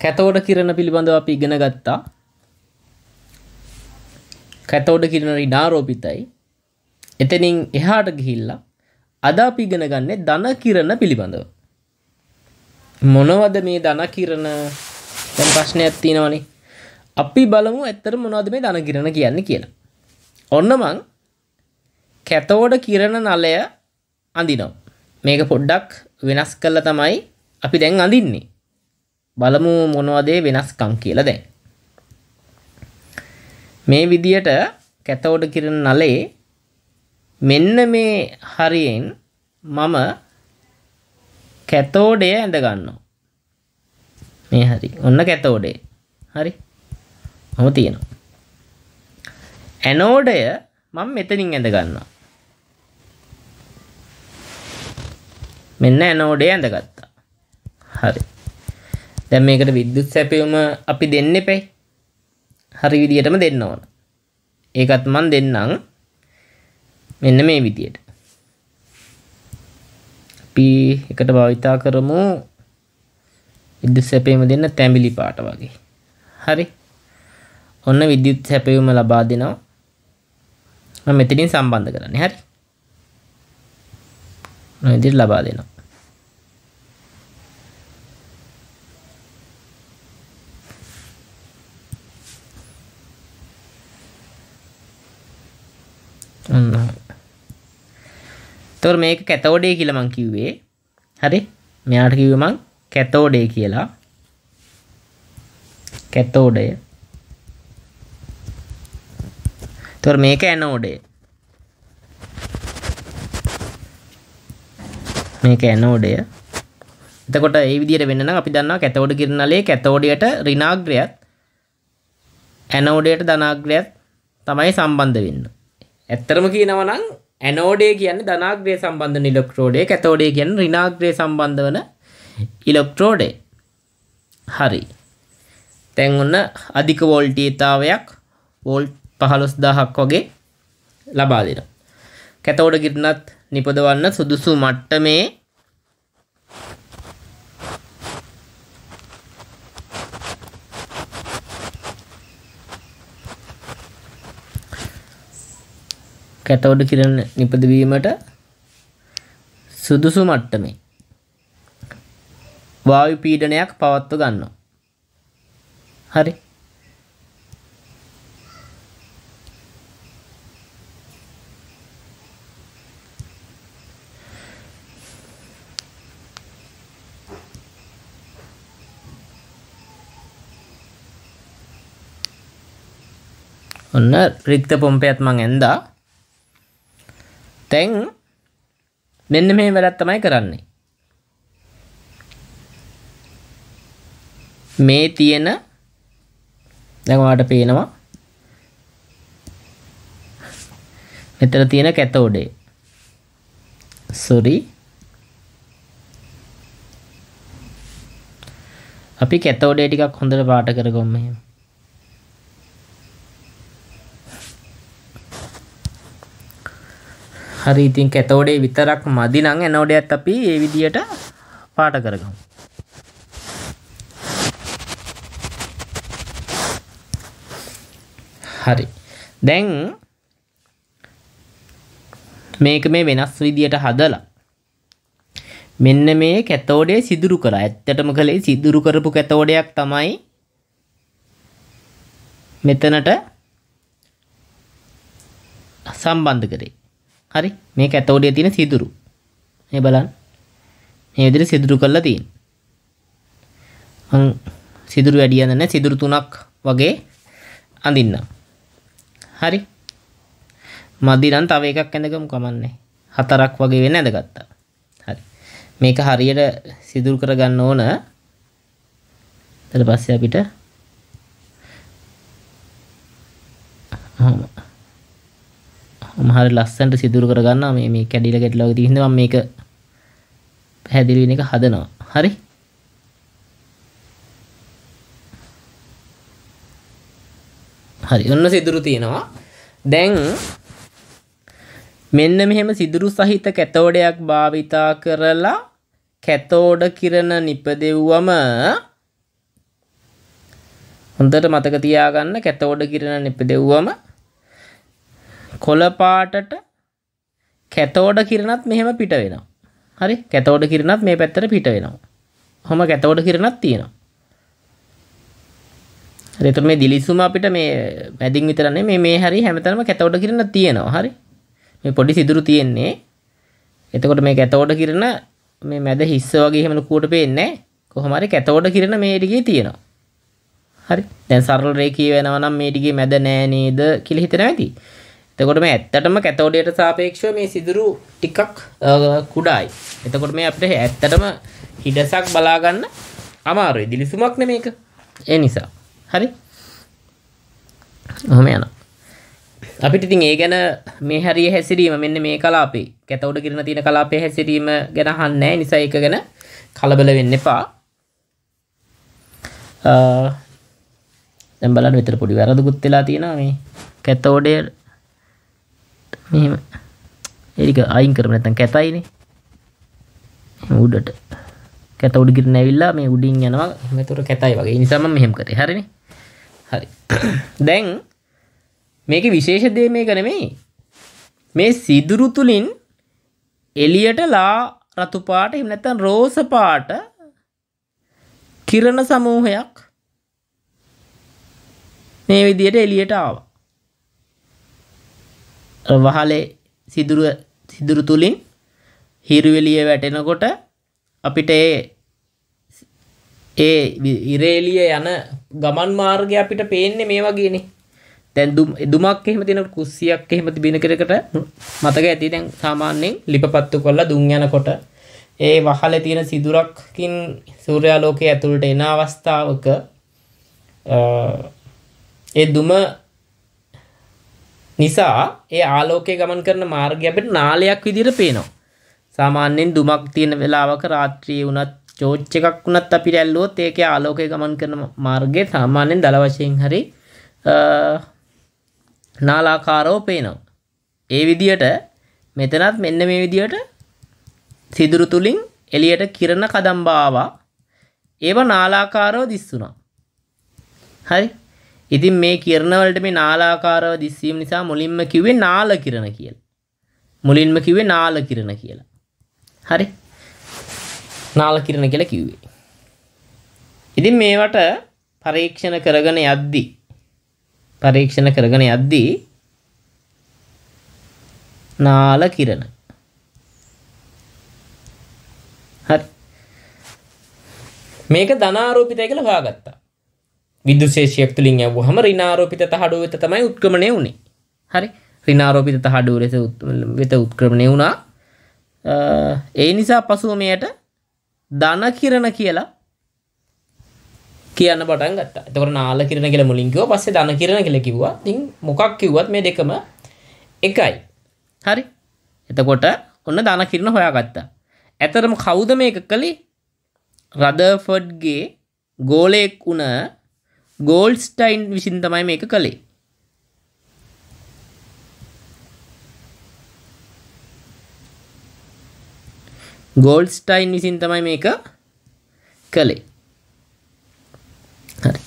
කැතෝඩ කිරණ පිළිබඳව අපි ඉගෙන ගත්තා. කැතෝඩ කිරණ රිනාරෝපිතයි එතනින් එහාට ගිහිල්ලා අද අපි ඉගෙන ගන්නේ ධන කිරණ පිළිබඳව. මොනවද මේ ධන කිරණ? දැන් ප්‍රශ්නයක් තියෙනවනේ. අපි බලමු ඇත්තට මොනවද මේ ධන කිරණ කියන්නේ කියලා. ඔන්න මං කැතෝඩ කිරණ නලය අඳිනවා. මේක පොඩ්ඩක් වෙනස් කළා තමයි අපි දැන් අඳින්නේ. බලමු මොනවදේ වෙනස්කම් කියලා දැන්. මේ විදියට කැතෝඩ කිරණ නලේ මෙන්න මේ හරියෙන් මම කැතෝඩය ඇඳ ගන්නවා. මේ හරි. ඔන්න කැතෝඩය. හරි. මම තියෙනවා. ඇනෝඩය මම මෙතනින් ඇඳ ගන්නවා. මෙන්න ඇනෝඩය ඇඳගත්තා. හරි. දැන් මේකට විද්‍යුත් සැපයුම අපි දෙන්න එපැයි. හරි විදිහටම දෙන්න ඕන. ඒකත් මන් දෙන්නම් මෙන්න මේ විදියට. අපි එකට භාවිතා කරමු විද්‍යුත් සැපයුම දෙන්න තැඹිලි පාට වගේ. හරි. ඔන්න විද්‍යුත් සැපයුම ලබා දෙනවා. මම මෙතනින් සම්බන්ධ කරන්නේ. හරි. මේ විදිහට ලබා දෙනවා. තොර මේක කැතෝඩේ කියල මං කිව්වේ. හරි? මෙයාට කිව්ව මං කැතෝඩේ කියලා. කැතෝඩය. තොර මේක ඇනෝඩේ. මේක ඇනෝඩය. එතකොට ඒ විදිහට වෙන්න නම් අපි දන්නවා කැතෝඩ කිරණලේ කැතෝඩයට ඍණාග්‍රයත් ඇනෝඩයට ධනාග්‍රයත් තමයි සම්බන්ධ වෙන්නේ. ඇත්තරම කියනවනම් ඇනෝඩේ කියන්නේ ධනාග්‍රය සම්බන්ධ ඉලෙක්ට්‍රෝඩේ කැතෝඩේ කියන්නේ ඍණාග්‍රය සම්බන්ධ වන ඉලෙක්ට්‍රෝඩේ. හරි. දැන් ඔන්න අධික වෝල්ටීයතාවයක් වෝල්ට් 15000ක් වගේ ලබා දෙනවා. කැතෝඩ කිරණත් නිපදවන්න සුදුසු මට්ටමේ කැතවඩ කිරණ නිපදවීමට සුදුසු මට්ටමේ වායු පීඩනයක් පවත්ව ගන්නවා. හරි. ඔන්න රික්ත පොම්පයත් මං ඇන්දා තැන් මෙන්න මේ වැඩත් තමයි කරන්නේ. මේ තියෙන දැන්වාට පේනවා. මෙතන තියෙන කැතෝඩේ. සොරි අපි කැතෝඩේ ටිකක් හොඳට පාට කරගොම්ම එහෙම හරි ඉතින් කැතෝඩේ විතරක් මදි නම් ඇනෝඩයත් අපි ඒ විදියට පාට කරගමු. හරි. දැන් මේක මේ වෙනස් විදියට හදලා මෙන්න මේ කැතෝඩේ සිදුරු කර ඇත්තටම කළේ සිදුරු කරපු කැතෝඩයක් තමයි මෙතනට සම්බන්ධ කරේ හරි? මේක ඇතෝඩිය තියෙන සිදුරු. මේ බලන්න. මේ විදිහට සිදුරු කරලා තියෙන. මං සිදුරු වැඩි යන්නේ සිදුරු තුනක් වගේ අඳින්න හරි. මදි නම් තව එකක් ඇඳගමු කමන්නේ. හතරක් වගේ වෙන්න ඇඳගත්තා. හරි. මේක හරියට සිදුරු කරගන්න ඕන. ඊට පස්සේ අපිට මහර ලස්සන්ට සිදුරු කරගන්න මේ මේ කැඩිල ගැටලව තිහිද ම මේක පැහැදිලිවෙන එක හදනවා. හරි? හරි. ඔන්න සිදුරු තියෙනවා. දැන් මෙන්න මෙහෙම සිදුරු සහිත කැතෝඩයක් භාවිතා කරලා කැතෝඩ කිරණ නිපදෙව්වම හොඳට මතක තියාගන්න. කැතෝඩ කිරණ නිපදෙව්වම කොළ පාටට කැතෝඩ කිරණත් මෙහෙම පිට වෙනවා. හරි කැතෝඩ කිරණත් මේ පැත්තට පිට වෙනවා. හොම කැතෝඩ කිරණත් තියෙනවා. එතකොට මේ දිලිසුම අපිට මේ මැදින් විතර නෙමෙයි මේ හරි හැමතැනම කැතෝඩ කිරණ තියෙනවා. හරි. මේ පොඩි සිදුරු තියෙන්නේ. එතකොට මේ කැතෝඩ කිරණ මේ මැද හිස්ස වගේ එහෙම ලකුවට පේන්නේ නැහැ. කොහොම හරි කැතෝඩ කිරණ මේ ටිකේ තියෙනවා. හරි. දැන් සරල රේඛීය වෙනවා නම් මේ ටිකේ මැද නෑ නේද කියලා හිතනවා ඇති. එතකොට මේ ඇත්තටම කැතෝඩයට සාපේක්ෂව මේ සිදුරු ටිකක් කුඩායි. එතකොට මේ අපිට ඇත්තටම හිඩසක් බලා ගන්න අමාරුයි. දිලිසුමක් නෙමේක. ඒ නිසා. හරි ඔහොම යන අපිට ඉතින් ඒ ගැන මේ හරිය හැසිරීම මෙන්න මේ කලාපේ කැතවුඩ කිරණ තියෙන කලාපේ හැසිරීම ගැන අහන්නේ නිසා ඒක ගැන කලබල වෙන්න එපා දැන් බලන්න විතර පොඩි වැරදුකුත් වෙලා තියෙනවා මේ කැතවුඩේ මෙහෙම ඒක අයින් කරමු නැත්නම් කැතයිනේ. උඩට. කැතවුඩ කිරණ ඇවිල්ලා මේ උඩින් යනවා. මෙතන කැතයි වගේ. ඒ නිසා මම මෙහෙම කරේ. හරිනේ? හරි. දැන් මේක විශේෂ දේ මේක නෙමෙයි. මේ සිදුරු තුලින් එළියට ලා රතු පාට එහෙම නැත්නම් රෝස පාට කිරණ සමූහයක් මේ විදිහට එළියට ආවා. වහලේ සිදුරු සිදුරු තුලින් හිරු එළිය වැටෙනකොට අපිට ඒ ඒ ඉරේලිය යන ගමන් මාර්ගය අපිට පේන්නේ මේ වගේනේ. දැන් දුමක් එහෙම තියෙන කුස්සියක් එහෙම තිබෙන කෙරකට මතක ඇති දැන් සාමාන්‍යයෙන් ලිපපත්තු කරලා දුම් යනකොට ඒ වහලේ තියෙන සිදුරක්කින් සූර්යාලෝකයේ ඇතුළට එන අවස්ථාවක ඒ දුම නිසා ඒ ආලෝකය ගමන් කරන මාර්ගය අපිට නාලයක් විදිහට පේනවා. සාමාන්‍යයෙන් දුමක් තියෙන වෙලාවක රාත්‍රියේ වුණත් චෝච් එකක් වුණත් අපිට ඇල්ලුවොත් ඒකේ ආලෝකය ගමන් කරන මාර්ගය සාමාන්‍යයෙන් දල වශයෙන් හරි නාලාකාරව පේනවා. ඒ විදියට මෙතනත් මෙන්න මේ විදියට සිදුරු තුලින් එළියට කිරණ කදම්බා ආවා. ඒව නාලාකාරව දිස්සුණා. හරි. ඉතින් මේ කිරණ වලට මේ නාලාකාරව දිස්වීම නිසා මුලින්ම කිව්වේ නාල කිරණ කියලා. මුලින්ම කිව්වේ නාල කිරණ කියලා. හරි. නාල කිරණ කියලා කිව්වේ. ඉතින් මේවට පරීක්ෂණ කරගෙන යද්දී පරීක්ෂණ කරගෙන යද්දී නාල කිරණ හරි මේක ධනාරෝපිතයි කියලා හොයාගත්තා විද්‍යුත් ශේෂියක් තුලින් යවුවහම ඍණාරෝපිත තහඩුව වෙත තමයි උත්ක්‍රමණය වුනේ හරි ඍණාරෝපිත තහඩුව වෙත උත්ක්‍රමණය වුණා ඒ නිසා පසුව මෙයට ධන කිරණ කියලා කියන්න පටන් ගත්තා. එතකොට නාල කිරණ කියලා මුලින් කිව්වා. පස්සේ ධන කිරණ කියලා කිව්වා. ඉතින් මොකක් කිව්වත් මේ දෙකම එකයි. හරි. එතකොට ඔන්න ධන කිරණ හොයාගත්තා. ඇතරම කවුද මේක කළේ? රදර්ෆර්ඩ්ගේ ගෝලයෙක් වුණ ගෝල්ඩ්ස්ටයින් විසින් තමයි මේක කළේ. ගෝල්ස්ටයින් විසින් තමයි මේක කළේ. හරි.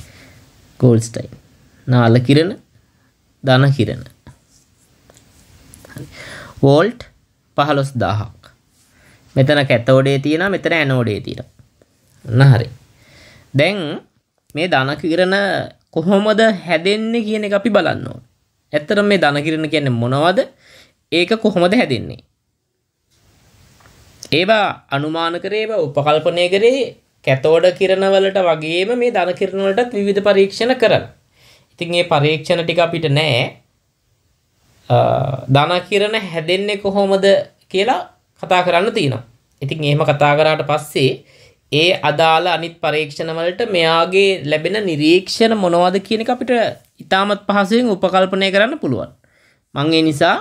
ගෝල්ස්ටයින්. නාල කිරණ ධන කිරණ. වෝල්ට් පහළොස් දාහක් මෙතන කැතෝඩේ තියෙන මෙතන ඇනෝඩේ තියෙන ඔන්න හරි. දැන් මේ ධන කිරණ කොහොමද හැදෙන්නේ කියන එක අපි බලන්න ඕන ඇත්තටම මේ ධන කිරණ කියන්නේ මොනවද ඒක කොහොමද හැදෙන්නේ ඒවා අනුමාන කරේ ඒවා උපකල්පනය කරේ කැතෝඩ කිරණවලට වගේම මේ ධන කිරණවලටත් විවිධ පරීක්ෂණ කරන. ඉතින් මේ පරීක්ෂණ ටික අපිට නෑ ධන කිරණ හැදෙන්නේ කොහොමද කියලා කතා කරන්න තියෙනවා. ඉතින් එහෙම කතා කරාට පස්සේ ඒ අදාළ අනිත් පරීක්ෂණ වලට මෙයාගේ ලැබෙන නිරීක්ෂණ මොනවද කියන එක අපිට ඉතාමත් පහසුවෙන් උපකල්පනය කරන්න පුළුවන්. මං ඒ නිසා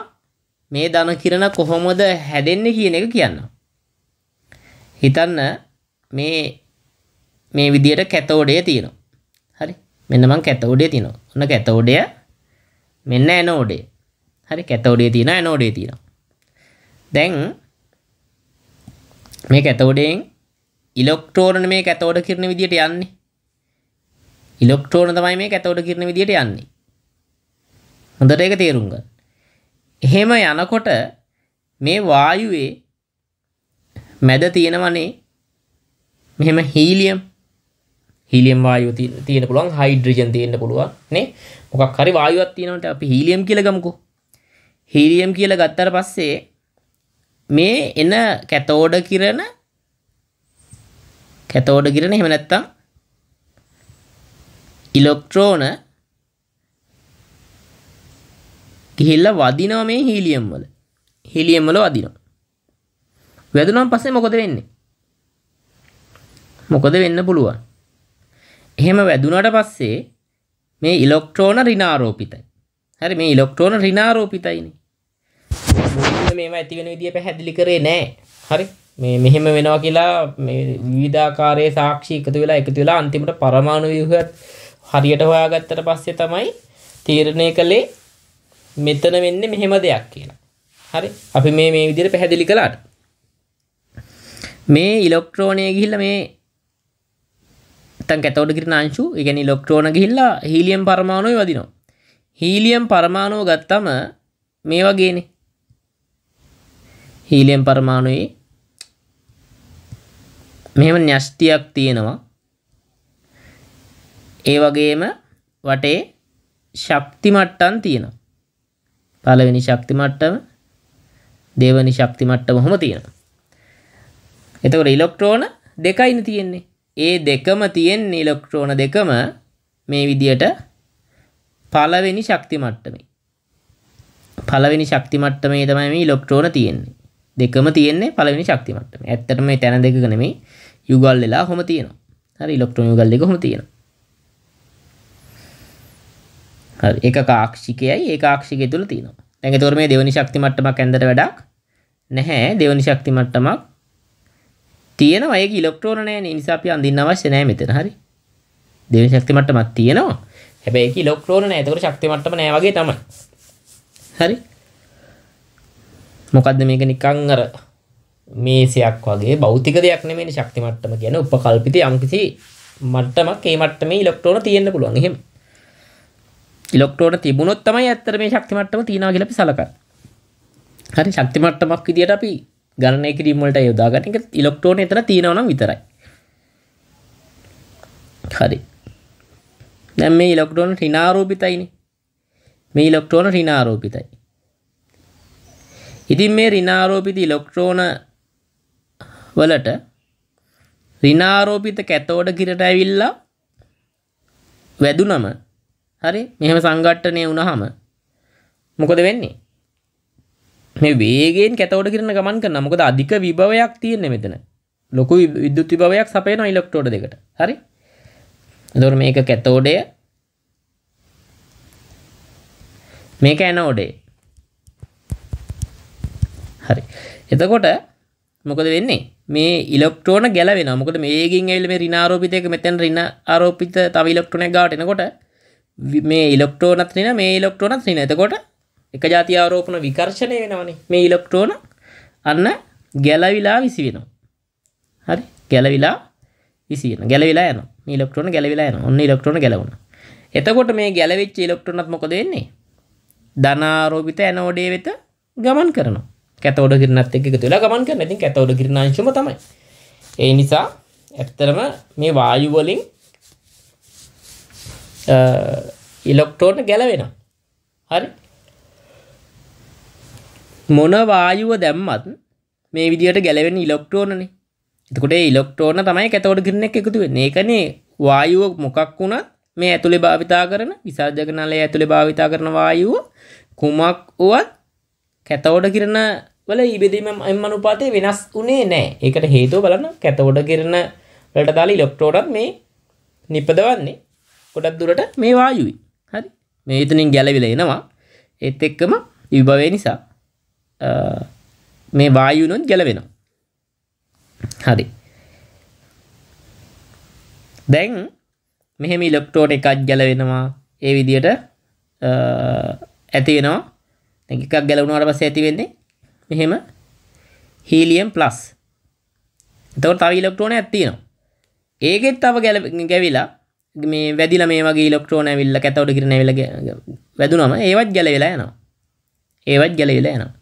මේ ධන කිරණ කොහොමද හැදෙන්නේ කියන එක කියන්නම්. හිතන්න මේ මේ විදියට කැතෝඩය තියෙනවා. හරි. මෙන්න මං කැතෝඩය තියෙනවා. ඔන්න කැතෝඩය මෙන්න ඇනෝඩය. හරි කැතෝඩය තියෙනවා ඇනෝඩය තියෙනවා. දැන් මේ කැතෝඩයෙන් ඉලෙක්ට්‍රෝන මේ කැතෝඩ කිරණ විදියට යන්නේ. ඉලෙක්ට්‍රෝන තමයි මේ කැතෝඩ කිරණ විදියට යන්නේ. හොඳට ඒක තේරුම් ගන්න. එහෙම යනකොට මේ වායුවේ මැද තියෙනවනේ මෙහෙම හීලියම් හීලියම් වායුව තියෙන පුළුවන් හයිඩ්‍රජන් තියෙන්න පුළුවන් නේ මොකක් හරි වායුවක් තියෙනවට අපි හීලියම් කියලා ගමුකෝ හීලියම් කියලා ගත්තට පස්සේ මේ එන කැතෝඩ කිරණ කැතෝඩ කිරණ එහෙම නැත්තම් ඉලෙක්ට්‍රෝන ගිහිල්ලා වදිනවා මේ හීලියම් වල හීලියම් වල වදිනවා වැදුනන් පස්සේ මොකද වෙන්නේ මොකද වෙන්න පුළුවන් එහෙම වැදුනට පස්සේ මේ ඉලෙක්ට්‍රෝන ඍණාරෝපිතයි. හරි මේ ඉලෙක්ට්‍රෝන ඍණාරෝපිතයිනේ. මුලින්ම මේව ඇති වෙන විදිය පැහැදිලි කරේ නෑ. හරි මේ මෙහෙම වෙනවා කියලා මේ විවිධාකාරයේ සාක්ෂි එකතු වෙලා එකතු වෙලා අන්තිමට පරමාණු ව්‍යුහයත් හරියට හොයාගත්තට පස්සේ තමයි තීරණය කළේ මෙතන වෙන්නේ මෙහෙම දෙයක් කියලා. හරි අපි මේ මේ විදිහට පැහැදිලි කළාට මේ ඉලෙක්ට්‍රෝනය ගිහිල්ලා මේ නැත්තම් කැතෝඩ කිරණ අංශු ඒ කියන්නේ ඉලෙක්ට්‍රෝන ගිහිල්ලා හීලියම් පරමාණුවේ වදිනවා. හීලියම් පරමාණුව ගත්තම මේ වගේනේ. හීලියම් පරමාණුවේ මෙහෙම න්‍යෂ්ටියක් තියෙනවා. ඒ වගේම වටේ ශක්ති මට්ටම් තියෙනවා. පළවෙනි ශක්ති මට්ටම දෙවනි ශක්ති මට්ටම ඔහොම තියෙනවා. එතකොට ඉලෙක්ට්‍රෝන දෙකයිනේ තියෙන්නේ. ඒ දෙකම තියෙන ඉලෙක්ට්‍රෝන දෙකම මේ විදියට පළවෙනි ශක්ති මට්ටමේ. පළවෙනි ශක්ති මට්ටමේ තමයි මේ ඉලෙක්ට්‍රෝන තියෙන්නේ. දෙකම තියෙන්නේ පළවෙනි ශක්ති මට්ටමේ. ඇත්තටම මේ තැන දෙකක නෙමෙයි යුගල් වෙලා කොහොම තියෙනවා. හරි ඉලෙක්ට්‍රෝන යුගල් දෙක කොහොම තියෙනවා. හරි ඒක කාක්ෂිකයයි ඒ කාක්ෂිකය තුල තියෙනවා. දැන් ඒතකොට මේ දෙවෙනි ශක්ති මට්ටමක් ඇන්දට වැඩක් නැහැ. දෙවෙනි ශක්ති මට්ටමක් තියෙනවා ඒක ඉලෙක්ට්‍රෝන නෑනේ නිසා අපි අඳින්න අවශ්‍ය නෑ මෙතන හරි දෙවෙනි ශක්ති මට්ටමක් තියෙනවා හැබැයි ඒක ඉලෙක්ට්‍රෝන නෑ ඒකට ශක්ති මට්ටම නෑ වගේ තමයි හරි මොකද්ද මේක නිකන් අර මේසයක් වගේ භෞතික දෙයක් නෙමෙයිනේ ශක්ති මට්ටම කියන්නේ උපකල්පිත යම්කිසි මට්ටමක් ඒ මට්ටමේ ඉලෙක්ට්‍රෝන තියෙන්න පුළුවන් එහෙම ඉලෙක්ට්‍රෝන තිබුණොත් තමයි ඇත්තට මේ ශක්ති මට්ටම තියනවා කියලා අපි සලකන්නේ හරි ශක්ති මට්ටමක් විදියට අපි ගණනය කිරීම වලට යොදාගන්න එක ඉලෙක්ට්‍රෝන එතන තියෙනවා නම් විතරයි. හරි. දැන් මේ ඉලෙක්ට්‍රෝන ඍණාරෝපිතයිනේ. මේ ඉලෙක්ට්‍රෝන ඍණාරෝපිතයි. ඉතින් මේ ඍණාරෝපිත ඉලෙක්ට්‍රෝන වලට ඍණාරෝපිත කැතෝඩ කිරට ඇවිල්ලා වැදුනම හරි? මෙහෙම සංඝට්ටනය වුණාම මොකද වෙන්නේ? මේ වේගයෙන් කැතවඩ කිරන ගමන් කරන මොකද අධික විභවයක් තියෙන්නේ මෙතන. ලොකු විද්‍යුත් විභවයක් සපයනවා ඉලෙක්ට්‍රෝඩ දෙකට. හරි? එතකොට මේක කැතෝඩය. මේක ඇනෝඩේ හරි. එතකොට මොකද වෙන්නේ? මේ ඉලෙක්ට්‍රෝන ගැලවෙනවා. මොකද මේකින් ඇවිල්ලා මේ ඍණාරෝපිතයක මෙතන ඍණ ආරෝපිත තව ඉලෙක්ට්‍රෝනයක් ගාවට එනකොට මේ ඉලෙක්ට්‍රෝනත් ඍණ මේ ඉලෙක්ට්‍රෝනත් ඍණ. එතකොට එක ජාති ආරෝපණ විකර්ශණය වෙනවනේ. මේ ඉලෙක්ට්‍රෝන අන්න ගැලවිලා විසි වෙනවා හරි? ගැලවිලා විසි වෙන ගැලවිලා යනවා. මේ ඉලෙක්ට්‍රෝන ගැලවිලා යනවා. ඔන්න ඉලෙක්ට්‍රෝන ගැලවුණා. එතකොට මේ ගැලවිච්ච ඉලෙක්ට්‍රෝනත් මොකද වෙන්නේ? ධනාරෝපිත ඇනෝඩේ වෙත ගමන් කරනවා. කැතෝඩ කිරණත් එක්ක එකතු වෙලා ගමන් කරනවා ඉතින් කැතෝඩ කිරණ අංශුම තමයි ඒ නිසා ඇත්තටම මේ වායු වලින් ඉලෙක්ට්‍රෝන ගැලවෙනවා හරි මොන වායුව දැම්මත් මේ විදියට ගැලවෙන ඉලෙක්ට්‍රෝනනේ. එතකොට ඒ ඉලෙක්ට්‍රෝන තමයි කැතෝඩ කිරණයක් එකතු වෙන්නේ. ඒකනේ වායුව මොකක් වුණත් මේ ඇතුලේ භාවිතා කරන විසර්ජක නලය ඇතුලේ භාවිතා කරන වායුව කුමක් වුවත් කැතෝඩ කිරණ වල ඉබෙදීම එම් අනුපාතය වෙනස් වුණේ නැහැ. ඒකට හේතුව බලන්න කැතෝඩ කිරණ වලට දාලා ඉලෙක්ට්‍රෝනත් මේ නිපදවන්නේ ගොඩක් දුරට මේ වායුයි. හරි. මේ එතනින් ගැලවිලා එනවා. ඒත් එක්කම විභවය නිසා මේ වායුනුත් ගැලවෙනවා හරි දැන් මෙහෙම ඉලෙක්ට්‍රෝන එකක් ගැලවෙනවා ඒ විදියට ඇති වෙනවා දැන් එකක් ගැලවුණාට පස්සේ ඇති වෙන්නේ මෙහෙම හීලියම් ප්ලස් එතකොට තව ඉලෙක්ට්‍රෝනයක් තියෙනවා ඒකෙත් තව ගැවිලා මේ වැදිලා මේ වගේ ඉලෙක්ට්‍රෝන ඇවිල්ලා කැතවට කිරණ ඇවිල්ලා වැදුනම ඒවත් ගැලවිලා යනවා. ඒවත් ගැලවිලා යනවා.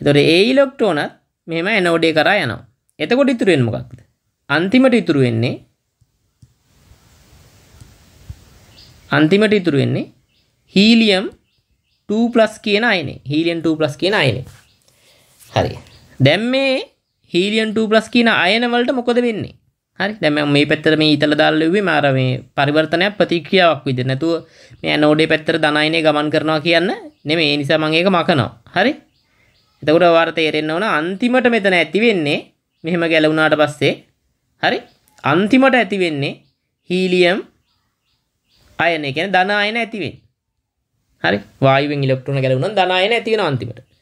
එතකොට ඒ ඉලෙක්ට්‍රෝනත් මෙහෙම ඇනෝඩ් එක කරා යනවා. එතකොට ඉතුරු වෙන්නේ මොකක්ද? අන්තිමට ඉතුරු වෙන්නේ අන්තිමට ඉතුරු වෙන්නේ හීලියම් 2+ කියන අයනේ. හීලියම් 2+ කියන අයනේ. හරි. දැන් මේ හීලියම් 2+ කියන අයන වලට මොකද වෙන්නේ? හරි. දැන් මම මේ පැත්තට මේ ඊතල දාලා ලිව්වේ මාර මේ පරිවර්තනයක් ප්‍රතික්‍රියාවක් විදිහට. නැතුව මේ ඇනෝඩේ පැත්තට ධන අයනේ ගමන් කරනවා කියන්න නෙමෙයි. ඒ නිසා මම ඒක මකනවා. හරි? එතකොට ඔයාලට තේරෙන්න ඕන අන්තිමට මෙතන ඇති වෙන්නේ මෙහෙම ගැලවුණාට පස්සේ. හරි? අන්තිමට ඇති වෙන්නේ හීලියම් අයන. කියන්නේ ධන අයන ඇති වෙන්නේ. හරි? වායුවෙන් ඉලෙක්ට්‍රෝන ගැලවුණා ධන අයන ඇති වෙනවා අන්තිමට.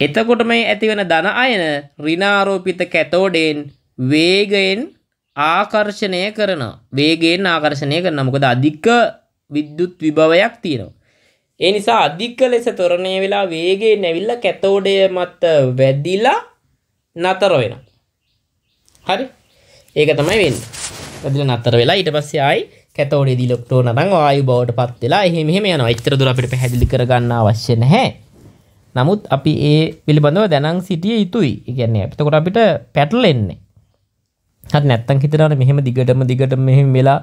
එතකොට මේ ඇති වෙන ධන අයන ඍණාරෝපිත කැතෝඩෙන් වේගයෙන් ආකර්ෂණය කරනවා වේගයෙන් ආකර්ෂණය කරන. මොකද අධික විද්‍යුත් විභවයක් තියෙනවා. ඒ නිසා අධික ලෙස තොරණය වෙලා වේගයෙන් ඇවිල්ලා කැතෝඩය මත වැදිලා නතර වෙනවා. හරි? ඒක තමයි වෙන්නේ. වැදිලා නතර වෙලා ඊට පස්සේ ආයි කැතෝඩේ ඉලෙක්ට්‍රෝන නම් වායු බවට පත් වෙලා එහෙම මෙහෙම යනවා. එච්චර දුර අපිට පැහැදිලි කරගන්න අවශ්‍ය නැහැ. නමුත් අපි ඒ පිළිබඳව දැනන් සිටිය යුතුයි. ඒ කියන්නේ එතකොට අපිට පැටලෙන්නේ හරි නැත්තම් හිතනවනේ මෙහෙම දිගටම දිගටම මෙහෙම වෙලා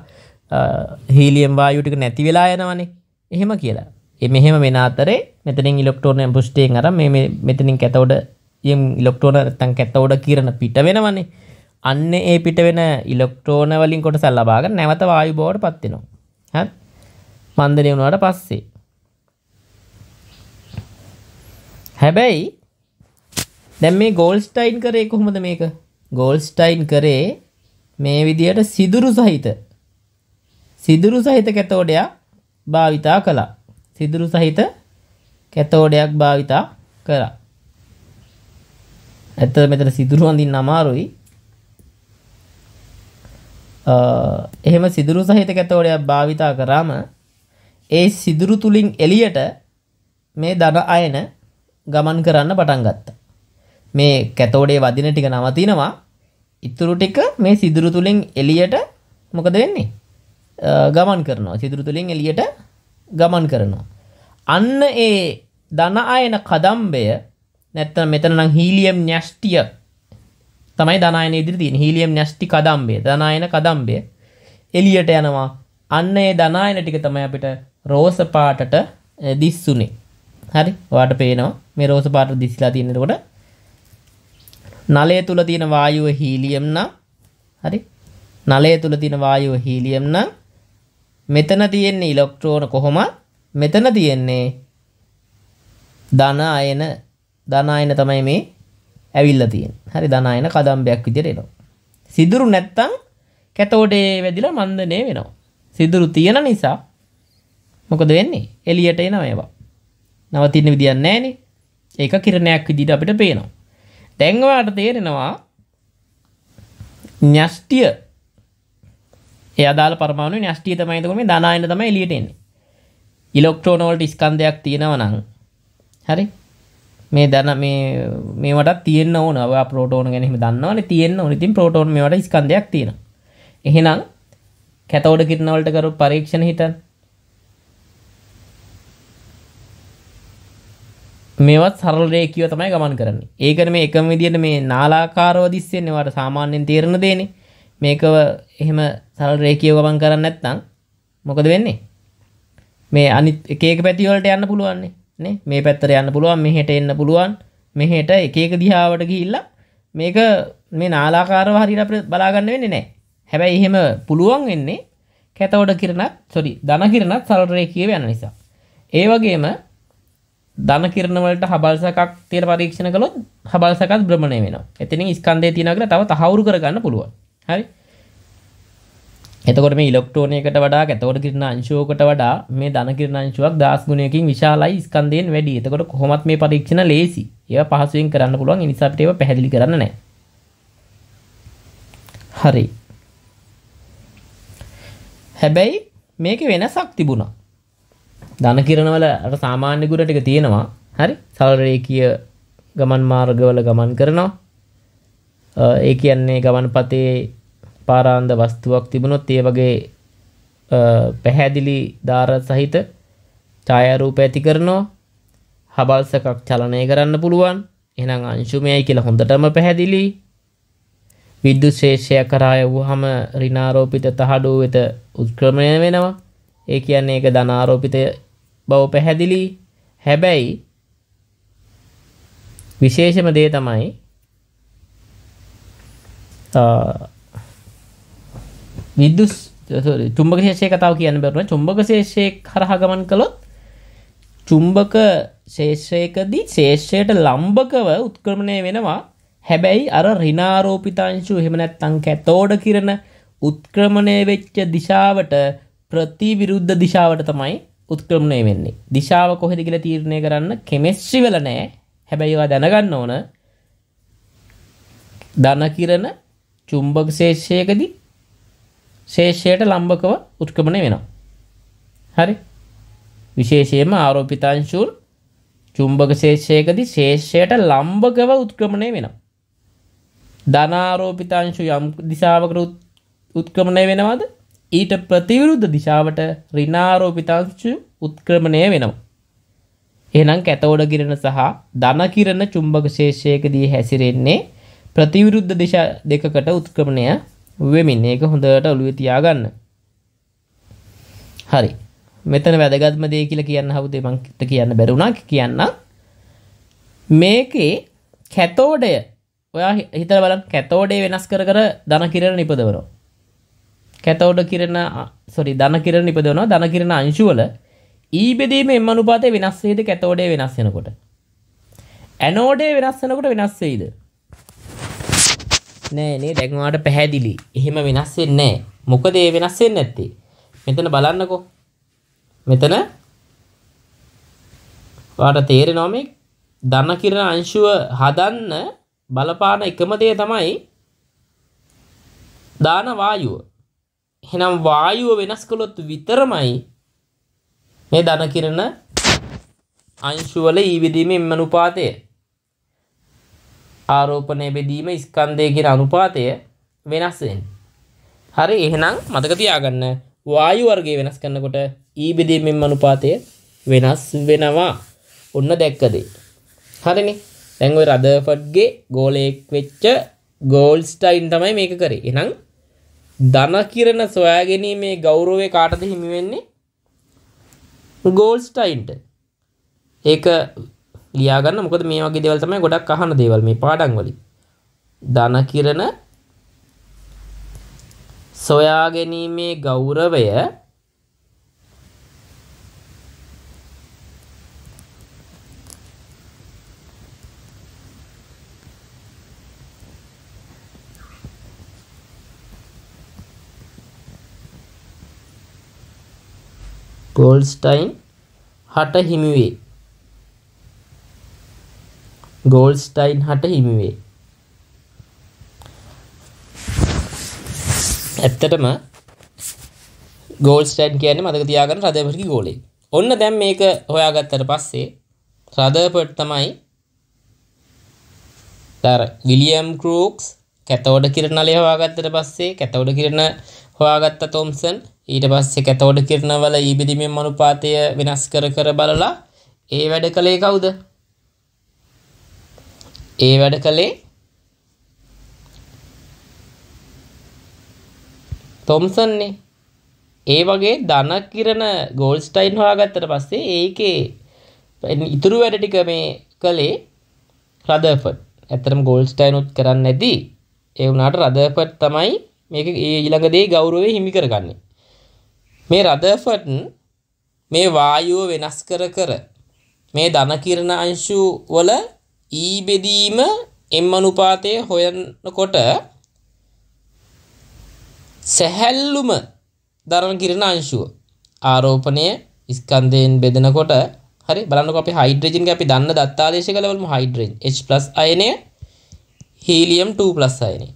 හීලියම් වායු ටික නැති වෙලා යනවනේ. එහෙම කියලා. ඒ මෙහෙම වෙන අතරේ මෙතනින් ඉලෙක්ට්‍රෝන පුෂ්ටියෙන් අරන් මේ මෙතනින් කැතෝඩ යම් ඉලෙක්ට්‍රෝන නැත්තම් කැතෝඩ කිරණ පිට වෙනවනේ. අන්න ඒ පිට වෙන ඉලෙක්ට්‍රෝන වලින් කොටස ලබාගෙන නැවත වායු බවට පත් වෙනවා. හරි. මන්දනය වුණාට පස්සේ. හැබැයි දැන් මේ ගෝල්ස්ටයින් කරේ කොහොමද මේක? ගෝල්ස්ටයින් කරේ මේ විදියට සිදුරු සහිත සිදුරු සහිත කැතෝඩයක් භාවිතා කළා. සිදුරු සහිත කැතෝඩයක් භාවිතා කරා. ඇත්ත මෙතන සිදුරු අඳින්න අමාරුයි. එහෙම සිදුරු සහිත කැතෝඩයක් භාවිතා කරාම ඒ සිදුරු තුලින් එළියට මේ ධන අයන ගමන් කරන්න පටන් ගත්තා. මේ කැතෝඩේ වදින ටික නවතිනවා. ඉතුරු ටික මේ සිදුරු තුලින් එළියට මොකද වෙන්නේ? ගමන් කරනවා. සිදුරු තුලින් එළියට ගමන් කරනවා. අන්න ඒ ධන අයන කදම්බය නැත්තම් මෙතන නම් හීලියම් න්‍යෂ්ටිය තමයි ධන අයන ඉදිරි තියෙන හීලියම් න්‍යෂ්ටි කදම්බය. ධන අයන කදම්බය එළියට යනවා. අන්න ඒ ධන අයන ටික තමයි අපිට රෝස පාටට දිස්සුනේ. හරි? ඔයාට පේනවා. මේ රෝස පාට දිස්ලා තියෙනකොට නලය තුල තියෙන වායුව හීලියම් නම් හරි? නලය තුල තියෙන වායුව හීලියම් නම් මෙතන තියෙන්නේ ඉලෙක්ට්‍රෝන කොහොමද මෙතන තියෙන්නේ ධන අයන ධන අයන තමයි මේ ඇවිල්ලා තියෙන්නේ. හරි? ධන අයන කදම්බයක් විදියට එනවා. සිදුරු නැත්තම් කැතෝඩේ වැදිලා මන්දනේ වෙනවා. සිදුරු තියෙන නිසා මොකද වෙන්නේ? එළියට එනවා ඒවා. නවතින විදියක් නැහැ නේ ඒක කිරණයක් විදිහට අපිට පේනවා දැන් ඔයාලට තේරෙනවා න්‍යෂ්ටිය ඒ අදාළ පරමාණු න්‍යෂ්ටිය තමයි එතකොට මේ ධන අයන තමයි එළියට එන්නේ. ඉලෙක්ට්‍රෝන වලට ස්කන්ධයක් තියෙනවා නම් හරි මේ ධන මේ මේවටත් තියෙන්න ඕන ඔයා ප්‍රෝටෝන ගැන එහෙම දන්නවනේ තියෙන්න ඕන. ඉතින් ප්‍රෝටෝන මේවට ස්කන්ධයක් තියෙනවා. එහෙනම් කැතෝඩ කිරණ වලට කරු පරීක්ෂණ හිතන්න. මේවත් සරල රේඛියව තමයි ගමන් කරන්නේ. ඒකනේ මේ එකම විදියට මේ නාලාකාරව දිස්සෙන්නේ වාට සාමාන්‍යයෙන් තේරෙන දෙන්නේ. මේකව එහෙම සරල රේඛියව ගමන් කරන්නේ නැත්නම් මොකද වෙන්නේ? මේ අනිත් එක එක පැති වලට යන්න පුළුවන් නේ. මේ පැත්තට යන්න පුළුවන්, මෙහෙට එන්න පුළුවන්. මෙහෙට එක එක දිහාවට ගිහිල්ලා මේක මේ නාලාකාරව හරියට අපිට බලා ගන්න වෙන්නේ නැහැ. හැබැයි එහෙම පුළුවන් වෙන්නේ කැතවඩ කිරණත්, සෝරි, ධන කිරණත් සරල රේඛියව යන නිසා. ඒ වගේම ධන කිරණ වලට හබල් සැකක් තියෙන පරීක්ෂණ කළොත් හබල් සැකත් භ්‍රමණය වෙනවා. එතනින් ස්කන්ධය තියෙනවා කියලා තව තහවුරු කරගන්න පුළුවන්. හරි. එතකොට මේ ඉලෙක්ට්‍රෝනයකට වඩා කැතෝඩ කිරණ අංශුවකට වඩා මේ ධන කිරණ අංශුවක් 10 ගුණයකින් විශාලයි ස්කන්ධයෙන් වැඩි. එතකොට කොහොමත් මේ පරීක්ෂණ ලේසි. ඒවා පහසුවෙන් කරන්න පුළුවන්. ඒ නිසා අපිට ඒවා පැහැදිලි කරන්න නැහැ. හරි. හැබැයි මේකේ වෙනසක් තිබුණා. ධන කිරණවල අර සාමාන්‍ය ගුණ ටික තියෙනවා. හරි? සරල රේඛීය ගමන් මාර්ගවල ගමන් කරනවා. ඒ කියන්නේ ගමන් පතේ පාරාන්ද වස්තුවක් තිබුණොත් ඒ වගේ පැහැදිලි ධාර සහිත ඡායාරූප ඇති කරනවා. හබල්සකක් චලනය කරන්න පුළුවන්. එහෙනම් අංශුමයයි කියලා හොඳටම පැහැදිලි. විද්‍යුත් ශේෂය කරා යවුවහම ඍණාරෝපිත තහඩුව වෙත උත්ක්‍රමණය වෙනවා. ඒ කියන්නේ ඒක ධනාරෝපිත බව පැහැදිලි. හැබැයි විශේෂම දේ තමයි විද්‍යුත් චුම්බක ශේෂය කතාව කියන්න බැරුණ චුම්බක ශේෂය හරහා ගමන් කළොත් චුම්බක ශේෂයකදී ශේෂයට ලම්බකව උත්ක්‍රමණය වෙනවා හැබැයි අර රිනාරෝපිතාංශු එහෙම නැත්නම් කැතෝඩ කිරණ උත්ක්‍රමණය වෙච්ච දිශාවට ප්‍රතිවිරුද්ධ දිශාවට තමයි උත්ක්‍රමණය වෙන්නේ. දිශාව කොහෙද කියලා තීරණය කරන්න කෙමිස්ට්‍රි වල නෑ. හැබැයි ඒවා දැනගන්න ඕන. ධන කිරණ චුම්බක ශේෂයකදී ශේෂයට ලම්බකව උත්ක්‍රමණය වෙනවා. හරි. විශේෂයෙන්ම ආරෝපිතාංශුන් චුම්බක ශේෂයකදී ශේෂයට ලම්බකව උත්ක්‍රමණය වෙනවා. ධනාරෝපිතාංශු යම් දිශාවකට උත්ක්‍රමණය වෙනවද? ඊට ප්‍රතිවිරුද්ධ දිශාවට ඍණාරෝපිතාංශු උත්ක්‍රමණය වෙනවා. එහෙනම් කැතෝඩ කිරණ සහ ධන කිරණ චුම්බක ශේෂයකදී හැසිරෙන්නේ ප්‍රතිවිරුද්ධ දිශා දෙකකට උත්ක්‍රමණය වෙමින්. ඒක හොඳට ඔළුවේ තියාගන්න. හරි. මෙතන වැදගත්ම දේ කියලා කියන්න හවුදේ මං කියන්න බැරුණා කියන්න. මේකේ කැතෝඩය ඔයා හිතලා බලන්න කැතෝඩේ වෙනස් කර කර ධන කිරණ නිපදවනවා. කැතෝඩ කිරණ සොරි ධන කිරණ නිපදවනවා ධන කිරණ අංශු වල ඊ බෙදීම එම් අනුපාතය වෙනස් වේද කැතෝඩේ වෙනස් වෙනකොට. ඇනෝඩේ වෙනස් වෙනකොට වෙනස් වෙයිද? නෑ නේ දැන් ඔයාලට පැහැදිලි. එහෙම වෙනස් වෙන්නේ නෑ. මොකද ඒ වෙනස් වෙන්නේ නැත්තේ? මෙතන බලන්නකෝ. මෙතන ඔයාලට තේරෙනවා මේ ධන කිරණ අංශුව හදන්න බලපාන එකම දේ තමයි දාන වායුව. එහෙනම් වායුව වෙනස් කළොත් විතරමයි මේ ධන කිරණ අංශුවල ඊ බෙදීමේ අනුපාතය ආරෝපණය බෙදීම ස්කන්ධය කියන අනුපාතය වෙනස් වෙන්නේ. හරි එහෙනම් මතක තියාගන්න වායු වර්ගය වෙනස් කරනකොට ඊ බෙදීමෙන් අනුපාතය වෙනස් වෙනවා. ඔන්න දැක්කද? හරිනේ. දැන් ওই රදර්ෆර්ඩ්ගේ ගෝලයෙක් වෙච්ච ගෝල්ස්ටයින් තමයි මේක කරේ. එහෙනම් ධන කිරණ සොයා ගැනීමේ ගෞරවය කාටද හිමි වෙන්නේ? ගෝල්ස්ටයින්ට. ඒක ලියාගන්න මොකද මේ වගේ දේවල් තමයි ගොඩක් අහන දේවල් මේ පාඩම් වලින්. ධන කිරණ සොයා ගැනීමේ ගෞරවය ගෝල්ස්ටයින් හට හිමිවේ. ගෝල්ස්ටයින් හට හිමිවේ. ඇත්තටම ගෝල්ස්ටයින් කියන්නේ මතක තියාගන්න රදර්ෆර්ඩ්ගේ ගෝලෙක්. ඔන්න දැන් මේක හොයාගත්තට පස්සේ රදර්ෆර්ඩ් තමයි තර විලියම් ක්‍රූක්ස් කැතෝඩ කිරණ නලය හොයාගත්තට පස්සේ කැතෝඩ කිරණ හොයාගත්ත තොම්සන් ඊට පස්සේ කැතෝඩ කිරණවල ඊබිදිමෙන් අනුපාතය වෙනස් කර කර බලලා ඒ වැඩ කළේ කවුද? ඒ වැඩ කළේ තොම්සන්නේ. ඒ වගේ ධන කිරණ ගෝල්ස්ටයින් හොයාගත්තට පස්සේ ඒකේ ඉතුරු වැඩ ටික මේ කළේ රදර්ෆර්ඩ්. ඇත්තටම ගෝල්ස්ටයින් උත් කරන්නේ නැති. ඒ වුණාට රදර්ෆර්ඩ් තමයි මේක ඊළඟ දේ ගෞරවය හිමි කරගන්නේ. මේ රදර්ෆර්ඩ් මේ වායුව වෙනස් කර කර මේ ධන කිරණ අංශු වල ඊ බෙදීම එම් අනුපාතය හොයනකොට සැහැල්ලුම දරන කිරණ අංශුව ආරෝපණය ස්කන්ධයෙන් බෙදෙනකොට හරි බලන්නකො අපි හයිඩ්‍රජන් අපි දන්න දත්තාදේශ කලවලම හයිඩ්‍රජන් H+ අයනය හීලියම් 2+ අයනය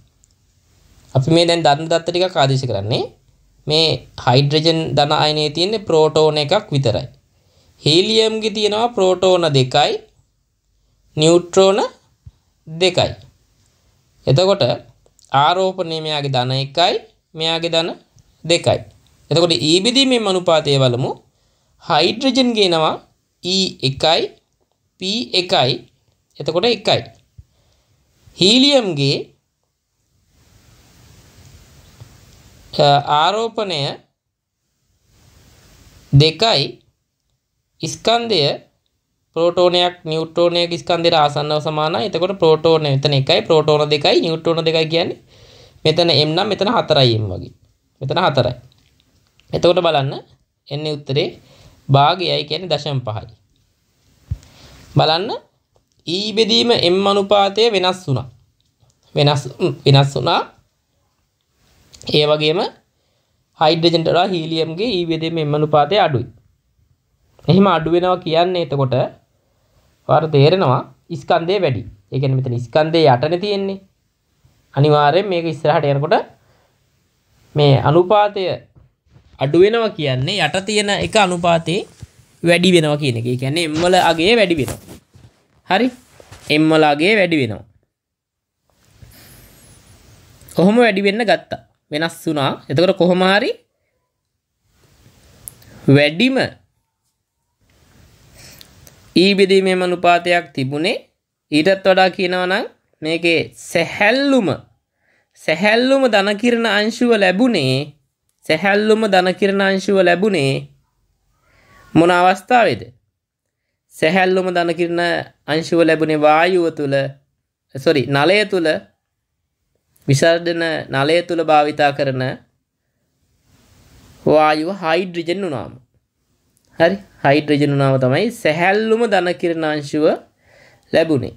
අපි මේ දැන් දන්න දත්ත ටිකක් ආදේශ කරන්නේ මේ හයිඩ්‍රජන් ධන අයනයේ තියෙන්නේ ප්‍රෝටෝන එකක් විතරයි. හීලියම්ගේ තියෙනවා ප්‍රෝටෝන දෙකයි නියුට්‍රෝන දෙකයි. එතකොට ආරෝපණය මෙයාගේ ධන එකයි මෙයාගේ ධන දෙකයි. එතකොට E බෙදීමේ අනුපාතය බලමු. හයිඩ්‍රජන් ගේනවා E 1යි P 1යි. එතකොට 1යි. හීලියම්ගේ ආරෝපණය දෙකයි ස්කන්ධය ප්‍රෝටෝනයක් නිියුට්‍රෝනයක් ස්කන්ධයට ආසන්නව සමානයි. එතකොට ප්‍රෝටෝන මෙතන එකයි ප්‍රෝටෝන දෙකයි නිියුට්‍රෝන දෙකයි කියන්නේ මෙතන m නම් මෙතන 4යි m වගේ. මෙතන 4යි. එතකොට බලන්න එන්නේ උත්තරේ භාගයයි කියන්නේ දශම පහයි. බලන්න E බෙදීම m අනුපාතය වෙනස් වුණා. වෙනස් වෙනස් වුණා. ඒ වගේම හයිඩ්‍රජන්ට වඩා හීලියම්ගේ E බෙදීම m අනුපාතය අඩුයි. එහෙම අඩු වෙනවා කියන්නේ එතකොට ඔයාලට තේරෙනවා ස්කන්ධය වැඩි. ඒ කියන්නේ මෙතන ස්කන්ධය යටනේ තියෙන්නේ. අනිවාර්යෙන් මේක ඉස්සරහට යනකොට මේ අනුපාතය අඩු වෙනවා කියන්නේ යට තියෙන එක අනුපාතේ වැඩි වෙනවා කියන එක. ඒ කියන්නේ m වල අගය වැඩි වෙනවා. හරි? m වල අගය වැඩි වෙනවා. කොහොම වැඩි වෙන්න ගත්තා. වෙනස් වුණා. එතකොට කොහොම හරි වැඩිම ඊ බෙදීමේ අනුපාතයක් තිබුණේ ඊටත් වඩා කියනවා නම් මේකේ සැහැල්ලුම සැහැල්ලුම ධනකිරණ අංශුව ලැබුණේ සැහැල්ලුම ධනකිරණ අංශුව ලැබුණේ මොන අවස්ථාවේද සැහැල්ලුම ධනකිරණ අංශුව ලැබුණේ වායුව තුළ සොරි නලය තුළ විසර්ජන නලය තුළ භාවිතා කරන වායුව හයිඩ්‍රජන් වුණාම හරි හයිඩ්‍රජන් වුණාම තමයි සැහැල්ලුම ධනකිරණ අංශුව ලැබුණේ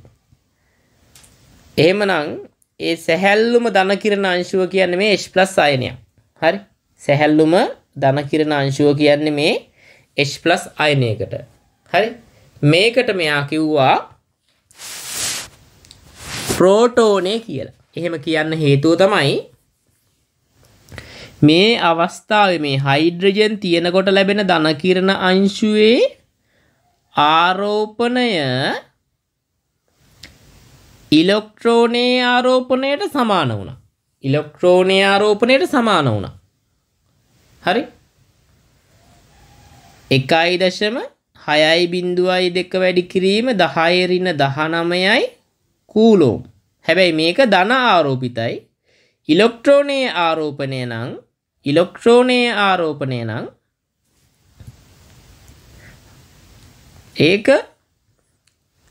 එහෙමනම් ඒ සැහැල්ලුම ධනකිරණ අංශුව කියන්නේ මේ H+ අයනයක්. හරි? සැහැල්ලුම ධනකිරණ අංශුව කියන්නේ මේ H+ අයනයකට. හරි? මේකට මෙයා කිව්වා ප්‍රෝටෝනේ කියලා. එහෙම කියන්න හේතුව තමයි මේ අවස්ථාවේ මේ හයිඩ්‍රජන් තියෙනකොට ලැබෙන ධනකිරණ අංශුවේ ආරෝපණය ඉලෙක්ට්‍රෝනයේ ආරෝපණයට සමාන වුණා. ඉලෙක්ට්‍රෝනයේ ආරෝපණයට සමාන වුණා. හරි? 1.6යි බිඳුවයි දෙක වැඩි කිරීම 10 ඍණ 19යි කූලෝම්. හැබැයි මේක ධන ආරෝපිතයි. ඉලෙක්ට්‍රෝනයේ ආරෝපණය නම් ඉලෙක්ට්‍රෝනයේ ආරෝපණය නම් ඒක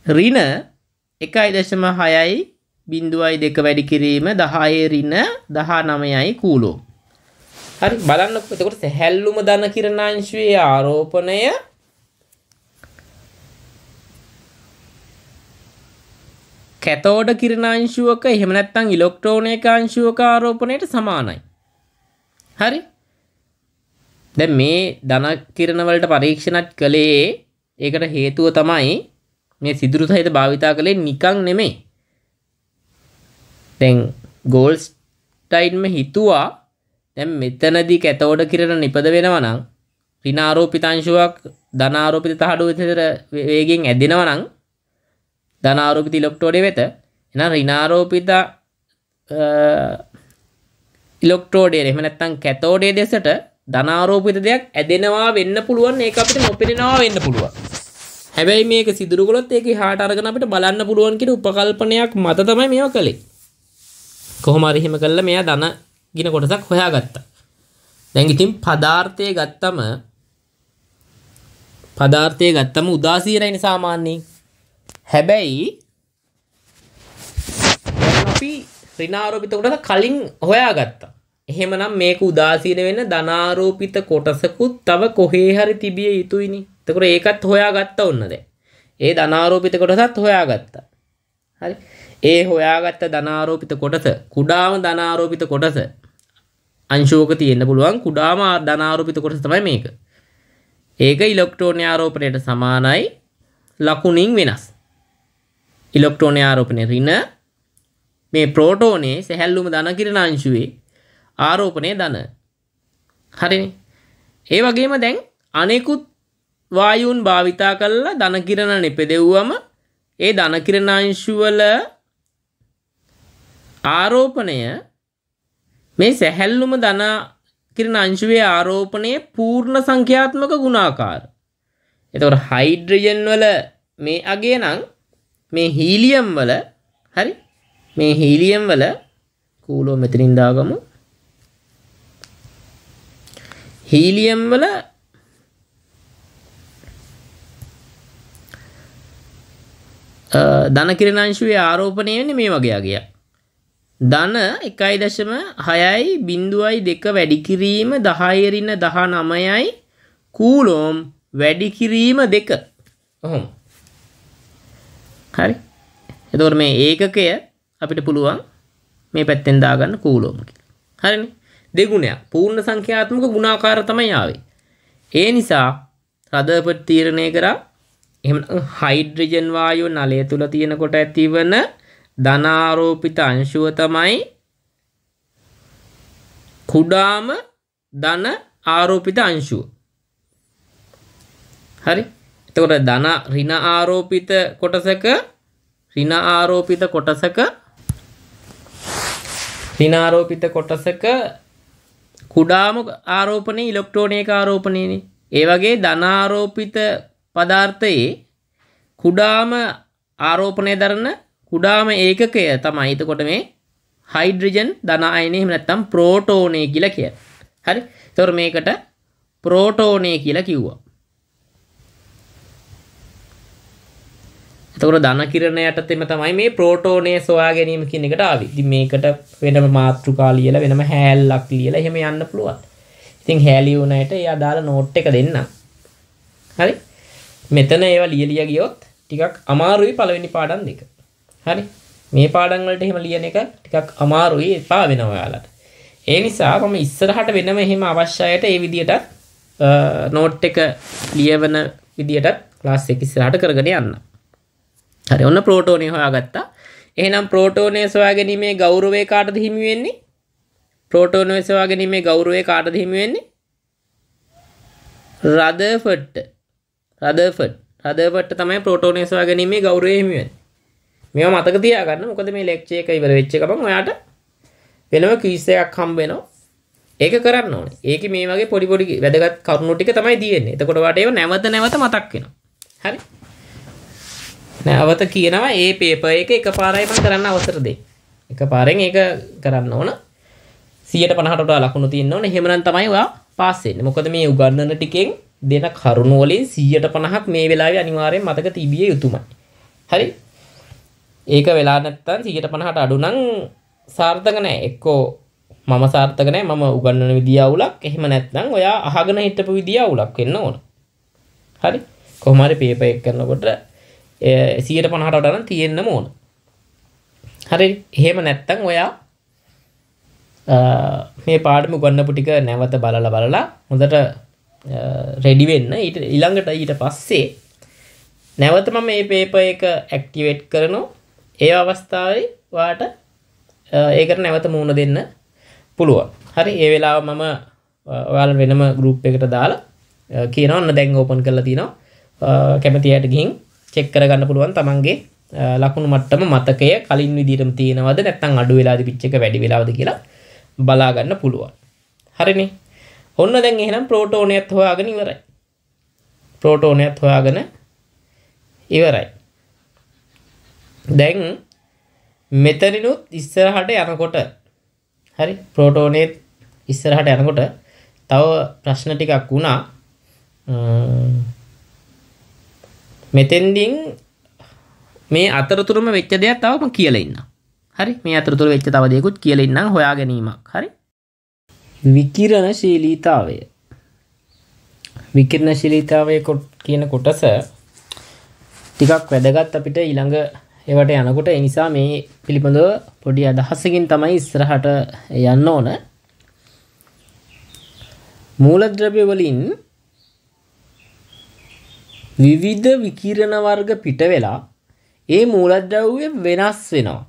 ඍණ එකයි දශම හයයි බින්දුවයි දෙක වැඩි කිරීම දහය රින්න දහා නමයයි කූලෝ. හරි බලන්න එතකොට සැහැල්ලුම දන කිරණංශුවේ ආරෝපණය කැතෝඩ කිරණංශුවක එහෙම නැත්නම් ඉලෙක්ට්‍රෝනයක අංශුවක ආරෝපණයට සමානයි. හරි? දැන් මේ ධන කිරණ වලට පරීක්ෂණත් කළේ ඒකට හේතුව තමයි මේ සිදුරු සහිත භාවිතා කළේ නිකං නෙමෙයි. දැන් ගෝල්ස්ටයින්ම හිතුවා දැන් මෙතනදී කැතෝඩ කිරණ නිපද වෙනවා නම් ඍණාරෝපිතාංශුවක් ධනාරෝපිත තහඩුව විතර වේගෙන් ඇදෙනවා නම් ධනාරෝපිත ඉලෙක්ට්‍රෝඩය වෙත එහෙනම් ඍණාරෝපිත ඉලෙක්ට්‍රෝඩය එහෙම නැත්නම් කැතෝඩය දෙසට ධනාරෝපිත දෙයක් ඇදෙනවා වෙන්න පුළුවන් ඒක අපිට නොපෙනෙනවා වෙන්න පුළුවන් හැබැයි මේක සිදුරු කළොත් ඒක එහාට අරගෙන අපිට බලන්න පුළුවන් කියන උපකල්පනයක් මත තමයි මේවා කළේ. කොහොම හරි හිම කළා මෙයා ධන ගින කොටසක් හොයාගත්තා. දැන් ඉතින් පදාර්ථය ගත්තම පදාර්ථය ගත්තම උදාසීනයිනේ සාමාන්‍යයෙන්. හැබැයි අපි ඍණාරෝපිත කොටස කලින් හොයාගත්තා. එහෙමනම් මේක උදාසීන වෙන්න ධනාරෝපිත කොටසකුත් තව කොහේ හරි තිබිය යුතුයිනේ. එතකොට ඒකත් හොයාගත්ත ඔන්න දැන්. ඒ ධනාරෝපිත කොටසත් හොයාගත්තා. හරි. ඒ හොයාගත්ත ධනාරෝපිත කොටස කුඩාම ධනාරෝපිත කොටස අංශුවක තියෙන්න පුළුවන් කුඩාම ධනාරෝපිත කොටස තමයි මේක. ඒක ඉලෙක්ට්‍රෝන ආරෝපණයට සමානයි ලකුණින් වෙනස්. ඉලෙක්ට්‍රෝන ආරෝපණය ඍණ මේ ප්‍රෝටෝනේ සැහැල්ලුම ධන කිරණ අංශුවේ ආරෝපණය ධන. හරිනේ. ඒ වගේම දැන් අනෙකුත් වායුන් භාවිතා කරලා ධනකිරණ නිපදෙව්වම ඒ ධනකිරණංශුවල ආරෝපණය මේ සැහැල්ලුම ධන කිරණ අංශුවේ ආරෝපණය පූර්ණ සංඛ්‍යාත්මක ගුණාකාර. එතකොට හයිඩ්‍රජන් වල මේ අගේ නම් මේ හීලියම් වල හරි මේ හීලියම් වල කූලෝ මෙතනින් දාගමු හීලියම් වල ධන කිරණංශුවේ ආරෝපණය වෙන්නේ මේ වගේ අගයක්. ධන 1.6යි බිඳුවයි දෙක වැඩි කිරීම 10 රින 19යි කූලෝම් වැඩි කිරීම දෙක. ඔහොම. හරි. එතකොට මේ ඒකකය අපිට පුළුවන් මේ පැත්තෙන් දාගන්න කූලෝම් කියලා. හරිනේ. දෙගුණයක්. පූර්ණ සංඛ්‍යාත්මක ගුණාකාර තමයි ආවේ. ඒ නිසා රදර්ෆර්ඩ් තීරණය කරා එහෙම හයිඩ්‍රජන් වායුව නලය තුල තියෙනකොට ඇතිවන ධනාරෝපිත අංශුව තමයි කුඩාම ධන ආරෝපිත අංශුව. හරි? එතකොට ධන ඍණ ආරෝපිත කොටසක ඍණ ආරෝපිත කොටසක ඍණ ආරෝපිත කොටසක කුඩාම ආරෝපණය ඉලෙක්ට්‍රෝනයක ආරෝපණයනේ. ඒ වගේ ධනාරෝපිත පදාර්ථයේ කුඩාම ආරෝපණය දරන කුඩාම ඒකකය තමයි එතකොට මේ හයිඩ්‍රජන් ධන අයනය එහෙම නැත්නම් ප්‍රෝටෝනය කියලා කිය. හරි. එතකොට මේකට ප්‍රෝටෝනය කියලා කිව්වා. එතකොට ධන කිරණ යටතේම තමයි මේ ප්‍රෝටෝනය සොයා ගැනීම කියන එකට ආවේ. ඉතින් මේකට වෙනම මාතෘකා ලියලා වෙනම හැල්ලක් ලියලා එහෙම යන්න පුළුවන්. ඉතින් හැලිය උනාට ඒ අදාළ නෝට් එක දෙන්න. හරි? මෙතන ඒවා ලියලිය ගියොත් ටිකක් අමාරුයි පළවෙනි පාඩම් දෙක. හරි? මේ පාඩම් වලට එහෙම ලියන එක ටිකක් අමාරුයි එපා වෙනවා ඔයාලට. ඒ නිසා මම ඉස්සරහට වෙනම එහෙම අවශ්‍යයට ඒ විදිහට නෝට් එක ලියවන විදිහට ක්ලාස් එක ඉස්සරහට කරගෙන යන්න. හරි ඔන්න ප්‍රෝටෝනය හොයාගත්තා. එහෙනම් ප්‍රෝටෝනය සොයා ගැනීමේ ගෞරවය කාටද හිමි වෙන්නේ? ප්‍රෝටෝනය සොයා ගැනීමේ ගෞරවය කාටද හිමි වෙන්නේ? රදර්ෆර්ඩ්ට. රදර්ෆර්ඩ්. රදර්ෆර්ඩ්ට තමයි ප්‍රෝටෝනය සොයා ගැනීමේ ගෞරවය හිමි වෙන්නේ. මේවා මතක තියාගන්න. මොකද මේ ලෙක්චර් එක ඉවර වෙච්ච ගමන් ඔයාට වෙනම ක්විස් එකක් හම්බ වෙනවා. ඒක කරන්න ඕනේ. ඒකේ මේ වගේ පොඩි පොඩි වැදගත් කරුණු ටික තමයි තියෙන්නේ. එතකොට ඔයාට ඒව නැවත නැවත මතක් වෙනවා. හරි? නැවත කියනවා ඒ පේපර් එක එකපාරයි මම කරන්න අවසර දෙන්න. එකපාරෙන් ඒක කරන්න ඕන. 150ට වඩා ලකුණු තියෙන්න ඕන. එහෙමනම් තමයි ඔයා පාස් වෙන්නේ. මොකද මේ උගන්වන ටිකෙන් දෙන කරුණු වලින් 150ක් මේ වෙලාවේ අනිවාර්යෙන් මතක තිබිය යුතුමයි. හරි? ඒක වෙලා නැත්තම් 150ට අඩු නම් සාර්ථක නැහැ. එක්කෝ මම සාර්ථක නැහැ. මම උගන්වන විදිය අවුලක්. එහෙම නැත්නම් ඔයා අහගෙන හිටපු විදිය අවුලක් වෙන්න ඕන. හරි? කොහොම හරි පේපර් එක කරනකොට සියට පණහට වඩන තියෙන්න ඕන. හරි එහෙම නැත්තං ඔයා මේ පාඩම ගොන්නපු ටික නැවත බලල බලලා හොඳට රෙඩි වෙන්න. ඊට ඉළඟට ඊට පස්සේ නැවත මම මේ පේප එක ඇක්ටිවේට් කරනු ඒ අවස්ථාවයි වාට ඒකට නැවත මුණ දෙන්න පුළුවන්. හරි ඒ වෙලාව මම ඔයාල වෙනම ගරුප් එකට දාලා කියනවන්න දැන් ඕපන් කරලා තිනවා කැමතියට ගිහින් චෙක් කරගන්න පුළුවන් තමන්ගේ ලකුණු මට්ටම මතකය කලින් විදිහටම තියෙනවද නැත්නම් අඩු වෙලාද පිච් එක වැඩි වෙලාද කියලා බලා ගන්න පුළුවන්. හරිනේ. ඔන්න දැන් එහෙනම් ප්‍රෝටෝනයත් හොයාගෙන ඉවරයි. ප්‍රෝටෝනයත් හොයාගෙන ඉවරයි. දැන් මෙතනිනුත් ඉස්සරහට යනකොට හරි ප්‍රෝටෝනේත් ඉස්සරහට යනකොට තව ප්‍රශ්න ටිකක් වුණා මෙතෙන්ඩින් මේ අතරතුරම වෙච්ච දෙයක් තවම කියලා ඉන්න. හරි මේ අතරතුර වෙච්ච තව දෙයකුත් කියලා ඉන්නම් හොයා ගැනීමක්. හරි. විකිරණශීලීතාවය. විකිරණශීලීතාවය කියන කොටස ටිකක් වැදගත් අපිට ඊළඟ ඒවට යනකොට ඒ නිසා මේ පිළිබඳව පොඩි අදහසකින් තමයි ඉස්සරහට යන්න ඕන. මූලද්‍රව්‍ය වලින් විවිධ විකිරණ වර්ග පිට වෙලා ඒ මූලද්‍රව්‍ය වෙනස් වෙනවා.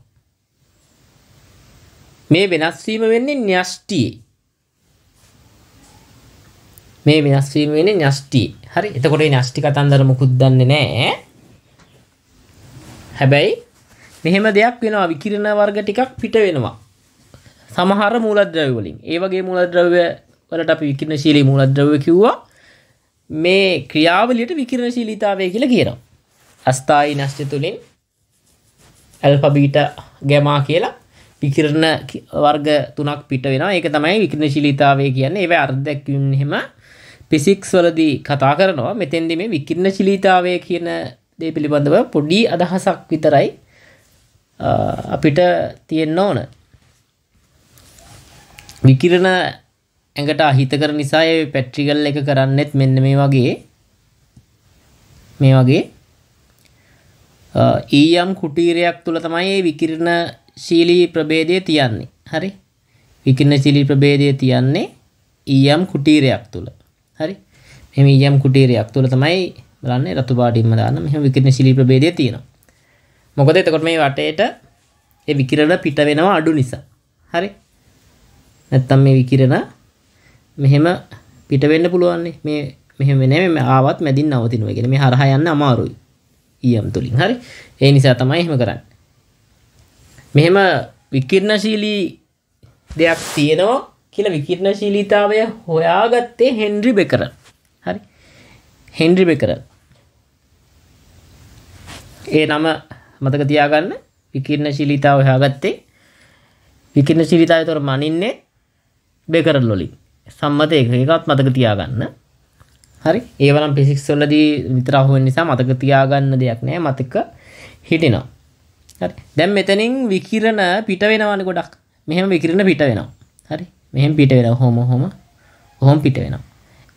මේ වෙනස් වීම වෙන්නේ න්‍යෂ්ටියේ. මේ වෙනස් වීම වෙන්නේ න්‍යෂ්ටියේ. හරි. එතකොට මේ න්‍යෂ්ටි කතන්දර මුකුත් දන්නේ නැහැ. හැබැයි මෙහෙම දෙයක් වෙනවා විකිරණ වර්ග ටිකක් පිට වෙනවා. සමහර මූලද්‍රව්‍ය වලින්. ඒ වගේ මූලද්‍රව්‍ය වලට අපි විකිරණශීලී මූලද්‍රව්‍ය කිව්වා මේ ක්‍රියාවලියට විකිරණශීලීතාවය කියලා කියනවා. අස්ථායි නෂ්ට තුලින් ඇල්ෆා බීටා ගැමා කියලා විකිරණ වර්ග තුනක් පිට වෙනවා. ඒක තමයි විකිරණශීලීතාවය කියන්නේ. ඒවයි අර්ධයක් එහෙම ෆිසික්ස් වලදී කතා කරනවා. මෙතෙන්දි මේ විකිරණශීලීතාවය කියන දේ පිළිබඳව පොඩි අදහසක් විතරයි අපිට තියෙන්න ඕන. විකිරණ ඇඟට අහිත කර නිසා ඒ පැට්‍රිකල් එක කරන්නෙත් මෙන්න මේ වගේ. මේ වගේ. ඊයම් කුටීරයක් තුළ තමයි විකිරණ ශීලී ප්‍රබේදය තියන්නේ. හරි? විකිරණ ශීලී ප්‍රබේදය තියන්නේ ඊයම් කුටීරයක් තුළ හරි? මෙම ඊයම් කුටීරයක් තුළ තමයි බලන්න රතු පාටින්ම දාන්න මෙහෙම විකිරණ ශීලී ප්‍රබේදය තියෙනවා. මොකද එතකොට මේ වටේට ඒ විකිරණ පිට වෙනවා අඩු නිසා. හරි? නැත්තම් මේ විකිරණ මෙහෙම පිට වෙන්න පුළුවන්නේ. මේ මෙහෙම වෙන්නේ මේ ආවත් මැදින් නවතිනවා. කියන්නේ මේ හරහා යන්න අමාරුයි. ඊයම් තුලින්. හරි? ඒ නිසා තමයි එහෙම කරන්නේ. මෙහෙම විකිරණශීලී දෙයක් තියෙනවා කියලා විකිරණශීලීතාවය හොයාගත්තේ හෙන්රි බෙකරල් හරි? හෙන්රි බෙකරල් ඒ නම මතක තියාගන්න. විකිරණශීලීතාව හොයාගත්තේ විකිරණශීලීතාවය තොර මනින්නේ බෙකරල් වලින්. සම්මත එකකත් මතක තියාගන්න. හරි? ඒවනම් පිසික්ස් වලදී විතර අහුවෙන නිසා මතක තියාගන්න දෙයක් නෑ මතක හිටිනවා. හරි? දැන් මෙතනින් විකිරණ පිට වෙනවනේ ගොඩක්. මෙහෙම විකිරණ පිට වෙනවා. හරි? මෙහෙම පිට වෙනවා. හොම හොම ඔහොම පිට වෙනවා.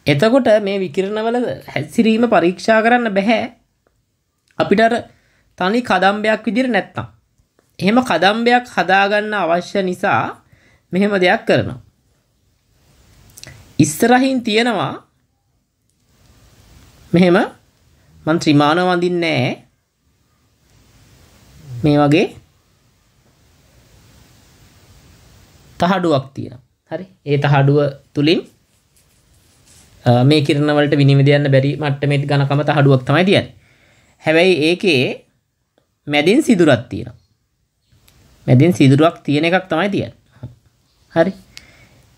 එතකොට මේ විකිරණවල හැසිරීම පරීක්ෂා කරන්න බෑ අපිට අර තනි කදම්බයක් විදිහට නැත්තම්. එහෙම කදම්බයක් හදාගන්න අවශ්‍ය නිසා මෙහෙම දෙයක් කරනවා. ඉස්සරහින් තියෙනවා මෙහෙම මන් ත්‍රිමාණ වඳින්නේ මේ වගේ තහඩුවක් තියෙනවා. හරි. ඒ තහඩුව තුලින් මේ කිරණ වලට විනිවිද යන්න බැරි මට්ටමේ ඝනකම තහඩුවක් තමයි තියන්නේ. හැබැයි ඒකේ මැදින් සිදුරක් තියෙනවා. මැදින් සිදුරක් තියෙන එකක් තමයි තියන්නේ. හරි.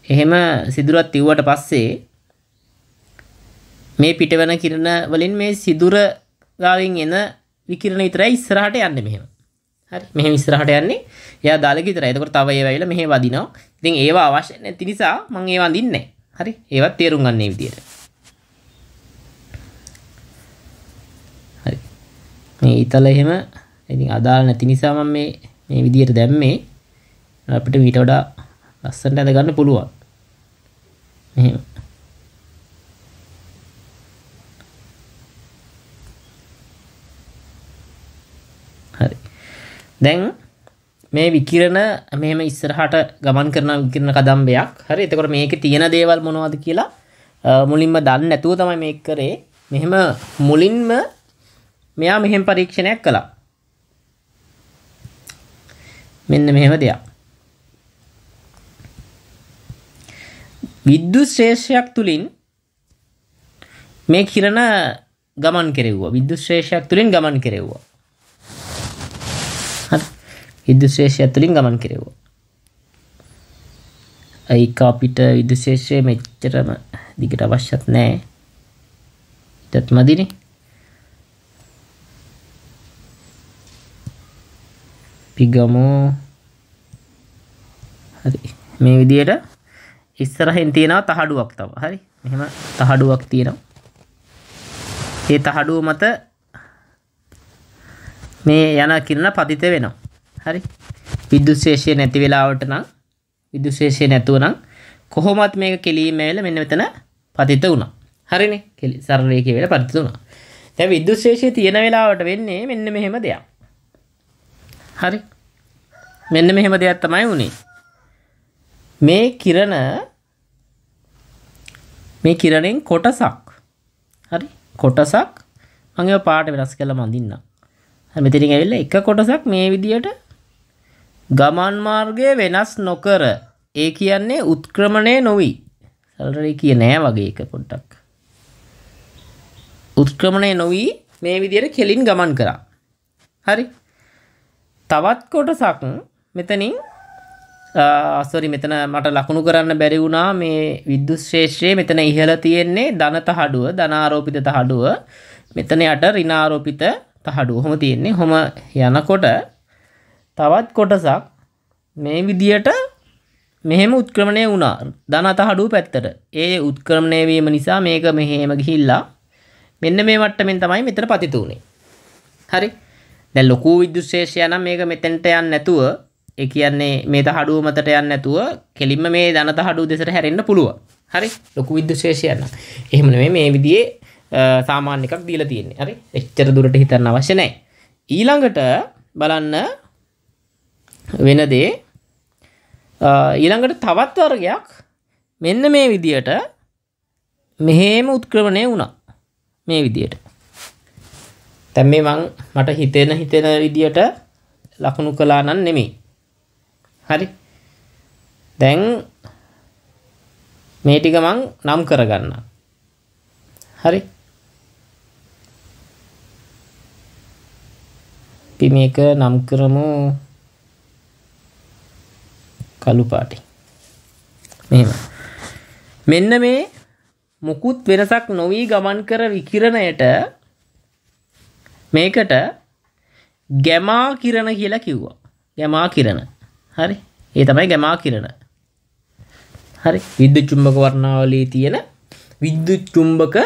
එහෙම සිදුරක් තිව්වට පස්සේ මේ පිටවන කිරණ වලින් මේ සිදුර ගාවින් එන විකිරණ විතරයි ඉස්සරහට යන්නේ මෙහෙම. හරි මෙහෙම ඉස්සරහට යන්නේ. එයා දාලා විතරයි. එතකොට තව ඒවා ඇවිල්ලා මෙහෙ වදිනවා. ඉතින් ඒවා අවශ්‍ය නැති නිසා මම ඒවා අඳින්නේ නැහැ. හරි. ඒවත් තේරුම් ගන්න මේ විදියට. හරි. මේ ඊතල එහෙම ඉතින් අදාළ නැති නිසා මම මේ මේ විදියට දැම්මේ. අපිට ඊට වඩා ලස්සනට ඇඳ ගන්න පුළුවන්. මෙහෙම. හරි. දැන් මේ විකිරණ මෙහෙම ඉස්සරහට ගමන් කරන විකිරණ කදම්බයක්. හරි. එතකොට මේකේ තියෙන දේවල් මොනවද කියලා මුලින්ම දන්නේ නැතුව තමයි මේක කරේ. මෙහෙම මුලින්ම මෙයා මෙහෙම පරීක්ෂණයක් කළා. මෙන්න මෙහෙම දෙයක්. විද්‍යුත් ශ්‍රේෂ්ඨයක් තුලින් මේ කිරණ ගමන් කෙරෙව්වා. විද්‍යුත් ශ්‍රේෂ්ඨයක් තුලින් ගමන් කෙරෙව්වා. හරි. විද්‍යුත් ශ්‍රේෂ්ඨයක් තුලින් ගමන් කෙරෙව්වා. ඒක අපිට විද්‍යුත් ශ්‍රේෂ්ඨය මෙච්චරම දිගට අවශ්‍යත් නැහැ. ඊටත් මදිනේ. පිගමු හරි මේ විදියට ඉස්සරහින් තියෙනවා තහඩුවක් තව. හරි. මෙහෙම තහඩුවක් තියෙනවා. ඒ තහඩුව මත මේ යන කිරණ පතිත වෙනවා. හරි. විද්‍යුත් ශේෂය නැති වෙලාවට නම් විද්‍යුත් ශේෂය නැතුව නම් කොහොමත් මේක කෙලීම වෙලා මෙන්න මෙතන පතිත වුණා. හරිනේ. කෙලි සරල රේඛය වෙලා පතිත වුණා. දැන් විද්‍යුත් ශේෂය තියෙන වෙලාවට වෙන්නේ මෙන්න මෙහෙම දෙයක්. හරි. මෙන්න මෙහෙම දෙයක් තමයි වුනේ. මේ කිරණ මේ කිරණෙන් කොටසක් හරි කොටසක් මම ඒවා පාට වෙනස් කරලා මඳින්නම්. මෙතනින් ඇවිල්ලා එක කොටසක් මේ විදියට ගමන් මාර්ගය වෙනස් නොකර ඒ කියන්නේ උත්ක්‍රමණය නොවි. සරලරේ කිය නෑ වගේ එක පොඩ්ඩක්. උත්ක්‍රමණය නොවි මේ විදියට කෙලින් ගමන් කරා. හරි. තවත් කොටසක් මෙතනින් අස්වරි මෙතන මට ලකුණු කරන්න බැරි වුණා. මේ විද්‍යුත් ශ්‍රේෂ්ත්‍රයේ මෙතන ඉහළ තියෙන්නේ ධන තහඩුව ධනාරෝපිත තහඩුව. මෙතන යට ඍණාරෝපිත තහඩුව. ඔහොම තියෙන්නේ. ඔහොම යනකොට තවත් කොටසක් මේ විදියට මෙහෙම උත්ක්‍රමණය වුණා. ධන තහඩුව පැත්තට. ඒ උත්ක්‍රමණය වීම නිසා මේක මෙහෙම ගිහිල්ලා මෙන්න මේ මට්ටමින් තමයි මෙතන පතිත උනේ හරි. දැන් ලොකු විද්‍යුත් ශේෂය නම් මේක මෙතෙන්ට යන්නේ නැතුව ඒ කියන්නේ මේ තහඩුව මතට යන්නේ නැතුව කෙලින්ම මේ ධන තහඩුව දෙසට හැරෙන්න පුළුවන්. හරි? ලොකු විද්‍යුත් ශේෂයක් නම්. එහෙම නෙමෙයි මේ විදිහේ සාමාන්‍ය එකක් දීලා තියෙන්නේ. හරි? එච්චර දුරට හිතන්න අවශ්‍ය නැහැ. ඊළඟට බලන්න වෙන දේ ඊළඟට තවත් වර්ගයක් මෙන්න මේ විදියට මෙහෙම උත්ක්‍රමණය වුණා. මේ විදියට. දැන් මේ මං මට හිතෙන හිතෙන විදියට ලකුණු කළා නම් නෙමෙයි. හරි. දැන් මේ ටික මං නම් කරගන්න හරි. අපි මේක නම් කරමු. කළු පාටි. මෙහෙම. මෙන්න මේ මුකුත් වෙනසක් නොවී ගමන් කර විකිරණයට මේකට ගැමා කිරණ කියලා කිව්වා. ගැමා කිරණ. හරි? ඒ තමයි ගැමා කිරණ. හරි? විද්‍යුත් චුම්බක වර්ණාවලියේ තියෙන විද්‍යුත් චුම්බක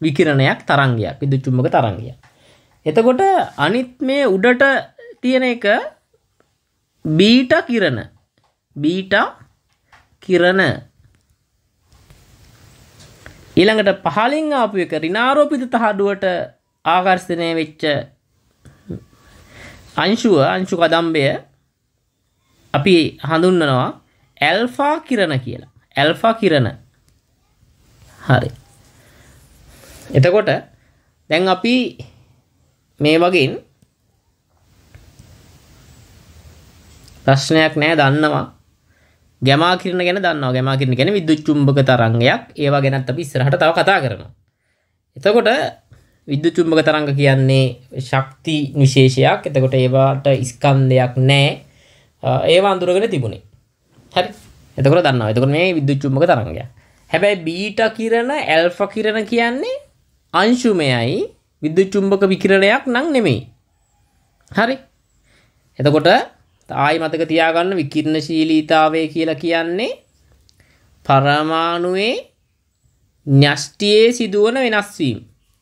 විකිරණයක් තරංගයක්. විද්‍යුත් චුම්බක තරංගයක්. එතකොට අනිත් මේ උඩට තියෙන එක බීටා කිරණ. බීටා කිරණ. ඊළඟට පහලින් ආපු එක ඍණාරෝපිත තහඩුවට ආකර්ෂණය වෙච්ච අංශුව අංශු කදම්බය. අපි හඳුන්වනවා ඇල්ෆා කිරණ කියලා. ඇල්ෆා කිරණ. හරි. එතකොට දැන් අපි මේ වගේන් ප්‍රශ්නයක් නෑ දන්නවා ගැමා කිරණ ගැන දන්නවා ගැමා කිරණ ගැන විද්‍යුත් චුම්බක තරංගයක් ඒවා ගැනත් අපි ඉස්සරහට තව කතා කරනවා. එතකොට විද්‍යුත් චුම්බක තරංග කියන්නේ ශක්ති විශේෂයක්. එතකොට ඒවාට ස්කන්ධයක් නෑ. ඒවා අඳුරගෙන තිබුණේ. හරි. එතකොට දන්නවා. එතකොට මේ විද්‍යුත් චුම්බක තරංගයක්. හැබැයි බීටා කිරණ ඇල්ෆා කිරණ කියන්නේ අංශුමයයි. විද්‍යුත් චුම්බක විකිරණයක් නම් නෙමෙයි. හරි. එතකොට ආයි මතක තියාගන්න විකිරණශීලීතාවය කියලා කියන්නේ පරමාණුවේ න්‍යෂ්ටියේ සිදුවන වෙනස් වීම.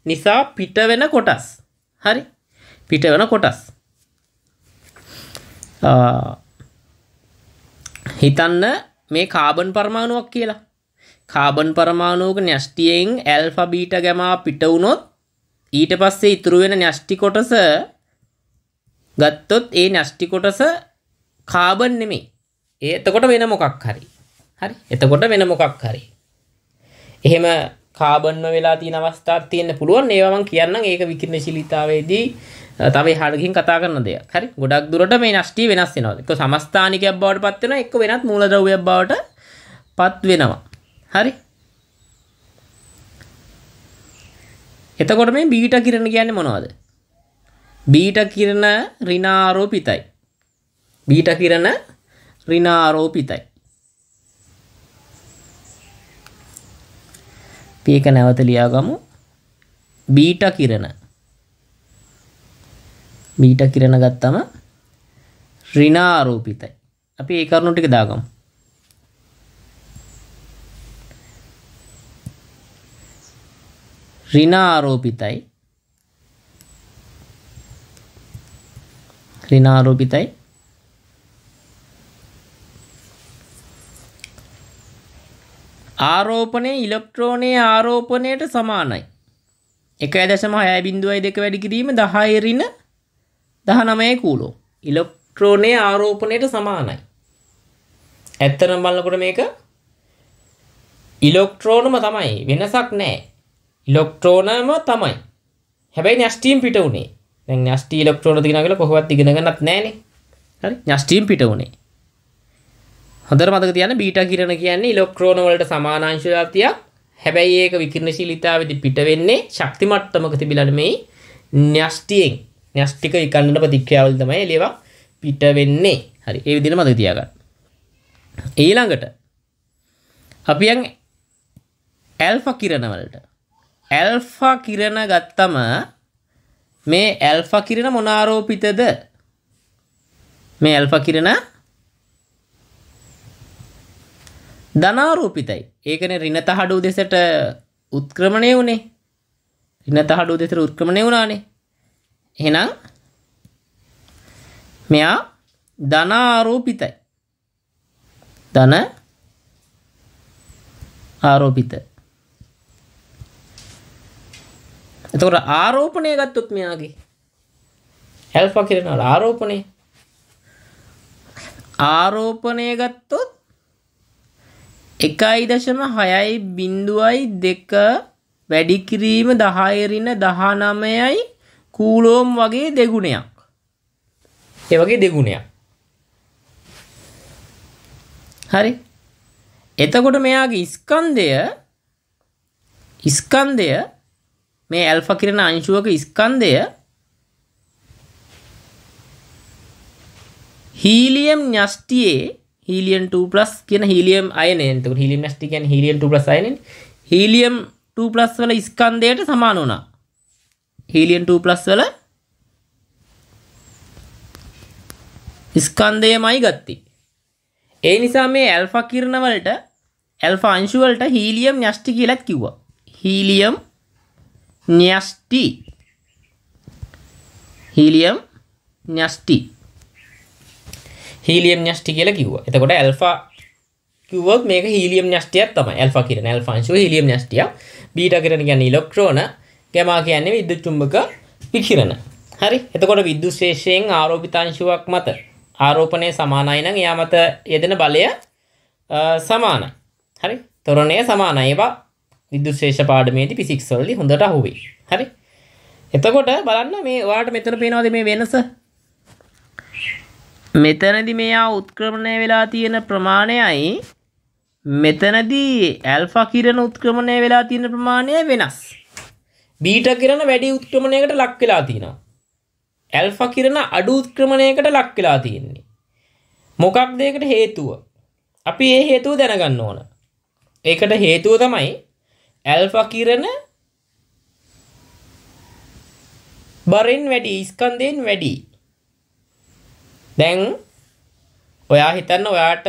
නිසා පිට වෙන කොටස්. හරි. පිට වෙන කොටස් හිතන්න මේ කාබන් පරමාණුවක් කියලා. කාබන් පරමාණුවක න්‍යෂ්ටියෙන් ඇල්ෆා බීටා ගැමා පිට වුණොත් ඊට පස්සේ ඉතුරු වෙන න්‍යෂ්ටි කොටස ගත්තොත් ඒ න්‍යෂ්ටි කොටස කාබන් නෙමෙයි. ඒ එතකොට වෙන මොකක් හරි. හරි. එතකොට වෙන මොකක් හරි. එහෙම කාබන්ව වෙලා තියෙන අවස්ථාවක් තියෙන්න පුළුවන්. ඒවා මම කියන්නම් ඒක විකිරණශීලීතාවයේදී තව එහාටකින් කතා කරන දෙයක්. හරි. ගොඩක් දුරට මේ නෂ්ටි වෙනස් වෙනවා. එක්ක සමස්ථානිකයක් බවට පත් වෙනවා, එක්ක වෙනත් මූලද්‍රව්‍යයක් බවට පත් වෙනවා. හරි. එතකොට මේ බීටා කිරණ කියන්නේ මොනවද? බීටා කිරණ ඍණාරෝපිතයි. බීටා කිරණ ඍණාරෝපිතයි. පීක නැවත ලියාගමු. බීටා කිරණ මීට කිරණ ගත්තම ඍණාරෝපිතයි. අපි ඒ කරුණු ටික දාගමු. ඍණාරෝපිතයි ඍණාරෝපිතයි ආරෝපණය ඉලෙක්ට්‍රෝනයේ ආරෝපණයට සමානයි. 1.6 බිඳුවයි දෙක වැඩි කිරීම 10 ඍණ දහනමය කූලෝ. ඉලෙක්ට්‍රෝනය ආරෝපණයට සමානයි. ඇත්තනම් බලන්නකොට මේක ඉලෙක්ට්‍රෝනම තමයි. වෙනසක් නෑ ඉලෙක්ට්‍රෝනම තමයි. හැබැයි න්‍යෂ්ටීම් පිට උනේ දැන් න්‍යෂ්ටි ඉලෙක්ට්‍රෝන දිනන කියලා කොහොමවත් ඉගෙන ගන්නත් නෑනේ හරි? න්‍යෂ්ටීම් පිට උනේ හොඳට මතක තියාගන්න බීටා කිරණ කියන්නේ ඉලෙක්ට්‍රෝන වලට සමාන අංශ જાතියක්. හැබැයි ඒක විකිරණශීලීතාවේදී පිට වෙන්නේ ශක්ති මට්ටමක තිබිලා නෙමෙයි න්‍යෂ්ටියෙන්. න්‍යෂ්ටික විකන්නන ප්‍රතික්‍රියාවල තමයි එළියව පිට වෙන්නේ. හරි. ඒ විදිහට මතක තියාගන්න. ඊළඟට අපි යන් ඇල්ෆා කිරණ වලට ඇල්ෆා කිරණ ගත්තම මේ ඇල්ෆා කිරණ මොන ආරෝපිතද මේ ඇල්ෆා කිරණ ධනාරෝපිතයි ඒකනේ ඍණ තහඩු දෙසට උත්ක්‍රමණය වුණේ ඍණ තහඩු දෙසට උත්ක්‍රමණය වුණානේ එහෙනම් මෙයා ධනාරෝපිතයි ධන ආරෝපිත. එතකොට ආරෝපණය ගත්තොත් මෙයාගේ ඇල්ෆා කිරනවල ආරෝපණය. ආරෝපණය ගත්තොත් එකයි දශම හයයි බින්දුවයි දෙක වැඩි කිරීම දහයරින දහනමයයි කූලෝම් වගේ දෙගුණයක්. ඒ වගේ දෙගුණයක්. හරි. එතකොට මෙයාගේ ස්කන්දය ස්කන්දය මේ ඇල්ෆ කිරණ අංශුවක ස්කන්දය හීලියම් ඥෂ්ටියේ හීලියන් 2+ කියන හීලියම් අයනය එතකොට හීලියම් ඥෂ්ටි කියන්නේ හීලියම් 2+ අයනනේ හීලියම් 2+ වල ස්කන්ධයට සමාන වුණා. හීලියම් 2+ වල ස්කන්ධයමයි ගත්තේ ඒ නිසා මේ ඇල්ෆා කිරණ වලට ඇල්ෆා අංශු වලට හීලියම් න්‍යෂ්ටි කියලාත් කිව්වා. හීලියම් න්‍යෂ්ටි හීලියම් න්‍යෂ්ටි හීලියම් න්‍යෂ්ටි කියලා කිව්වා. එතකොට ඇල්ෆා කිව්වොත් මේක හීලියම් න්‍යෂ්ටියක් තමයි. ඇල්ෆා කිරණ ඇල්ෆා අංශුව හීලියම් න්‍යෂ්ටිය. බීටා කිරණ කියන්නේ ඉලෙක්ට්‍රෝන. ගැමා කියන්නේ විද්‍යුත් චුම්බක විකිරණ. හරි. එතකොට විද්‍යුත් ශේෂයෙන් ආරෝපිත අංශුවක් මත ආරෝපණය සමානයි නම් එයා මත යෙදෙන බලය සමානයි. හරි? තොරණය සමානයි. ඒවා විද්‍යුත් ශේෂ පාඩමේදී ෆිසික්ස් වලදී හොඳට අහුවේ. හරි? එතකොට බලන්න මේ ඔයාලට මෙතන පේනවද මේ වෙනස? මෙතනදී මෙයා උත්ක්‍රමණය වෙලා තියෙන ප්‍රමාණයයි මෙතනදී ඇල්ෆා කිරණ උත්ක්‍රමණය වෙලා තියෙන ප්‍රමාණය වෙනස්. බීටා කිරණ වැඩි උත්ක්‍රමණයකට ලක් වෙලා තියෙනවා. ඇල්ෆ කිරණ අඩු උත්ක්‍රමණයකට ලක් වෙලා තියෙන්නේ. මොකක් දෙයකට හේතුව. අපි ඒ හේතුව දැනගන්න ඕන. ඒකට හේතුව තමයි ඇල්ෆ කිරණ බරෙන් වැඩි ස්කන්දයෙන් වැඩි. දැන් ඔයා හිතන්න ඔයාට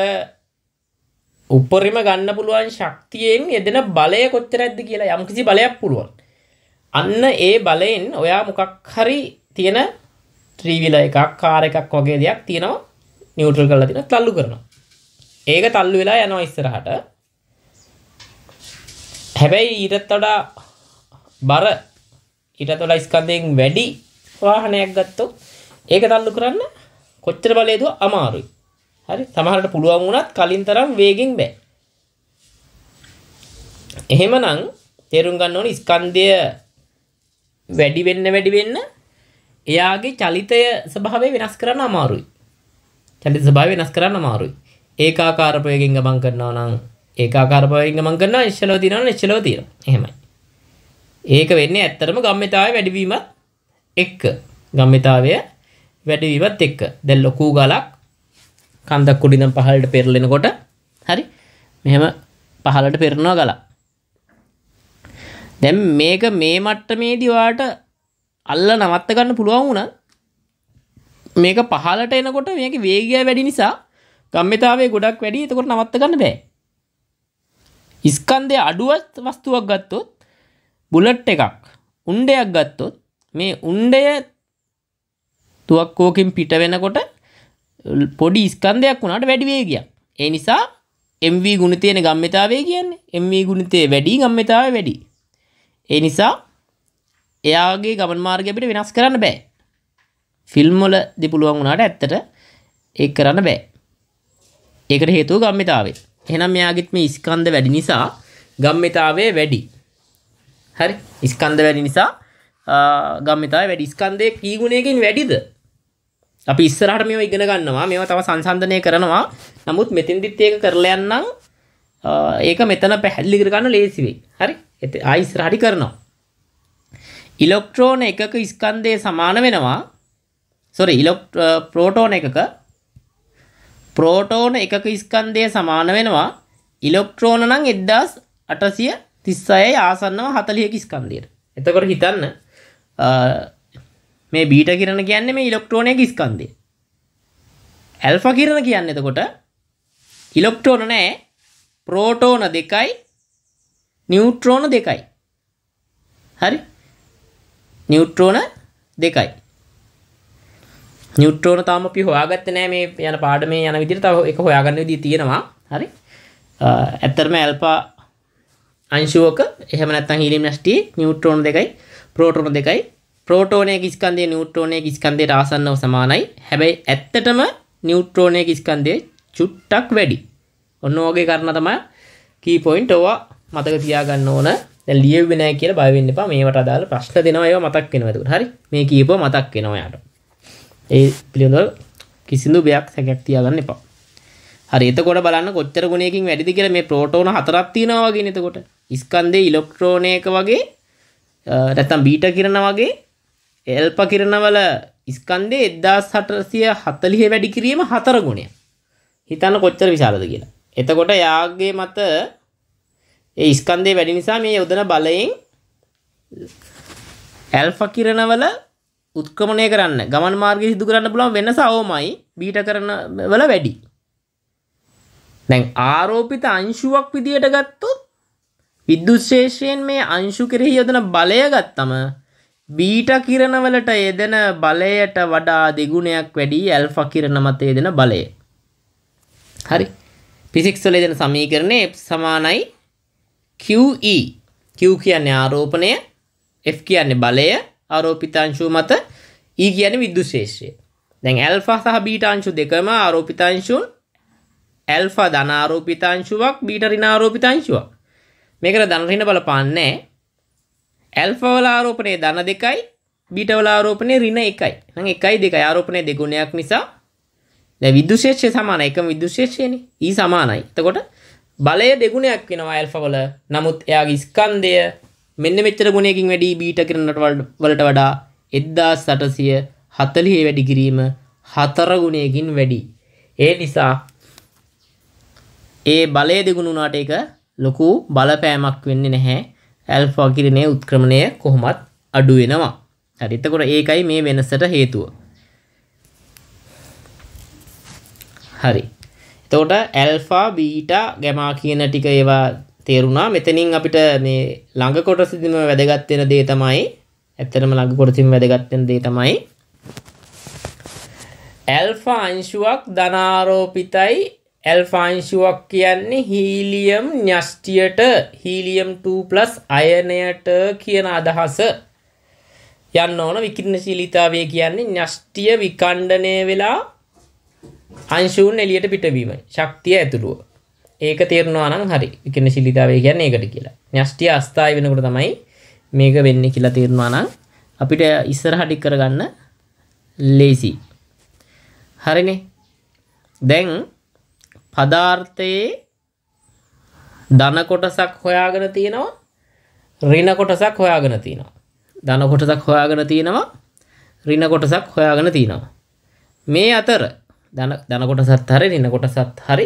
උපරිම ගන්න පුළුවන් ශක්තියෙන් යෙදෙන බලය කොච්චර ඇද්ද කියලා යම්කිසි බලයක් පුළුවන්. අන්න ඒ බලයෙන් ඔයා මොකක් හරි තියෙන ත්‍රීවිල එකක් කාර එකක් වගේ දෙයක් තියෙනවා නිියවටල් කරලා තින තල්ලු කරනවා. ඒක තල්ලු වෙලා යනවා ඉස්සරහට. හැබැයි ඊටත් වඩා බර ඊටත් වඩා ස්කන්ධයෙන් වැඩි වාහනයක් ගත්තොත් ඒක තල්ලු කරන්න කොච්චර බලයද අමාරුයි. හරි? සමහරට පුළුවන් වුණත් කලින් තරම් වේගෙන් බෑ. එහෙමනම් තේරුම් ගන්න ඕනේ ස්කන්ධය වැඩි වෙන්න වැඩි වෙන්න එයාගේ චලිතය ස්වභාවය වෙනස් කරන්න අමාරුයි. චලිත ස්වභාවය වෙනස් කරන්න අමාරුයි. ඒකාකාර ප්‍රයෝගයෙන් ගමන් කරනවා නම් ඒකාකාර ප්‍රයෝගයෙන් ගමන් කරනවා නිශ්චලව තියෙනවා නිශ්චලව තියෙනවා. එහෙමයි. ඒක වෙන්නේ ඇත්තටම ගම්මිතාවය වැඩිවීමත් එක්ක. ගම්මිතාවය වැඩිවීමත් එක්ක. දැන් ලොකු ගලක් කන්දක් උඩින් පහළට පෙරලෙනකොට හරි මෙහෙම පහළට පෙරනවා ගලක්. දැන් මේක මේ මට්ටමේදී ඔයාට අල්ල නවත්ත ගන්න පුළුවන් වුණ මේක පහලට එනකොට මේක වේගය වැඩි නිසා ගම්මිතාවේ ගොඩක් වැඩි. එතකොට නවත්ත ගන්න බෑ. ඉස්කන්දය අඩුවත් වස්තුවක් ගත්තොත් බුලට් එකක් උන්ඩයක් ගත්තොත් මේ උන්ඩය තුවක්කෝකින් පිට වෙනකොට පොඩි ස්කන්දයක් වුණට වැඩි වේගයක්. ඒ නිසා MV ගුණ තියෙන ගම්මිතාවේ කියන්නේ. MV ගුණතේ වැඩි ගම්මිතාව වැඩි. ඒ නිසා එයාගේ ගමන් මාර්ගය අපිට වෙනස් කරන්න බෑ. ෆිල්ම් වල දිපුළුවන් වුණාට ඇත්තට ඒක කරන්න බෑ. ඒකට හේතුව ගම්මිතාවේ. එහෙනම් මෙයාගෙත් මේ ස්කන්ධ වැඩි නිසා ගම්මිතාවේ වැඩි. හරි? ස්කන්ධ වැඩි නිසා ගම්මිතාවේ වැඩි. ස්කන්ධයේ කී ගුණයකින් වැඩිද? අපි ඉස්සරහට මේවා ඉගෙන ගන්නවා. මේවා තව සංසන්දනය කරනවා. නමුත් මෙතෙන්දිත් ඒක කරලා යන්නම්. ඒක මෙතන පැහැදිලි කරගන්න ලේසි වෙයි හරි? ආයි ඉස්සරහට කරනවා ඉලෙක්ට්‍රෝන එකක ස්කන්ධය සමාන වෙනවා සොරි ඉලෙක් ප්‍රෝටෝන එකක ප්‍රෝටෝන එකක ස්කන්ධය සමාන වෙනවා ඉලෙක්ට්‍රෝන නම් 1836යි ආසන්නව 40ක ස්කන්ධයට. එතකොට හිතන්න මේ බීටා කිරණ කියන්නේ මේ ඉලෙක්ට්‍රෝනයක ස්කන්ධය. ඇල්ෆා කිරණ කියන්නේ එතකොට ඉලෙක්ට්‍රෝන නැහැ ප්‍රෝටෝන දෙකයි නියුට්‍රෝන දෙකයි. හරි? නියුට්‍රෝන දෙකයි. නියුට්‍රෝන තාම අපි හොයාගත්තේ නැහැ මේ යන පාඩමේ යන විදිහට තව එක හොයාගන්න විදිහ තියෙනවා. හරි? ඇත්තටම ඇල්ෆා අංශුවක එහෙම නැත්නම් හීලියම් නැස්ටි නියුට්‍රෝන දෙකයි ප්‍රෝටෝන දෙකයි ප්‍රෝටෝනයක ස්කන්ධය නියුට්‍රෝනයක ස්කන්ධයට ආසන්නව සමානයි. හැබැයි ඇත්තටම නියුට්‍රෝනයක ස්කන්ධය චුට්ටක් වැඩි. ඔන්න ඔයගේ කාරණා තමයි කී පොයින්ට් ඔවා මතක තියාගන්න ඕන. දැන් ලියෙන්නේ නැහැ කියලා බය වෙන්න එපා. මේවට අදාළ ප්‍රශ්න දෙනවා ඒවා මතක් වෙනවා එතකොට. හරි? මේ කියපුවා මතක් වෙනවා යාට. ඒ පිළිබඳව කිසිදු බයක් සැකයක් තියාගන්න එපා. හරි එතකොට බලන්න කොච්චර ගුණයකින් වැඩිද කියලා මේ ප්‍රෝටෝන හතරක් තියෙනවා වගේ නේද එතකොට. ස්කන්ධයේ ඉලෙක්ට්‍රෝනයක වගේ නැත්නම් බීටා කිරණ වගේ එල්පා කිරණවල ස්කන්ධයේ 1840 වැඩි කිරීම හතර ගුණය. හිතන්න කොච්චර විශාලද කියලා. එතකොට යාගේ මත ඒ ස්කන්ධය වැඩි නිසා මේ යොදන බලයෙන් ඇල්ෆා කිරණවල උත්ක්‍රමණය කරන්න ගමන් මාර්ගය සිදු කරන්න පුළුවන් වෙනස අවමයි බීටා කරන වල වැඩි. දැන් ආරෝපිත අංශුවක් විදියට ගත්තොත් විද්‍යුත් ශේෂයෙන් මේ අංශු කෙරෙහි යොදන බලය ගත්තම බීටා කිරණ වලට යෙදෙන බලයට වඩා දෙගුණයක් වැඩි ඇල්ෆා කිරණ මත යෙදෙන බලය. හරි. ෆිසික්ස් වල යෙදෙන සමීකරණය F සමානයි QE. Q කියන්නේ ආරෝපණය, F කියන්නේ බලය, ආරෝපිත අංශුව මත E කියන්නේ විද්‍යුත් ශේෂ්ත්‍රය. දැන් ඇල්ෆා සහ බීටා අංශු දෙකම ආරෝපිත අංශුන් ඇල්ෆා ධන ආරෝපිත අංශුවක් බීටා ඍණ ආරෝපිත අංශුවක්. මේකට ධන ඍණ බලපාන්නේ ඇල්ෆා වල ආරෝපණය ධන දෙකයි බීටා වල ආරෝපණය ඍණ එකයි. එහෙනම් එකයි දෙකයි ආරෝපණය දෙගුණයක් නිසා දැන් විද්‍යුත් ශේෂ්ත්‍රය සමානයි. එකම විද්‍යුත් ශේෂ්ත්‍රයනේ. E සමානයි. එතකොට බලය දෙගුණයක් වෙනවා ඇල්ෆා වල. නමුත් එයාගේ ස්කන්ධය මෙන්න මෙච්චර ගුණයකින් වැඩි බීටා කිරණට වලට වඩා 1840 වැඩි කිරීම හතර ගුණයකින් වැඩි. ඒ නිසා ඒ බලය දෙගුණ වුණාට ඒක ලොකු බලපෑමක් වෙන්නේ නැහැ. ඇල්ෆා කිරණයේ උත්ක්‍රමණය කොහොමත් අඩු වෙනවා. හරි. එතකොට ඒකයි මේ වෙනසට හේතුව. හරි. එතකොට ඇල්ෆා බීටා ගැමා කියන ටික ඒවා තේරුණා. මෙතනින් අපිට මේ ළඟ කොටසදීම වැදගත් වෙන දේ තමයි ඇත්තටම ළඟ කොටසින් වැදගත් වෙන දේ තමයි ඇල්ෆා අංශුවක් ධනාරෝපිතයි. ඇල්ෆා අංශුවක් කියන්නේ හීලියම් න්‍යෂ්ටියට හීලියම් 2+ අයනයට කියන අදහස. යන්න ඕන. විකිරණශීලීතාවය කියන්නේ න්‍යෂ්ටිය විකණ්ඩනය වෙලා අංශූන් එළියට පිටවීමයි ශක්තිය ඇතුළුව. ඒක තේරුණා නම් හරි. විකිරණශීලීතාවය කියන්නේ ඒකට කියලා. න්‍යෂ්ටිය අස්ථායි වෙනකොට තමයි මේක වෙන්නේ කියලා තේරුණා නම් අපිට ඉස්සරහට කරගන්න ලේසි හරිනේ. දැන් පදාර්ථයේ ධන කොටසක් හොයාගෙන තියෙනවා ඍණ කොටසක් හොයාගෙන තියෙනවා. ධන කොටසක් හොයාගෙන තියෙනවා ඍණ කොටසක් හොයාගෙන තියෙනවා. මේ අතර ධන ධන කොටසත් හරි ඍණ කොටසත් හරි.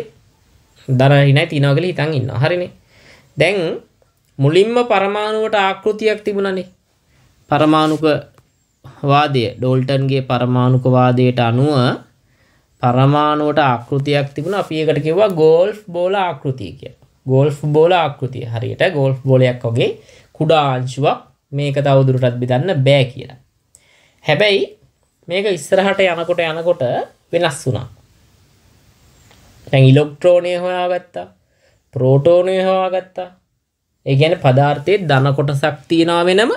ධන ඍණයි තියෙනවා කියලා හිතන් ඉන්නවා. හරිනේ. දැන් මුලින්ම පරමාණුවට ආකෘතියක් තිබුණනේ. පරමාණුක වාදය ඩෝල්ටන්ගේ පරමාණුක වාදයට අනුව පරමාණුවට ආකෘතියක් තිබුණා. අපි ඒකට කිව්වා ගෝල්ෆ් බෝල ආකෘතිය කියලා. ගෝල්ෆ් බෝල ආකෘතිය. හරියට ගෝල්ෆ් බෝලයක් වගේ කුඩා අංශුවක් මේක තවදුරටත් බෙදන්න බෑ කියලා. හැබැයි මේක ඉස්සරහට යනකොට යනකොට වෙනස් වුණා. දැන් ඉලෙක්ට්‍රෝනය හොයාගත්තා. ප්‍රෝටෝනය හොයාගත්තා. ඒ කියන්නේ පදාර්ථයේ ධන කොටසක් තියනවා වෙනම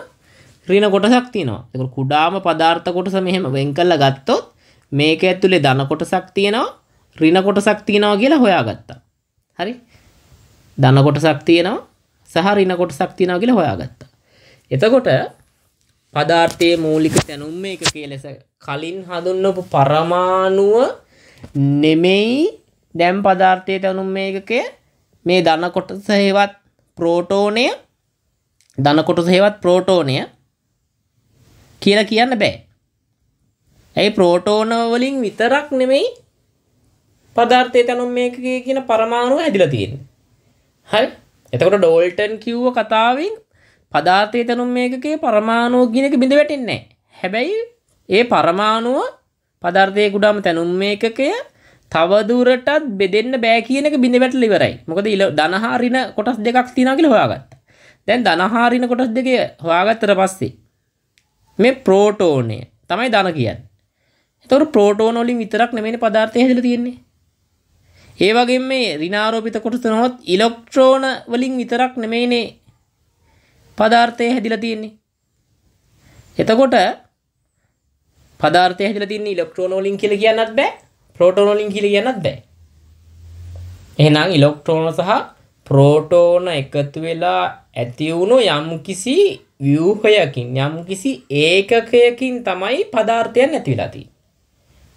ඍණ කොටසක් තියෙනවා. ඒක කුඩාම පදාර්ථ කොටස මෙහෙම වෙන් කරලා ගත්තොත් මේක ඇතුලේ ධන කොටසක් තියෙනවා ඍණ කොටසක් තියෙනවා කියලා හොයාගත්තා. හරි? ධන කොටසක් තියෙනවා සහ ඍණ කොටසක් තියෙනවා කියලා හොයාගත්තා. එතකොට පදාර්ථයේ මූලික තැනුම් මේකකයේ ලෙස කලින් හඳුන්වපු පරමාණුව නෙමෙයි දැන් පදාර්ථයේ තැනුම් මේකකය මේ ධන කොටස හේවත් ප්‍රෝටෝනය ධන කොටස හේවත් ප්‍රෝටෝනය කියලා කියන්න බෑ ඇයි ප්‍රෝටෝන වලින් විතරක් නෙමෙයි පදාර්ථය තැනුම් මේකකය කියන පරමාණුව හැදිලා තියෙන්නේ. හරි? එතකොට ඩෝල්ටන් කිව්ව කතාවෙන් පදාර්ථය තැනුම් මේකකේ පරමාණුව කියන එක බිඳ වැටෙන්නේ නැහැ. හැබැයි ඒ පරමාණුව පදාර්ථයේ කුඩාම තැනුම් මේකකය තවදුරටත් බෙදෙන්න බෑ කියන එක බිඳ වැටලා ඉවරයි. මොකද ධනහාරින කොටස් දෙකක් තියෙනවා කියලා හොයාගත්තා. දැන් ධනහාරින කොටස් දෙක හොයාගත්තට පස්සේ මේ ප්‍රෝටෝනය තමයි ධන කියන්නේ. එතකොට ප්‍රෝටෝන වලින් විතරක් නෙමෙයි පදාර්ථය හැදලා තියෙන්නේ. ඒ වගේම මේ ඍණාරෝපිත කොටස නොහොත් ඉලෙක්ට්‍රෝන වලින් විතරක් නෙමෙයිනේ පදාර්ථය හැදිලා තියෙන්නේ. එතකොට පදාර්ථය හැදිලා තින්නේ ඉලෙක්ට්‍රෝන වලින් කියලා කියන්නත් බෑ ප්‍රෝටෝන වලින් කියලා කියන්නත් බෑ. එහෙනම් ඉලෙක්ට්‍රෝන සහ ප්‍රෝටෝන එකතු වෙලා ඇති වුණු යම්කිසි ව්‍යූහයකින් යම්කිසි ඒකකයකින් තමයි පදාර්ථයන් ඇති වෙලා තියෙන්නේ.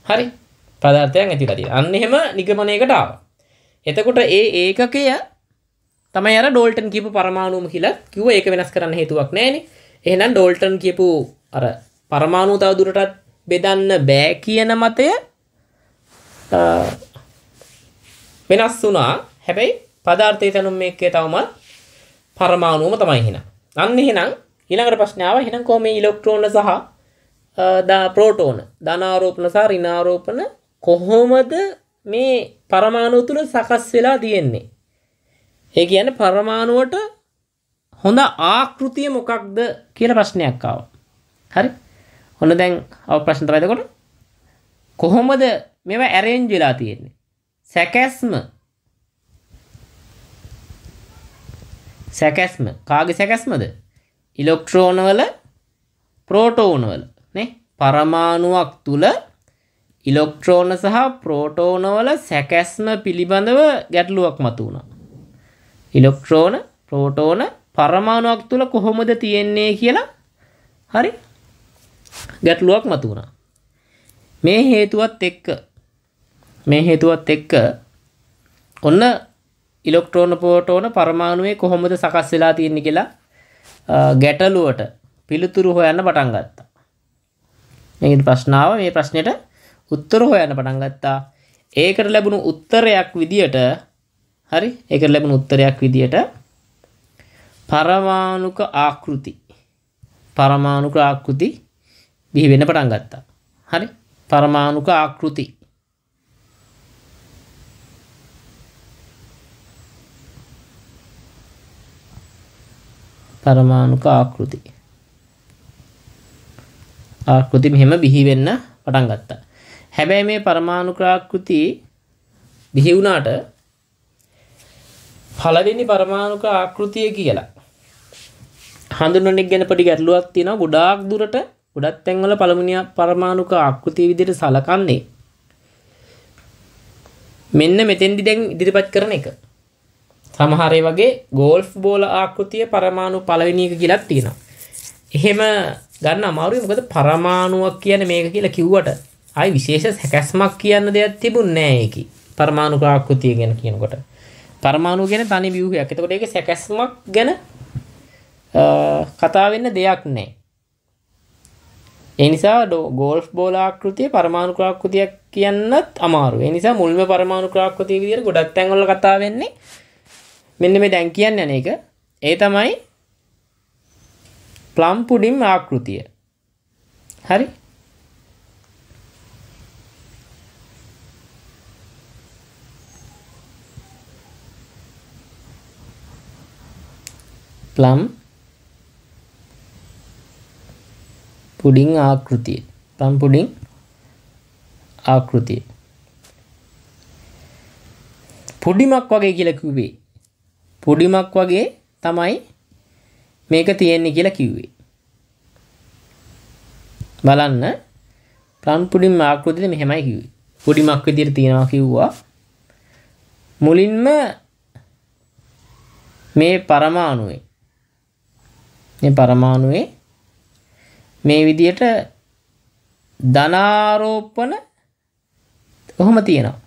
හරි? පදාර්ථයන් ඇති වෙලා තියෙන්නේ. අන්න එහෙම නිගමනයකට ආවා. එතකොට ඒ ඒකකය තමයි අර ඩෝල්ටන් කියපු පරමාණුම කියලා කිව්ව ඒක වෙනස් කරන්න හේතුවක් නැහැනේ. එහෙනම් ඩෝල්ටන් කියපු අර පරමාණු තව දුරටත් බෙදන්න බෑ කියන මතය වෙනස් වුණා හැබැයි පදාර්ථය තැනුම් මේකේ තවමත් පරමාණුවම තමයි එහෙනම්. අන්න එහෙනම් ඊළඟට ප්‍රශ්නාව එහෙනම් කොහොම මේ ඉලෙක්ට්‍රෝන සහ දා ප්‍රෝටෝන ධනාරෝපණ සහ ඍණාරෝපණ කොහොමද මේ පරමාණු තුල සකස් වෙලා තියෙන්නේ? ඒ කියන්නේ පරමාණුවට හොඳ ආකෘතිය මොකක්ද කියලා ප්‍රශ්නයක් ආවා. හරි? ඔන්න දැන් අව ප්‍රශ්න තමයි එතකොට කොහොමද මේවා ඇරේන්ජ් වෙලා තියෙන්නේ? සැකැස්ම සැකැස්ම කාගේ සැකැස්මද? ඉලෙක්ට්‍රෝන වල ප්‍රෝටෝන වල නේ පරමාණුවක් තුල ඉලෙක්ට්‍රෝන සහ ප්‍රෝටෝන වල සැකැස්ම පිළිබඳව ගැටලුවක් මතුවුණා. ඉලෙක්ට්‍රෝන ප්‍රෝටෝන පරමාණුවක් තුල කොහොමද තියෙන්නේ කියලා හරි ගැටලුවක් මතුවුණා. මේ හේතුවත් එක්ක මේ හේතුවත් එක්ක ඔන්න ඉලෙක්ට්‍රෝන ප්‍රෝටෝන පරමාණුවේ කොහොමද සකස් වෙලා තියෙන්නේ කියලා ගැටලුවට පිළිතුරු හොයන්න පටන් ගත්තා. මේකට ප්‍රශ්නාව මේ ප්‍රශ්නෙට උත්තර හොයන්න පටන් ගත්තා. ඒකට ලැබුණු උත්තරයක් විදියට හරි? ඒකට ලැබුණු උත්තරයක් විදියට පරමාණුක ආකෘති. පරමාණුක ආකෘති බිහි වෙන්න පටන් ගත්තා. හරි? පරමාණුක ආකෘති. පරමාණුක ආකෘති. ආකෘති මෙහෙම බිහි වෙන්න පටන් ගත්තා. හැබැයි මේ පරමාණුක ආකෘති බිහි වුණාට පළවෙනි පරමාණුක ආකෘතිය කියලා හඳුන්වන එක ගැන පොඩි ගැටලුවක් තියෙනවා. ගොඩාක් දුරට ගොඩක් තැන්වල පළමුණිය පරමාණුක ආකෘතිය විදිහට සලකන්නේ මෙන්න මෙතෙන්දි දැන් ඉදිරිපත් කරන එක. සමහර වගේ ගෝල්ෆ් බෝල ආකෘතිය පරමාණු පළවෙනි එක කියලා තියෙනවා. එහෙම ගන්න අමාරුයි මොකද පරමාණුවක් කියන්නේ මේක කියලා කිව්වට ආයි විශේෂ හැකැස්මක් කියන්න දෙයක් තිබුණේ නැහැ ඒකේ. පරමාණු ආකෘතිය ගැන කියනකොට. පරමාණු ගැන තනි ව්‍යුහයක්. එතකොට ඒකේ සැකැස්මක් ගැන කතා වෙන්න දෙයක් නැහැ. ඒ නිසා ගෝල්ෆ් බෝල ආකෘතිය පරමාණු ආකෘතියක් කියන්නත් අමාරුයි. ඒ නිසා මුල්ම පරමාණු ආකෘතිය විදිහට ගොඩක් තැන්වල කතා වෙන්නේ මෙන්න මේ දැන් කියන්නේ අනේක. ඒ තමයි ප්ලම් පුඩින් ආකෘතිය. හරි? ප්ලම් පුඩින් ආකෘතිය. ප්ලම් පුඩින් ආකෘතිය. පුඩිමක් වගේ කියලා කිව්වේ. පුඩිමක් වගේ තමයි මේක තියෙන්නේ කියලා කිව්වේ. බලන්න ප්ලම් පුඩින් ආකෘතිය මෙහෙමයි කිව්වේ. පුඩිමක් විදිහට තියෙනවා කිව්වා. මුලින්ම මේ පරමාණුවේ මේ පරමාණුවේ මේ විදිහට ධනාරෝපණ කොහොම තියෙනවා.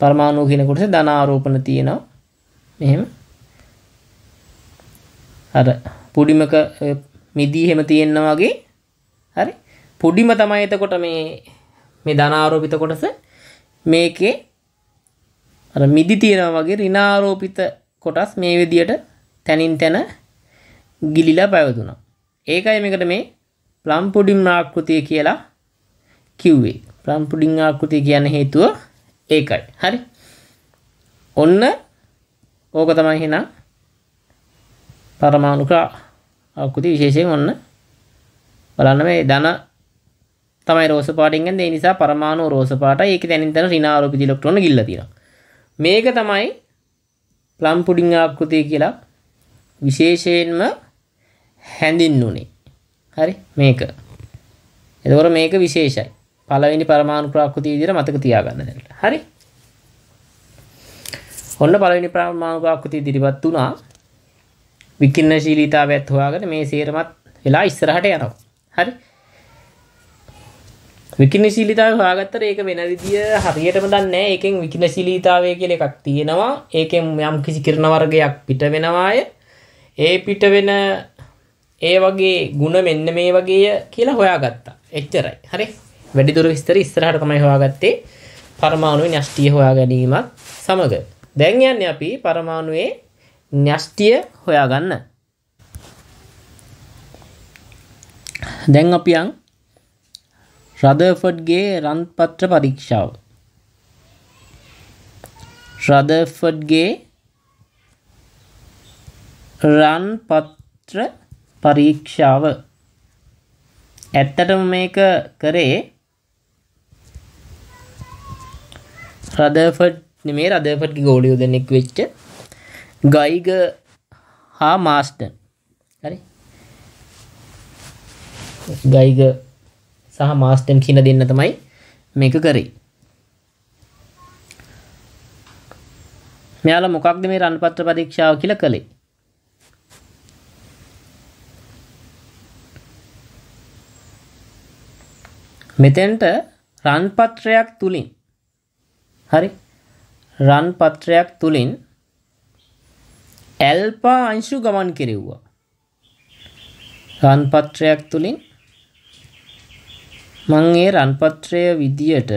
පරමාණු කියන කොටසේ ධනාරෝපණ තියෙනවා. මෙහෙම අර පුඩිමක මිදී එහෙම තියෙනවා වගේ හරි පුඩිම තමයි එතකොට මේ මේ ධනාරෝපිත කොටස මේකේ අර මිදි තියෙනවා වගේ ඍණාරෝපිත කොටස් මේ විදියට තැනින් තැන ගිලිලා පැවතුණා. ඒකයි මේකට මේ ප්ලම් පුඩින් ආකෘතිය කියලා කිව්වේ. ප්ලම් පුඩින් ආකෘතිය කියන හේතුව ඒකයි. හරි. ඔන්න ඕක තමයි එහෙනම් පරමාණුක ආකෘති විශේෂයෙන් ඔන්න බලන්න මේ ධන තමයි රෝස පාටින් ගන්නේ ඒ නිසා පරමාණු රෝස පාටයි ඒකේ තැනින් තැන ඍණාරෝපිත ඉලෙක්ට්‍රෝන ගිල්ලා තියෙනවා මේක තමයි ප්ලම් පුඩින් ආකෘතිය කියලා විශේෂයෙන්ම හැඳින්වුනේ හරි? මේක. එතකොට මේක විශේෂයි. පළවෙනි පරමාණු ප්‍රාකෘතිය විදිහට මතක තියාගන්න දැන් හරි? ඔන්න පළවෙනි පරමාණු ප්‍රාකෘතිය ඉදිරිපත් වුණා. විකින්නශීලීතාවයත් හොයාගෙන මේ සේරමත් වෙලා ඉස්සරහට යනවා. හරි? විකිනශීලීතාවය හොයාගත්තට ඒක වෙන විදිය හරියටම දන්නේ නැහැ. ඒකෙන් විකිනශීලීතාවය කියලා එකක් තියෙනවා. ඒකෙන් යම් කිසි කිරණ වර්ගයක් පිට වෙනවාය. ඒ පිට වෙන ඒ වගේ ಗುಣ මෙන්න මේ වගේය කියලා හොයාගත්තා. එච්චරයි. හරි. වැඩිදුර විස්තර ඉස්සරහට තමයි හොයාගත්තේ. පරමාණුවේ න්‍යෂ්ටිය හොයා ගැනීමත් සමග. දැන් යන්නේ අපි පරමාණුවේ න්‍යෂ්ටිය හොයාගන්න. දැන් අපි යන් රදර්ෆඩ්ගේ රන්පත්‍ර පරීක්ෂාව රදර්ෆඩ්ගේ රන්පත්‍ර පරීක්ෂාව. ඇත්තටම මේක කරේ රදර්ෆඩ් මේ රදර්ෆඩ්ගේ ගෝලියෝ දෙන්නෙක් වෙච්ච ගයිග හා මාස්ටන් හරි. ගයිග සහ මාස්ටන් කියන දෙන්න තමයි මේක කරේ. මෙයාලා මොකක්ද මේ රන්පත්‍ර පරීක්ෂාව කියලා කළේ? මෙතෙන්ට රන්පත්‍රයක් තුලින්. හරි? රන්පත්‍රයක් තුලින් ඇල්පා අංශු ගමන් කෙරෙව්වා. රන්පත්‍රයක් තුලින් මං ඒ රන්පත්‍රය විදියට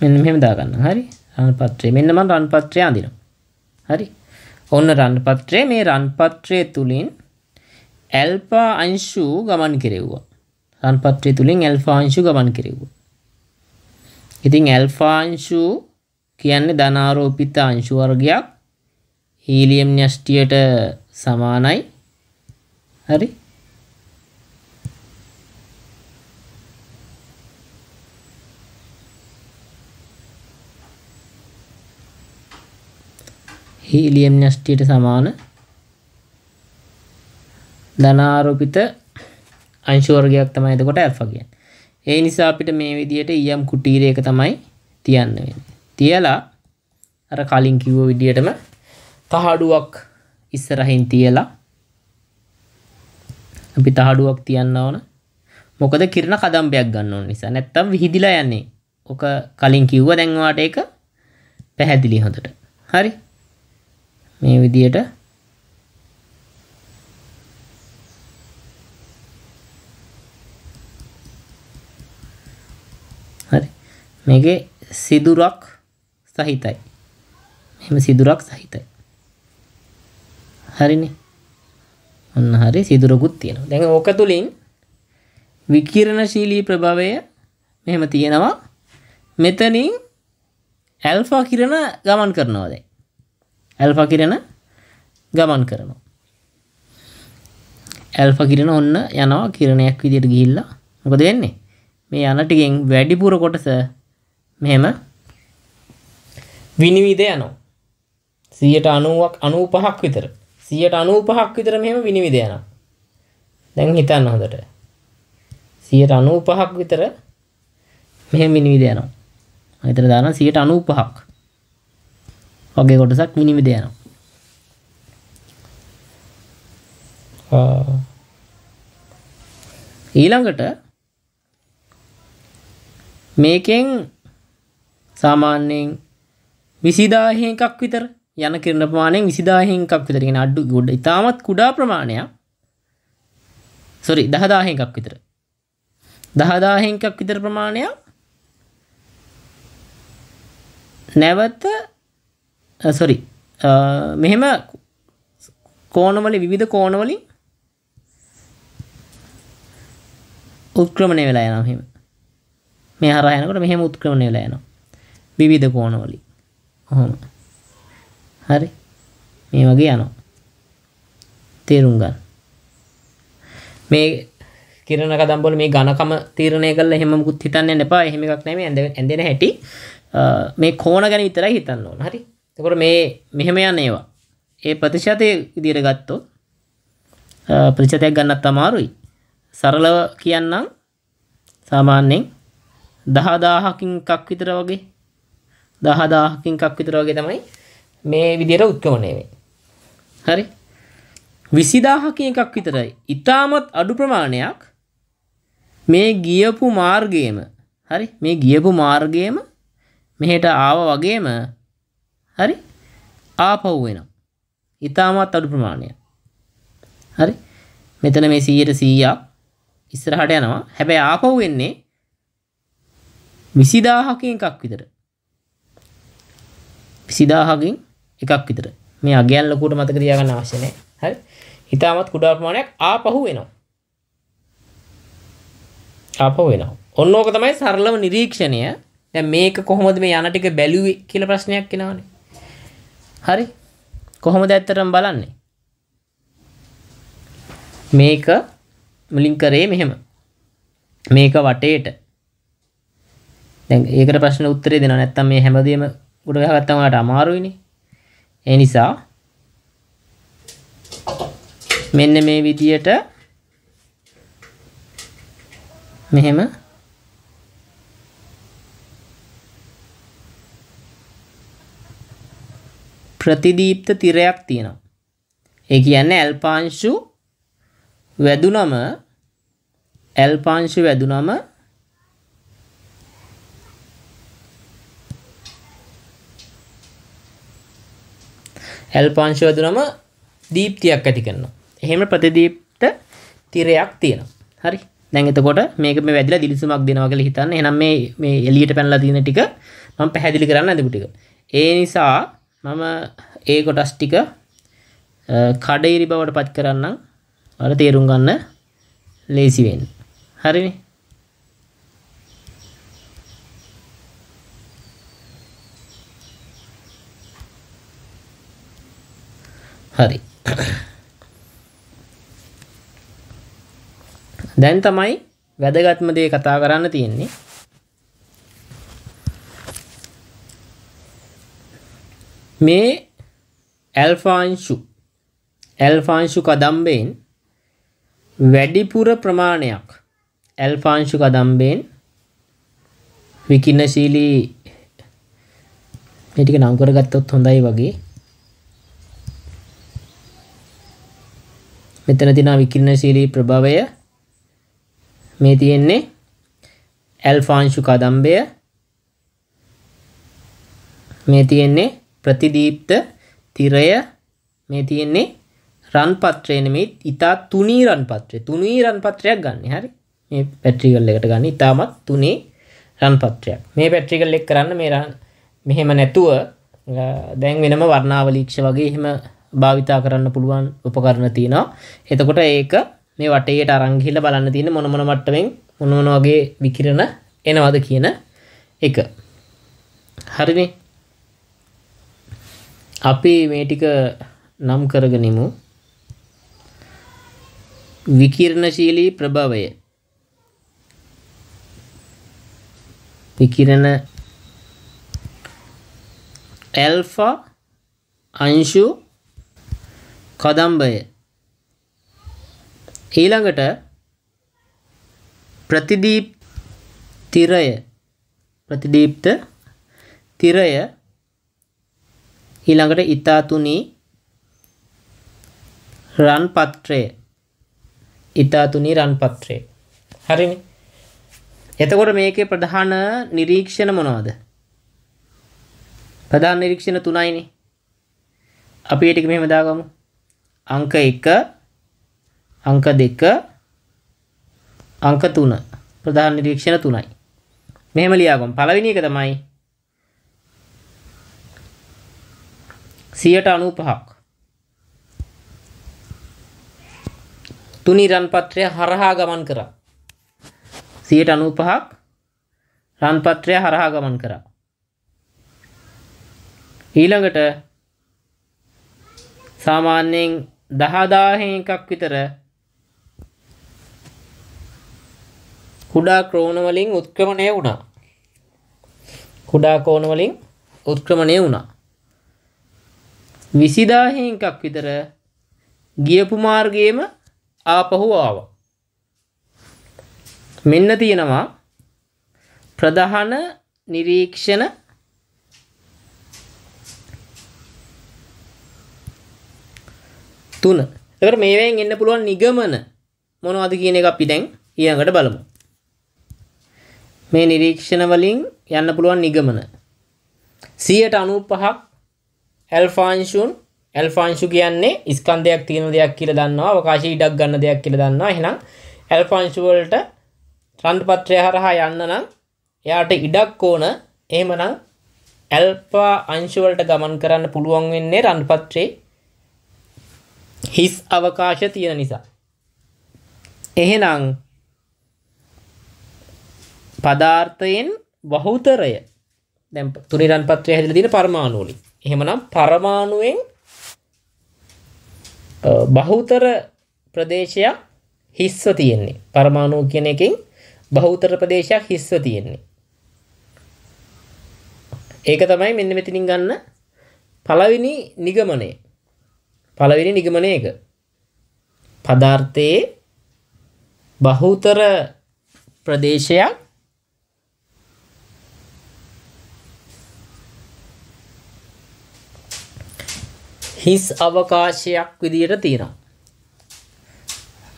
මෙන්න මෙහෙම දාගන්න හරි? රන්පත්‍රය මෙන්න මම රන්පත්‍රය අඳිනවා. හරි? ඔන්න රන්පත්‍රය මේ රන්පත්‍රය තුලින් ඇල්ෆා අංශු ගමන් කෙරෙව්වා. රන්පත්‍රය තුලින් ඇල්ෆා අංශු ගමන් කෙරෙව්වා. ඉතින් ඇල්ෆා අංශු කියන්නේ ධනාරෝපිත අංශු වර්ගයක්. හීලියම් න්‍යෂ්ටියට සමානයි. හරි? හීලියම් න්‍යෂ්ටියට සමාන. ධනාරෝපිත අංශු වර්ගයක් තමයි එතකොට ඇල්ෆා කියන්නේ. ඒ නිසා අපිට මේ විදිහට ඊයම් කුටීරයක තමයි තියන්න වෙන්නේ. තියලා අර කලින් කිව්ව විදිහටම තහඩුවක් ඉස්සරහින් තියලා අපි තහඩුවක් තියන්න ඕන. මොකද කිරණ කදම්බයක් ගන්න ඕන නිසා. නැත්තම් විහිදිලා යන්නේ. ඔක කලින් කිව්වා දැන් වාට ඒක පැහැදිලි හොඳට. හරි. මේ විදියට හරි මේකේ සිදුරක් සහිතයි. මෙහෙම සිදුරක් සහිතයි. හරිනේ? ඔන්න හරි සිදුරකුත් තියෙනවා. දැන් ඕක තුලින් විකිරණශීලී ප්‍රභවය මෙහෙම තියෙනවා. මෙතනින් ඇල්ෆා කිරණ ගමන් කරනවා දැන්. ඇල්ෆා කිරණ ගමන් කරනවා. ඇල්ෆා කිරණ ඔන්න යනවා කිරණයක් විදියට ගිහිල්ලා. මොකද වෙන්නේ? මේ යන ටිකෙන් වැඩිපුර කොටස මෙහෙම විනිවිද යනවා. 190ක් 95ක් විතර. 195ක් විතර මෙහෙම විනිවිද යනවා. දැන් හිතන්න හොඳට. 195ක් විතර මෙහෙම විනිවිද යනවා. හිතලා දානවා 195ක්. වගේ කොටසක් විනිවිද යනවා. ඊළඟට මේකෙන් සාමාන්‍යයෙන් විසිදාහෙන් එකක් විතර යන කිරණ ප්‍රමාණයෙන් විසිදාහෙන් එකක් විතර. කියන අඩු ගොඩ ඉතාමත් කුඩා ප්‍රමාණයක්. සොරි දහදාහෙන් එකක් විතර. දහදාහෙන් එකක් විතර ප්‍රමාණයක්. නැවත සොරි මෙහෙම කෝණවල විවිධ කෝණවලින් උත්ක්‍රමණය වෙලා යනවා මෙහෙම. මේ හරහා යනකොට මෙහෙම උත්ක්‍රමණය වෙලා යනවා. විවිධ කෝණවලින් ඔහොම. හරි? මේ වගේ යනවා. තේරුම් ගන්න. මේ කිරණ කදම්බොල මේ ඝනකම තීරණය කරලා එහෙම මුකුත් හිතන්න යන්න එපා. එහෙම එකක් නෙමෙයි. ඇඳෙන හැටි. මේ කෝණ ගැන විතරයි හිතන්න ඕන. හරි? එතකොට මේ මෙහෙම යන ඒවා. ඒ ප්‍රතිශතය විදිහට ගත්තොත් ප්‍රතිශතයක් ගන්නත් අමාරුයි. සරලව කියන්නම්. සාමාන්‍යයෙන් දහදාහකින් එකක් විතර වගේ. දහදාහකින් එකක් විතර වගේ තමයි මේ විදිහට උත්කමනය වෙන්නේ. හරි? විසිදාහකින් එකක් විතරයි. ඉතාමත් අඩු ප්‍රමාණයක් මේ ගියපු මාර්ගයම හරි? මේ ගියපු මාර්ගයම මෙහෙට ආව වගේම හරි? ආපහු වෙනවා ඉතාමත් අඩු ප්‍රමාණයක්. හරි? මෙතන මේ 100ට 100ක් ඉස්සරහට යනවා. හැබැයි ආපහු වෙන්නේ 20000කින් එකක් විතර. 20000කින් එකක් විතර. මේ අගයන් ලොකුට මතක තියාගන්න අවශ්‍ය නැහැ. හරි? ඉතාමත් කුඩා ප්‍රමාණයක් ආපහු වෙනවා ආපහු වෙනවා ඔන්න ඕක තමයි සරලම නිරීක්ෂණය. දැන් මේක කොහොමද මේ යන ටික බැලුවේ කියලා ප්‍රශ්නයක් එනවනේ. හරි? කොහොමද ඇත්තටම බලන්නේ? මේක මුලින් කරේ මෙහෙම. මේක වටේට. දැන් ඒකට ප්‍රශ්න උත්තරේ දෙනවා. නැත්තම් මේ හැමදේම උඩ ගහගත්තම ඔයාලට අමාරුයිනේ ඒ නිසා මෙන්න මේ විදියට මෙහෙම ප්‍රතිදීප්ත තිරයක් තියෙනවා. ඒ කියන්නේ ඇල්පාංශු වැදුනම ඇල්පාංශු වැදුනම ඇල්පාංශු වැදුනම දීප්තියක් ඇති කරනවා. එහෙම ප්‍රතිදීප්ත තිරයක් තියෙනවා. හරි. දැන් එතකොට මේක මේ වැදිලා දිලිසුමක් දෙනවා කියලා හිතන්න. එහෙනම් මේ මේ එළියට පැනලා තියෙන ටික මම පැහැදිලි කරන්න අදපු ටික. ඒ නිසා මම ඒ කොටස් ටික කඩයිරි බවට පත් කරන්නම් අර තේරුම් ගන්න ලේසි වෙන්න. හරිනේ? හරි. දැන් තමයි වැදගත්ම දේ කතා කරන්න තියෙන්නේ. මේ ඇල්ෆාංශු ඇල්ෆාංශු කදම්බයෙන් වැඩිපුර ප්‍රමාණයක් ඇල්ෆාංශු කදම්බයෙන් විකින්නශීලී මේ ටික නම් කරගත්තොත් හොඳයි වගේ මෙතන තියෙනවා විකිරණශීලී ප්‍රභවය. මේ තියෙන්නේ ඇල්ෆාංශු කදම්බය. මේ තියෙන්නේ ප්‍රතිදීප්ත තිරය. මේ තියෙන්නේ රන් පත්‍රය නෙමෙයි ඉතා තුනී රන් පත්‍රය. තුනී රන් පත්‍රයක් ගන්න. හරි. මේ පැට්‍රිකල් එකට ගන්න. ඉතාමත් තුනේ රන් පත්‍රයක්. මේ පැට්‍රිකල් එක් කරන්න මේ රන් මෙහෙම නැතුව දැන් වෙනම වර්ණාවලීක්ෂ වගේ එහෙම භාවිතා කරන්න පුළුවන් උපකරණ තියෙනවා. එතකොට ඒක මේ වටේට අරන් ගිහිල්ලා බලන්න තියෙන මොන මොන මට්ටමින් මොන මොන වගේ විකිරණ එනවද කියන එක. හරිනේ අපි මේ ටික නම් කරගනිමු. විකිරණශීලී ප්‍රභවය. විකිරණ ඇල්ෆා අංශු කදම්බය. ඊළඟට ප්‍රතිදීප් තිරය. ප්‍රතිදීප්ත තිරය. ඊළඟට ඉතාතුනි රන් පත්‍රය ඉතාතුනි රන් පත්‍රය හරිනි. එතකොට මේකේ ප්‍රධාන නිරීක්ෂණ මොනවද? ප්‍රධාන නිරීක්ෂණ තුනයිනේ. අපි ඒ ටික මෙහෙම දාගමු. අංක 1 අංක 2 අංක 3 ප්‍රධාන නිරීක්ෂණ තුනයි. මෙහෙම ලියාගමු. පළවෙනි එක තමයි 95ක් තුනි රන්පත්‍රය හරහා ගමන් කරා. 95ක් රන්පත්‍රය හරහා ගමන් කරා. ඊළඟට සාමාන්‍යයෙන් 10000 එකක් විතර කුඩා ක්‍රෝණ වලින් උත්ක්‍රමණය වුණා. කුඩා කෝණ වලින් උත්ක්‍රමණය වුණා. 20000 එකක් විතර ගියපු මාර්ගයේම ආපහු ආවා. මෙන්න තියෙනවා ප්‍රධාන නිරීක්ෂණ තුන. එතකොට මේවෙන් එන්න පුළුවන් නිගමන මොනවද කියන එක අපි දැන් ඊළඟට බලමු. මේ නිරීක්ෂණ වලින් යන්න පුළුවන් නිගමන 195ක් ඇල්ෆාංශුන් ඇල්ෆාංශු කියන්නේ ස්කන්ධයක් තියෙන දෙයක් කියලා දන්නවා අවකාශය ඉඩක් ගන්න දෙයක් කියලා දන්නවා එහෙනම් ඇල්ෆාංශු වලට රන්පත්‍රය හරහා යන්න නම් එයාට ඉඩක් ඕන එහෙමනම් ඇල්ෆා අංශු වලට ගමන් කරන්න පුළුවන් වෙන්නේ රන්පත්‍රේ හිස් අවකාශ තියෙන නිසා එහෙනම් පදාර්ථයෙන් බහුතරය දැන් තුනිරන් පත්‍රය හැදිලා තියෙන පරමාණු වලින්. එහෙමනම් පරමාණුවෙන් බහුතර ප්‍රදේශයක් හිස්ව තියෙන්නේ. පරමාණු කියන එකෙන් බහුතර ප්‍රදේශයක් හිස්ව තියෙන්නේ. ඒක තමයි මෙන්න මෙතනින් ගන්න පළවෙනි නිගමනය. පළවෙනි නිගමනය එක. පදාර්ථයේ බහුතර ප්‍රදේශයක් හිස් අවකාශයක් විදියට තියෙනවා.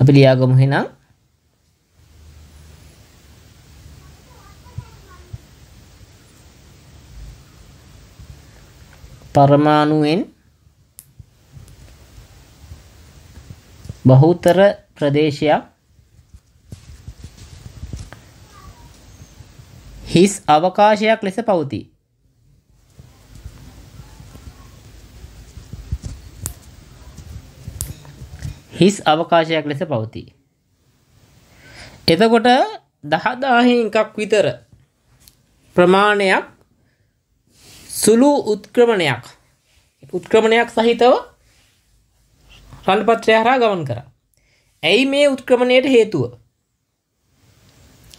අපි ලියාගමු එහෙනම් පරමාණුවෙන් බහුතර ප්‍රදේශයක් හිස් අවකාශයක් ලෙස පවතී. හිස් අවකාශයක් ලෙස පවතී. එතකොට දහදාහෙන් එකක් විතර ප්‍රමාණයක් සුළු උත්ක්‍රමණයක් උත්ක්‍රමණයක් සහිතව රන්පත්‍රය හරහා ගමන් කර. ඇයි මේ උත්ක්‍රමණයට හේතුව.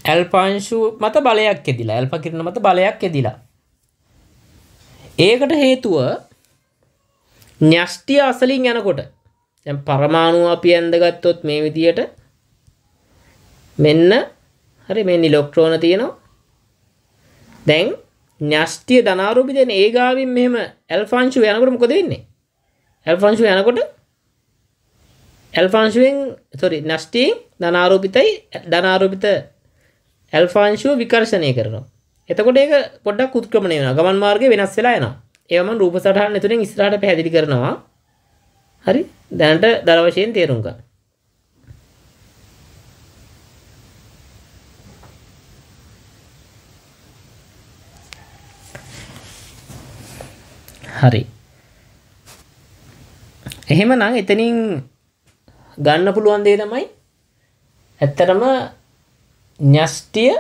ඇල්පාංශු මත බලයක් එදිලා ඇල්ප කිරණ මත බලයක් එදිලා. ඒකට හේතුව න්‍යෂ්ටිය අසලින් යනකොට දැන් පරමාණු අපි ඇඳගත්තොත් මේ විදියට මෙන්න හරි මේ ඉලෙක්ට්‍රෝන තියෙනවා දැන් න්‍යෂ්ටිය ධනාරූපී දෙන ඒ ගාවින් මෙහෙම ඇල්ෆාංශු යනකොට මොකද වෙන්නේ ඇල්ෆාංශු යනකොට ඇල්ෆාංශුවෙන් සොරි න්‍යෂ්ටියෙන් ධනාරූපිතයි ධනාරූපිත ඇල්ෆාංශුව විකර්ශනය කරනවා. එතකොට ඒක පොඩ්ඩක් උත්ක්‍රමණය වෙනවා. ගමන් මාර්ගය වෙනස් වෙලා යනවා ඒවම රූප සටහන් එතුලින් ඉස්සරහට පැහැදිලි කරනවා. හරි? දැනට දර වශයෙන් තේරුම් ගන්න. හරි. එහෙමනම් එතනින් ගන්න පුළුවන් දේ තමයි ඇත්තටම න්‍යෂ්ටිය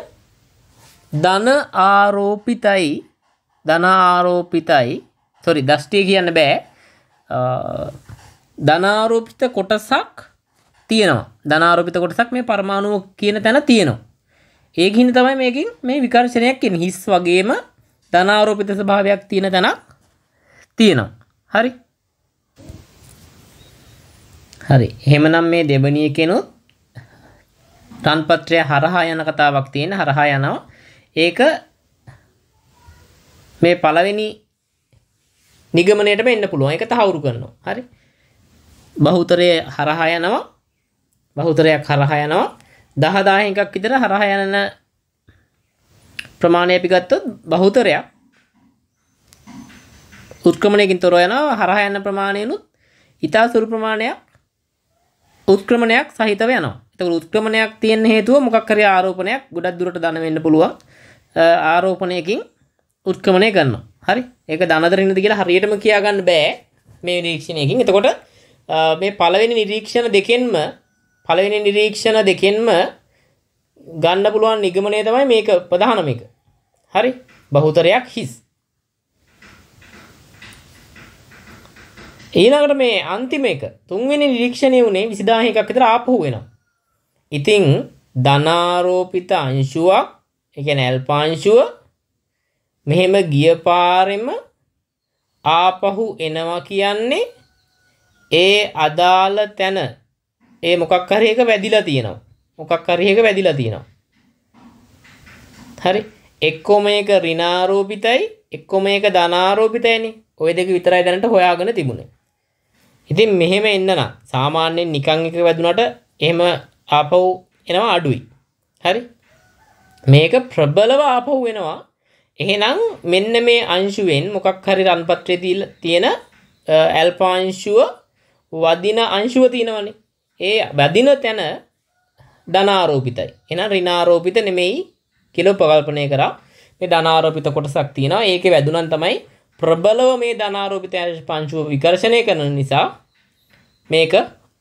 ධන ආරෝපිතයි. ධන ආරෝපිතයි. සොරි දෂ්ටිය කියන්න බෑ. ධනාරෝපිත කොටසක් තියෙනවා. ධනාරෝපිත කොටසක් මේ පරමාණුව කියන තැන තියෙනවා. ඒක හින්දා තමයි මේකෙන් මේ විකර්ෂණයක් එන්නේ. හිස් වගේම ධනාරෝපිත ස්වභාවයක් තියෙන තැනක් තියෙනවා. හරි? හරි. එහෙමනම් මේ දෙවනි එකෙනුත් තන්පත්‍රය හරහා යන කතාවක් තියෙන හරහා යනවා. ඒක මේ පළවෙනි නිගමනයටම එන්න පුළුවන්. ඒක තහවුරු කරනවා. හරි. බහුතරය හරහා යනවා. බහුතරයක් හරහා යනවා. දහදාහ එකක් විතර හරහා යන ප්‍රමාණය අපි ගත්තොත් බහුතරයක්. උත්ක්‍රමණයකින් තොරව යනවා. හරහා යන ප්‍රමාණයනුත් ඉතා සුළු ප්‍රමාණයක්. උත්ක්‍රමණයක් සහිතව යනවා. එතකොට උත්ක්‍රමණයක් තියෙන හේතුව මොකක් හරි ආරෝපණයක් ගොඩක් දුරට දන වෙන්න පුළුවන්. ආරෝපණයකින් උත්ක්‍රමණය කරනවා. හරි? ඒක දනදරින්ද කියලා හරියටම කියා ගන්න බෑ. මේ නිරීක්ෂණයකින් එතකොට මේ පළවෙනි නිරීක්ෂණ දෙකෙන්ම පළවෙනි නිරීක්ෂණ දෙකෙන්ම ගන්න පුළුවන් නිගමනය තමයි මේක ප්‍රධානම එක හරි බහුතරයක් හිස් ඊළඟට මේ අන්තිම එක. තුන්වෙනි නිරීක්ෂණය වුණේ විසිදාහි එකක් විතර ආපහු වෙනවා ඉතින් ධනාරෝපිත අංශුවක් එක නැල්පාංශුව මෙහෙම ගිය පාරෙම ආපහු එනවා කියන්නේ ඒ අදාළ තැන. ඒ මොකක් හරි එක වැදිලා තියෙනවා. මොකක් හරි එක වැදිලා තියෙනවා. හරි. එක්කෝ මේක ඍණාරෝපිතයි එක්කෝ මේක ධනාරෝපිතයිනේ. ওই දෙක විතරයි දැනට හොයාගෙන තිබුණේ. ඉතින් මෙහෙම එන්න නම් සාමාන්‍යයෙන් නිකන් එක වැදුනට එහෙම ආපහු එනවා අඩුයි. හරි? මේක ප්‍රබලව ආපහු වෙනවා එහෙනම් මෙන්න මේ අංශුවෙන් මොකක් හරි රන්පත්‍රයේ තියෙන ඇල්පාංශුව වදින අංශුව තියෙනවනේ. ඒ වදින තැන ධනාරෝපිතයි. එහෙනම් ඍණාරෝපිත නෙමෙයි. කියලා ප්‍රකල්පනය කරා. මේ ධනාරෝපිත කොටසක් තියෙනවා. ඒකේ වැදුනන් තමයි ප්‍රබලව මේ ධනාරෝපිත පංචුව විකර්ශනය කරන නිසා මේක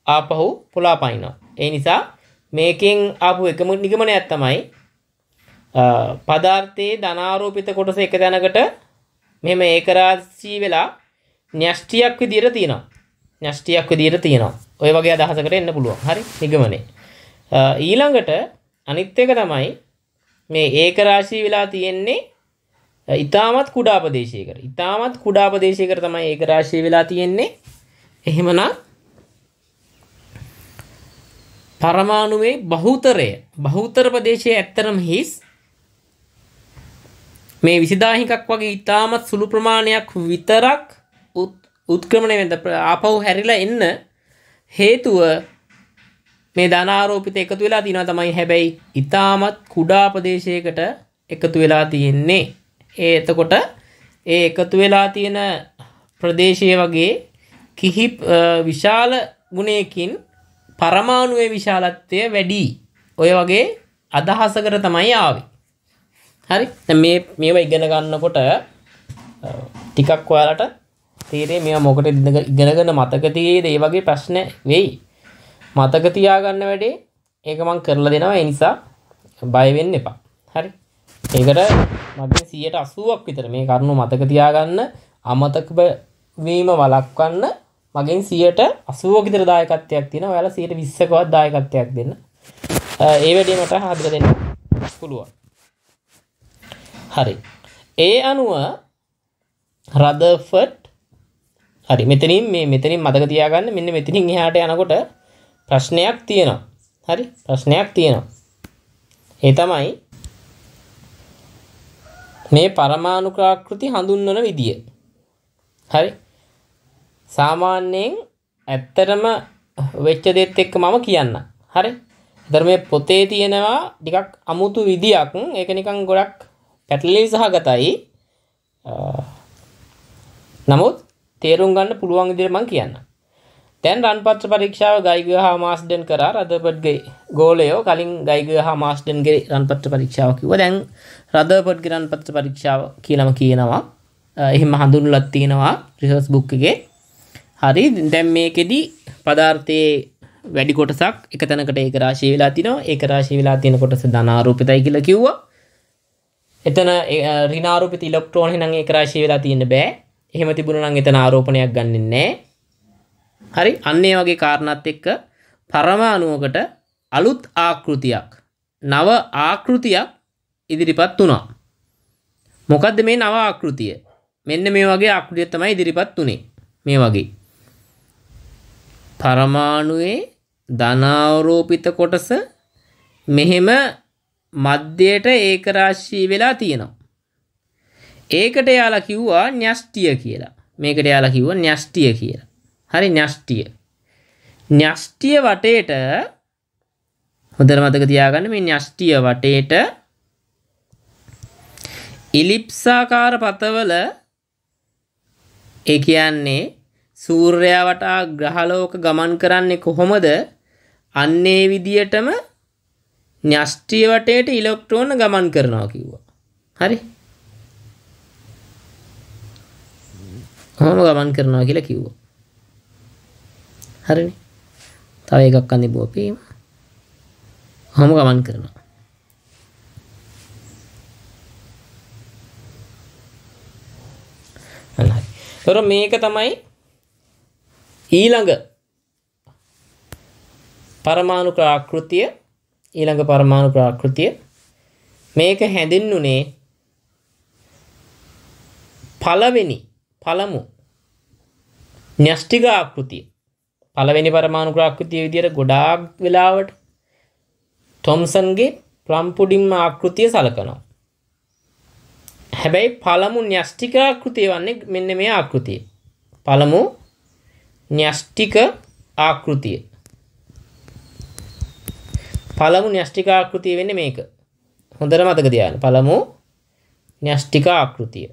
ආපහු පුලා පයින්නවා ඒ නිසා මේකෙන් ආපු එකම නිගමනයක් තමයි පදාර්ථයේ ධනාරෝපිත කොටස එක තැනකට මෙහෙම ඒකරාශී වෙලා න්‍යෂ්ටියක් විදියට තියෙනවා. න්‍යෂ්ටියක් විදියට තියෙනවා. ඔය වගේ අදහසකට එන්න පුළුවන්. හරි? නිගමනේ. ඊළඟට අනිත් එක තමයි මේ ඒකරාශී වෙලා තියෙන්නේ ඊටමත් කුඩා ප්‍රදේශයකට. ඊටමත් කුඩා ප්‍රදේශයකට තමයි ඒකරාශී වෙලා තියෙන්නේ. එහෙමනම් පරමාණුවේ බහුතරය බහුතර ප්‍රදේශයේ ඇත්තරම හිස් මේ විසිදාහිකක් වගේ ඉතාමත් සුළු ප්‍රමාණයක් විතරක් උත්ක්‍රමණය වෙද ආපහු හැරිලා එන්න හේතුව මේ ධනාරෝපිත එකතු වෙලා තියෙනවා තමයි හැබැයි ඉතාමත් කුඩා ප්‍රදේශයකට එකතු වෙලා තියෙන්නේ ඒ එතකොට ඒ එකතු වෙලා තියෙන ප්‍රදේශය වගේ කිහිප විශාල ගුණයකින් පරමාණුවේ විශාලත්වය වැඩි. ඔය වගේ අදහසකට තමයි ආවේ. හරි? මේ මේවා ඉගෙන ගන්නකොට ටිකක් ඔයාලට තේරේ මේවා මොකට ඉගෙනගෙන මතක තියේද ඒ වගේ ප්‍රශ්න වෙයි. මතක තියාගන්න වැඩේ ඒක මං කරලා දෙනවා. ඒ නිසා බය වෙන්න එපා. හරි? ඒකට මගෙන් 180ක් විතර මේ කරුණු මතක තියාගන්න අමතක වීම වළක්වන්න මගෙන් 180ක විතර දායකත්වයක් තියෙනවා ඔයාලා 120කවත් දායකත්වයක් දෙන්න ඒ වැඩේ මට හදලා දෙන්න පුළුවන් හරි. ඒ අනුව රදර්ෆර්ඩ් හරි මෙතනින් මේ මෙතනින් මතක තියාගන්න මෙන්න මෙතනින් එහාට යනකොට ප්‍රශ්නයක් තියෙනවා. හරි ප්‍රශ්නයක් තියෙනවා. ඒ තමයි මේ පරමාණුකාකෘති හඳුන්වන විදිය. හරි සාමාන්‍යයෙන් ඇත්තටම වෙච්ච දෙත් එක්ක මම කියන්න. හරි. එතන මේ පොතේ තියෙනවා ටිකක් අමුතු විදියක්. ඒක නිකන් ගොඩක් පැටලී සහගතයි නමුත් තේරුම් ගන්න පුළුවන් විදිහට මම කියන්න. දැන් රන්පත්‍ර පරීක්ෂාව ගයිග හා මාස්ඩන් කරා රදපට්ගේ ගෝලයෝ කලින් ගයිග හා මාස්ඩන්ගේ රන්පත්‍ර පරීක්ෂාව කිව්ව. දැන් රදපට්ගේ රන්පත්‍ර පරීක්ෂාව කියලම කියනවා. එහෙම හඳුන්ලත් තියෙනවා රිසර්ස් බුක් එකේ. හරි දැන් මේකෙදි පදාර්ථයේ වැඩි කොටසක් එක තැනකට ඒක රාශී වෙලා තිනවා. ඒක රාශී වෙලා තියෙන කොටස ධනාරූපිතයි කියලා කිව්වා. එතන රිනාරූපිත ඉලෙක්ට්‍රෝන නම් ඒක රාශී වෙලා තියෙන්න බෑ. එහෙම තිබුණා නම් එතන ආරෝපණයක් ගන්නෙ නෑ. හරි අන්න ඒ වගේ කාරණාත් එක්ක පරමාණුවකට අලුත් ආකෘතියක් නව ආකෘතියක් ඉදිරිපත් වුණා. මොකද්ද මේ නව ආකෘතිය? මෙන්න මේ වගේ ආකෘතිය තමයි ඉදිරිපත් වුනේ. මේ වගේ. පරමාණුවේ ධනාරෝපිත කොටස මෙහෙම මධ්‍යයට ඒකරාශී වෙලා තියෙනවා. ඒකට යාලා කිව්වා න්‍යෂ්ටිය කියලා. මේකට යාලා කිව්වා න්‍යෂ්ටිය කියලා. හරි න්‍යෂ්ටිය. න්‍යෂ්ටිය වටේට හොඳට මතක තියාගන්න මේ න්‍යෂ්ටිය වටේට ඉලිප්සාකාර පතවල ඒ කියන්නේ සූර්යයා වටා ග්‍රහලෝක ගමන් කරන්නේ කොහොමද? අන්නේ විදියටම න්‍යෂ්ටිය වටේට ඉලෙක්ට්‍රෝන ගමන් කරනවා කිව්වා. හරි? කොහොම ගමන් කරනවා කියලා කිව්වා. හරිනේ. තව එකක් අඳිමු අපි. ඔහොම ගමන් කරනවා. අන්න හරි. ඒතර මේක තමයි ඊළඟ පරමාණු ආකෘතිය ඊළඟ පරමාණු ආකෘතිය මේක හැඳින්නුනේ පළවෙනි පළමු න්‍යෂ්ටික ආකෘතිය පළවෙනි පරමාණු ආකෘතිය විදිහට ගොඩාක් වෙලාවට ටොම්සන්ගේ ප්ලම් පුඩින් ආකෘතිය සලකනවා. හැබැයි පළමු න්‍යෂ්ටික ආකෘතිය වන්නේ මෙන්න මේ ආකෘතිය. පළමු න්‍යෂ්ටික ආකෘතිය. පළමු න්‍යෂ්ටික ආකෘතිය වෙන්නේ මේක. හොඳට මතක තියාගන්න. පළමු න්‍යෂ්ටික ආකෘතිය.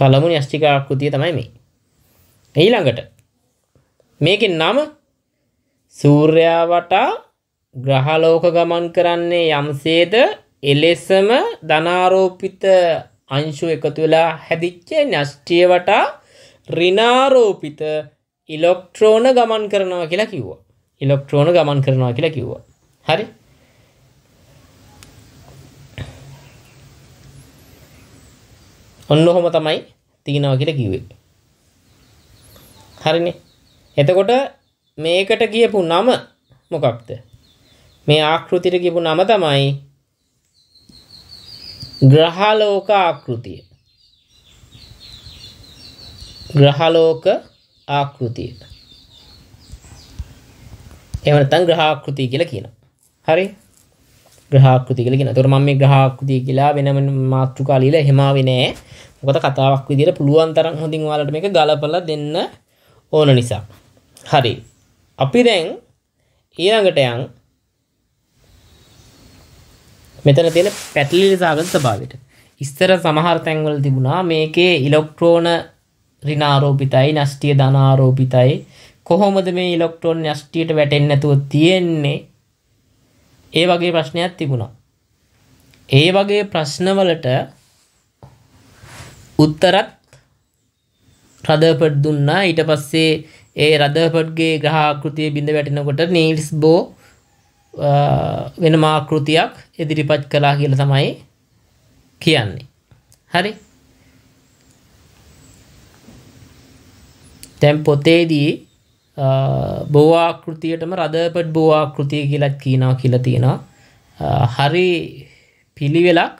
පළමු න්‍යෂ්ටික ආකෘතිය තමයි මේ. ඊළඟට මේකේ නම සූර්යයා වටා ග්‍රහලෝක ගමන් කරන්නේ යම්සේද එලෙසම ධනාරෝපිත අංශු එකතු වෙලා හැදිච්ච න්‍යෂ්ටිය වටා ඍණාරෝපිත ඉලෙක්ට්‍රෝන ගමන් කරනවා කියලා කිව්වා. ඉලෙක්ට්‍රෝන ගමන් කරනවා කියලා කිව්වා. හරි? ඔන්න ඔහොම තමයි තියෙනවා කියලා කිව්වේ. හරිනේ. එතකොට මේකට කියපු නම මොකක්ද? මේ ආකෘතියට කියපු නම තමයි ග්‍රහලෝක ආකෘතිය. ග්‍රහලෝක ආකෘතිය. එහෙම නැත්නම් ග්‍රහාකෘතිය කියලා කියනවා. හරි? ග්‍රහාකෘතිය කියලා කියනවා. ඒතකොට මම මේ ග්‍රහාකෘතිය කියලා වෙනම මාතෘකා ලියලා එහෙම ආවේ නෑ. මොකද කතාවක් විදිහට පුළුවන් තරම් හොඳින් ඔයාලට මේක ගලපලා දෙන්න ඕන නිසා. හරි. අපි දැන් ඊළඟට යන් මෙතන තියෙන පැටලිලි සාගත ස්වභාවයට. ඉස්තර සමහර තැන්වල තිබුණා මේකේ ඉලෙක්ට්‍රෝන ඍණාරෝපිතයි නෂ්ටිය ධනාරෝපිතයි කොහොමද මේ ඉලෙක්ට්‍රෝන නෂ්ටියට වැටෙන්නේ නැතුව තියෙන්නේ ඒ වගේ ප්‍රශ්නයක් තිබුණා. ඒ වගේ ප්‍රශ්නවලට උත්තරත් රදර්ෆඩ් දුන්නා ඊට පස්සේ ඒ රදර්ෆඩ්ගේ ග්‍රහාකෘතිය බිඳ වැටෙනකොට නීල්ස් බෝ වෙන මාකෘතියක් ඉදිරිපත් කළා කියලා තමයි කියන්නේ. හරි? දැන් පොතේදී බෝ ආකෘතියටම රදර්ෆඩ් බෝ ආකෘතිය කියලාත් කියනවා කියලා තියෙනවා. හරි පිළිවෙලක්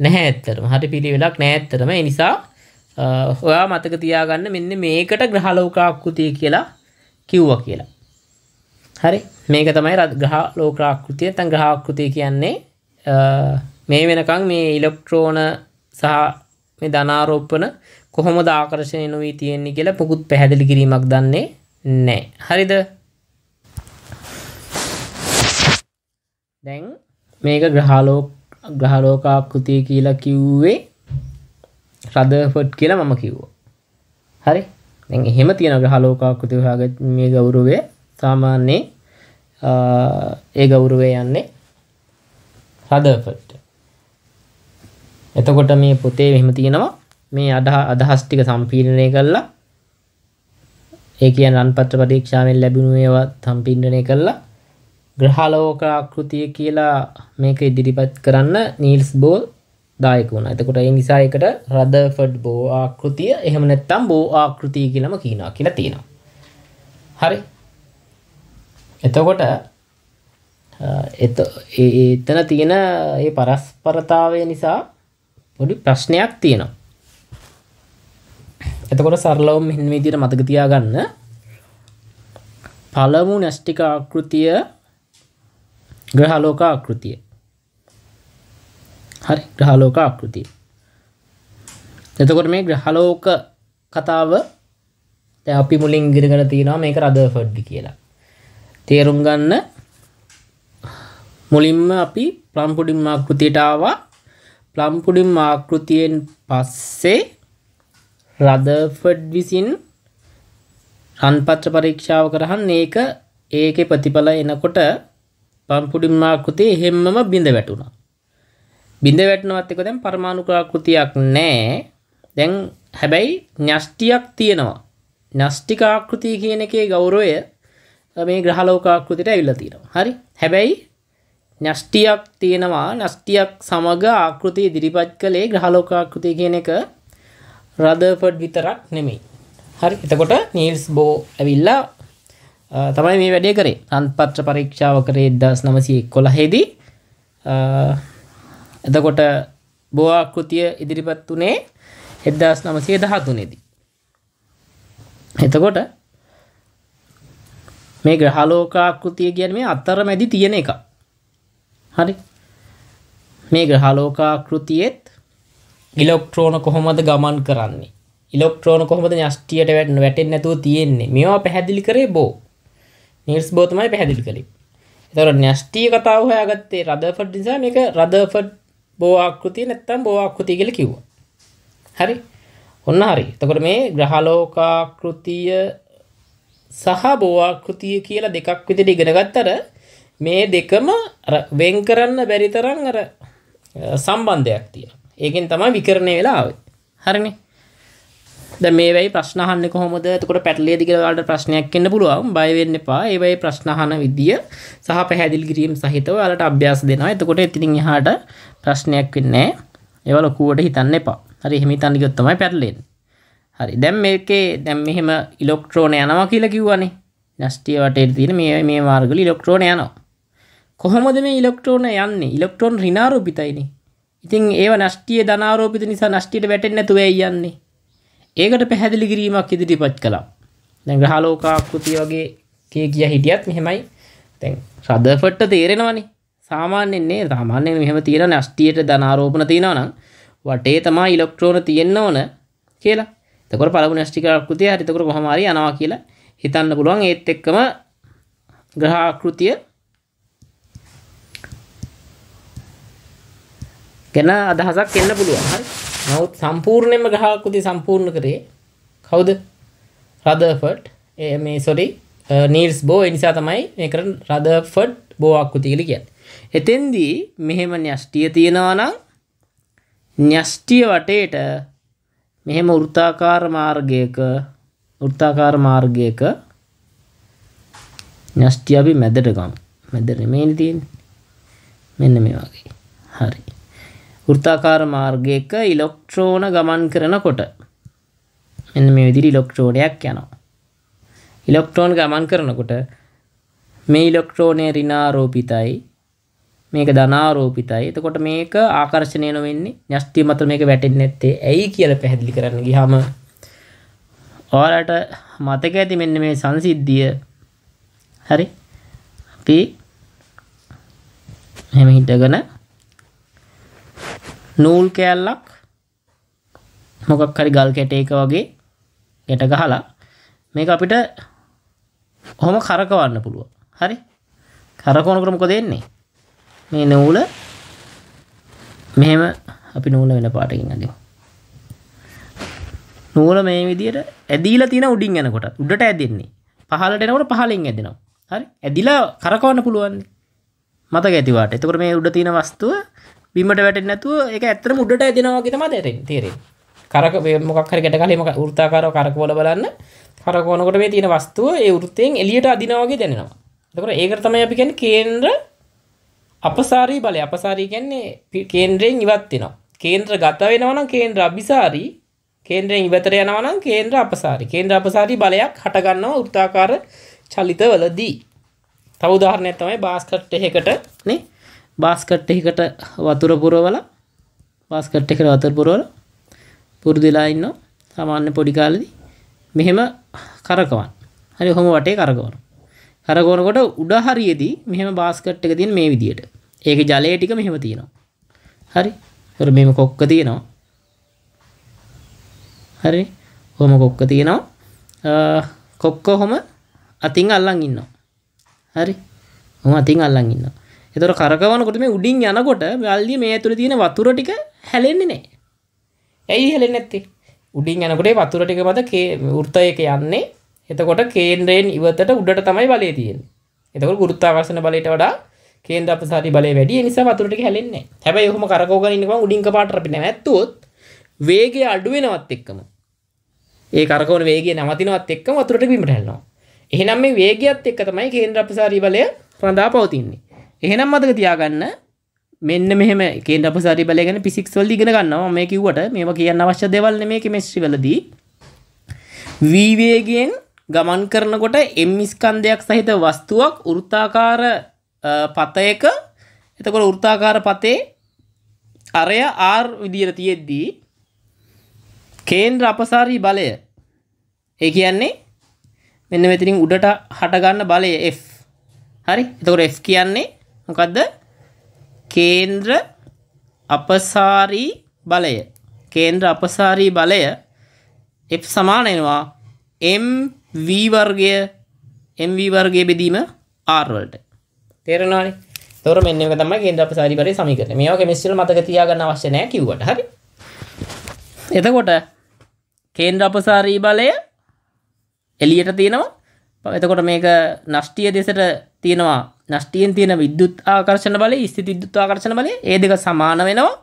නැහැ ඇත්තරම හරි පිළිවෙලක් නෑ ඇත්තරම ඒ නිසා ඔයා මතක තියාගන්න මෙන්න මේකට ග්‍රහලෝකාකෘතිය කියලා කිව්වා කියලා. හරි මේක තමයි ග්‍රහ ලෝකාකෘතිය නැත්නම් ග්‍රහාකෘතිය කියන්නේ මේ වෙනකන් මේ ඉලෙක්ට්‍රෝන සහ මේ ධනාරෝපණ කොහොමද ආකර්ෂණය නොවී තියෙන්නේ කියලා පුකුත් පැහැදිලි කිරීමක් දන්නේ නැහැ. හරිද? දැන් මේක ග්‍රහලෝක ග්‍රහලෝකාකෘතිය කියලා කිව්වේ රදර්ෆර්ඩ් කියලා මම කිව්වා. හරි? දැන් එහෙම තියෙන ග්‍රහලෝකාකෘතිය හොයාගත් මේ ගෞරවය සාමාන්‍යයෙන් ඒ ගෞරවය යන්නේ රදර්ෆර්ඩ්. එතකොට මේ පොතේ එහෙම තියෙනවා මේ අදහස් ටික සම්පීර්ණය කළා ඒ කියන්නේ රන්පත්‍ර පරීක්ෂාවෙන් ලැබුණු ඒවා සම්පීර්ණය කළා ග්‍රහලෝක ආකෘතිය කියලා මේක ඉදිරිපත් කරන්න නීල්ස් බෝල් දායක වුණා. එතකොට ඒ නිසා ඒකට රදර්ෆර්ඩ් බෝ ආකෘතිය එහෙම නැත්නම් බෝ ආකෘතිය කියලාම කියනවා කියලා තියෙනවා. හරි. එතකොට එතන තියෙන ඒ පරස්පරතාවය නිසා පොඩි ප්‍රශ්නයක් තියෙනවා. එතකොට සරලවම මෙන්න මේ විදිහට මතක තියාගන්න. පළමු න්‍යෂ්ටික ආකෘතිය ග්‍රහලෝක ආකෘතිය. හරි ග්‍රහලෝක ආකෘතිය. එතකොට මේ ග්‍රහලෝක කතාව දැන් අපි මුලින් ඉගෙනගෙන තියෙනවා මේක රදර්ෆර්ඩ් කියලා. තේරුම් ගන්න මුලින්ම අපි ප්ලම් පුඩින් ආකෘතියට ආවා. ප්ලම් පුඩින් ආකෘතියෙන් පස්සේ රදර්ෆර්ඩ් විසින් රන්පත්‍ර පරීක්ෂාව කරහන් ඒක ඒකේ ප්‍රතිඵල එනකොට පම්පුඩින් ආකෘතිය එහෙම්මම බිඳ වැටුණා. බිඳ වැටෙනවත් එක දැන් පරමාණු ආකෘතියක් නැහැ. දැන් හැබැයි න්‍යෂ්ටියක් තියෙනවා න්‍යෂ්ටික ආකෘතිය කියන එකේ ගෞරවය මේ ග්‍රහලෝක ආකෘතියට ඇවිල්ලා තියෙනවා හරි හැබැයි න්‍යෂ්ටියක් තියෙනවා න්‍යෂ්ටියක් සමග ආකෘතිය ඉදිරිපත් කළේ ග්‍රහලෝක ආකෘතිය කියන එක රදර්ෆර්ඩ් විතරක් නෙමෙයි. හරි එතකොට නීල්ස් බෝ ඇවිල්ලා තමයි මේ වැඩේ කරේ. අන්පත්‍ර පරීක්ෂාව කරේ දස් නමසය කොළහෙදී එතකොට බෝආකෘතිය ඉදිරිපත් වනේ එදදාස් නමසය දහතුනේදී. එතකොට මේ ග්‍රහලෝකාකෘතිය කියන මේ අත්තර මැදි තියෙන එක හරි? මේ ග්‍රහලෝකාකෘතියෙත් ඉලොක්ට්‍රෝන කොහොමද ගමන් කරන්නේ? ඉලොක්ට්‍රෝන කොහොමද න්‍යෂ්ටියට වැටෙන් වැටෙන් නැතුව තියෙන්නේ? මේවා පැහැදිලි කරේ බෝ. නිර්ස් බෝ තමයි පැහැදිලි කළේ. එතකොට න්‍යෂ්ටිය කතාව හොයාගත්තේ රදර්ෆර්ඩ් නිසා මේක රදර්ෆර්ඩ් බෝ ආකෘතිය නැත්තම් බෝ ආකෘතිය කියලා කිව්වා. හරි? ඔන්න හරි. එතකොට මේ ග්‍රහලෝකාකෘතිය සහ බෝ ආකෘතිය කියලා දෙකක් විදිහට ඉගෙන ගත්තට මේ දෙකම වෙන් කරන්න බැරි තරම් අර සම්බන්ධයක් තියෙනවා. ඒකෙන් තමයි විකරණය වෙලා ආවේ. හරිනේ. දැන් මේ වෙයි ප්‍රශ්න අහන්නේ කොහොමද? එතකොට පැටලියද කියලා ඔයාලට ප්‍රශ්නයක් එන්න පුළුවන්. බය වෙන්න එපා. ඒ වෙයි ප්‍රශ්න අහන විදිය සහ පැහැදිලි කිරීම සහිතව ඔයාලට අභ්‍යාස දෙනවා. එතකොට එතනින් එහාට ප්‍රශ්නයක් වෙන්නේ නැහැ. ඒවා ලොකුවට හිතන්න එපා. හරි එහෙම හිතන්න ගියොත් තමයි පැටලෙන්නේ. හරි. දැන් මේකේ දැන් මෙහෙම ඉලෙක්ට්‍රෝන යනවා කියලා කිව්වනේ. නෂ්ටිය වටේ තියෙන මේ මේ මාර්ගවල ඉලෙක්ට්‍රෝන යනවා. කොහොමද මේ ඉලෙක්ට්‍රෝන යන්නේ? ඉලෙක්ට්‍රෝන ඍණාරෝපිතයිනේ. ඉතින් ඒව නෂ්ටිය ධනාරෝපිත නිසා නෂ්ටියට වැටෙන්නේ නැතුව යන්නේ. ඒකට පැහැදිලි කිරීමක් ඉදිරිපත් කළා. දැන් ග්‍රහලෝකාකෘතිය වගේ කිය කිය හිටියත් මෙහෙමයි. දැන් රදර්ෆර්ඩ්ට තේරෙනවනේ. සාමාන්‍යයෙන් නේ සාමාන්‍යයෙන් මෙහෙම තියෙන නෂ්ටියට ධනාරෝපණ තියෙනවා නම් වටේ තමයි ඉලෙක්ට්‍රෝන තියෙන්න ඕන කියලා. එතකොට පළමු නෂ්ටික ආකෘතිය හරි එතකොට කොහොම හරි යනවා කියලා හිතන්න පුළුවන් ඒත් එක්කම ග්‍රහ ගැන අදහසක් එන්න පුළුවන්. හරි. නමුත් සම්පූර්ණයෙන්ම ග්‍රහාකෘතිය සම්පූර්ණ කරේ කවුද? රදර්ෆර්ඩ්. මේ සොරි uh, නීල්ස් බෝ. ඒ නිසා තමයි මේකට රදර්ෆර්ඩ් බෝ ආකෘතිය කියලා කියන්නේ. එතෙන්දී මෙහෙම න්‍යෂ්ටිය තියෙනවා නම් න්‍යෂ්ටිය වටේට මෙහෙම වෘත්තාකාර මාර්ගයක වෘත්තාකාර මාර්ගයක න්‍යෂ්ටිය අපි මැදට ගමු. මැද නෙමෙයිනේ තියෙන්නේ. මෙන්න මේ වගේ. හරි. වෘත්තාකාර මාර්ගයක ඉලෙක්ට්‍රෝන ගමන් කරනකොට මෙන්න මේ විදිහට ඉලෙක්ට්‍රෝනයක් යනවා. ඉලෙක්ට්‍රෝන ගමන් කරනකොට මේ ඉලෙක්ට්‍රෝනය ඍණාරෝපිතයි මේක ධනාරෝපිතයි. එතකොට මේක ආකර්ෂණය නොවෙන්නේ න්‍යෂ්ටි මත මේක වැටෙන්නේ නැත්තේ ඇයි කියලා පැහැදිලි කරන්න ගියාම ඔයාලට මතක ඇති මෙන්න මේ සංසිද්ධිය හරි අපි එහෙම හිටගෙන නූල් කෑල්ලක් මොකක් හරි ගල් කැටයක වගේ ගැට ගහලා මේක අපිට හොම කරකවන්න පුළුව හරි? කරකවනකට මොක දෙන්නේ මේ නූල මෙහෙම අපි නූල වෙන පාටකින් අද නූල මේ විදියට ඇදීලා තියෙන උඩින් යනකොට උඩට ඇදෙන්නේ. පහලට එනකොට පහලින් ඇදෙනවා. හරි? ඇදිලා කරකවන්න පුළුවන් මතක ඇතිවාට එතකොට මේ උඩ තියෙන වස්තුව බිමට වැටෙන්නේ නැතුව ඒක ඇත්තටම උඩට ඇදෙනවා වගේ තමයි තේරෙන්නේ තේරෙන්නේ. කරක මොකක් හරි ගැට ගහලා මොකක් වෘත්තාකාරව කරකවල බලන්න කරකවනකොට මේ තියෙන වස්තුව ඒ වෘත්තයෙන් එළියට අදිනවා වගේ දැනෙනවා. එතකොට ඒකට තමයි අපි කියන්නේ කේන්ද්‍ර අපසාරී බලය. අපසාරී කියන්නේ කේන්ද්‍රයෙන් ඉවත් වෙනවා. කේන්ද්‍ර ගත වෙනවා නම් කේන්ද්‍ර අபிසාරී කේන්ද්‍රයෙන් ඉවතට යනවා නම් කේන්ද්‍ර අපසාරී. කේන්ද්‍ර අපසාරී බලයක් හට ගන්නවා වෘත්තාකාර චලිතවලදී. තව උදාහරණයක් තමයි බාස්කට් එකකට නේ බාස්කට් එකකට වතුර පුරවලා බාස්කට් එකට වතුර පුරවලා පුරුදුලා ඉන්නවා සාමාන්‍ය පොඩි කාලේදී මෙහෙම කරකවන්න. හරි ඔහොම වටේ කරකවනවා. කරකවනකොට උඩ හරියේදී මෙහෙම බාස්කට් එක තියෙන මේ විදියට. ඒකේ ජලය ටික මෙහෙම තියෙනවා. හරි. ඒතර මෙහෙම කොක්ක තියෙනවා. හරි. ඔහොම කොක්ක තියෙනවා. කොක්ක ඔහොම අතින් අල්ලන් ඉන්නවා. හරි. ඔහොම අතින් අල්ලන් ඉන්නවා. එතොර කරකවනකොට මේ උඩින් යනකොට වැල්දිය මේ ඇතුළ තියෙන වතුර ටික හැලෙන්නේ නෑ ඇයි හැලෙන් නැත්තේ? උඩින් යනකොට වතුර ටික මත වෘත්තයක යන්නේ. එතකොට කේන්ද්‍රයෙන් ඉවතට උඩට තමයි බලය තියෙන්නේ. එතකොට ගුරුත්වාකර්ෂණ බලයට වඩා කේන්ද්‍ර අපසාරී බලය වැඩි. නිසා වතුර ටික හැලෙන්නේ නැහැ. හැබැයි ඔහොම කරකවගෙන ඉන්නකම උඩින් කපාට අපි නැවැත්තුවොත් වේගය අඩු වෙනවත් එක්කම. ඒ කරකවන වේගය නවතිනවත් එක්කම වතුරට බිමට හැලෙනවා. එහෙනම් මේ වේගයත් එක්ක තමයි කේන්ද්‍ර අපසාරී බලය රඳා පවතින්නේ. එහෙනම් මතක තියාගන්න මෙන්න මෙහෙම කේන්ද්‍ර අපසාරී බලය ගැන ෆිසික්ස් වලදී ඉගෙන ගන්නවා. මේ කිව්වට මේවා කියන්න අවශ්‍ය දේවල් නෙමෙයි කෙමිස්ට්‍රි වලදී. v වේගයෙන් ගමන් කරනකොට m ස්කන්ධයක් සහිත වස්තුවක් වෘත්තාකාර පතයක එතකොට වෘත්තාකාර පතේ අරය R විදියට තියෙද්දී කේන්ද්‍ර අපසාරී බලය ඒ කියන්නේ මෙන්න මෙතනින් උඩට හටගන්න බලය F හරි එතකොට F කියන්නේ මොකද්ද? කේන්ද්‍ර අපසාරී බලය. කේන්ද්‍ර අපසාරී බලය F සමාන වෙනවා mv වර්ගය mv වර්ගය බෙදීම R වලට. තේරෙනවනේ? එතකොට මෙන්න මේක තමයි කේන්ද්‍ර අපසාරී බලයේ සමීකරණය. මේවා කෙමිස්ට්‍රි වල මතක තියාගන්න අවශ්‍ය නැහැ කිව්වට. හරි? එතකොට කේන්ද්‍ර අපසාරී බලය එළියට තියෙනවා. එතකොට මේක නෂ්ටිය දෙසට තියෙනවා නෂ්ටියෙන් තියෙන විද්‍යුත් ආකර්ෂණ බලය ස්ථිති විද්‍යුත් ආකර්ෂණ බලය ඒ දෙක සමාන වෙනවා.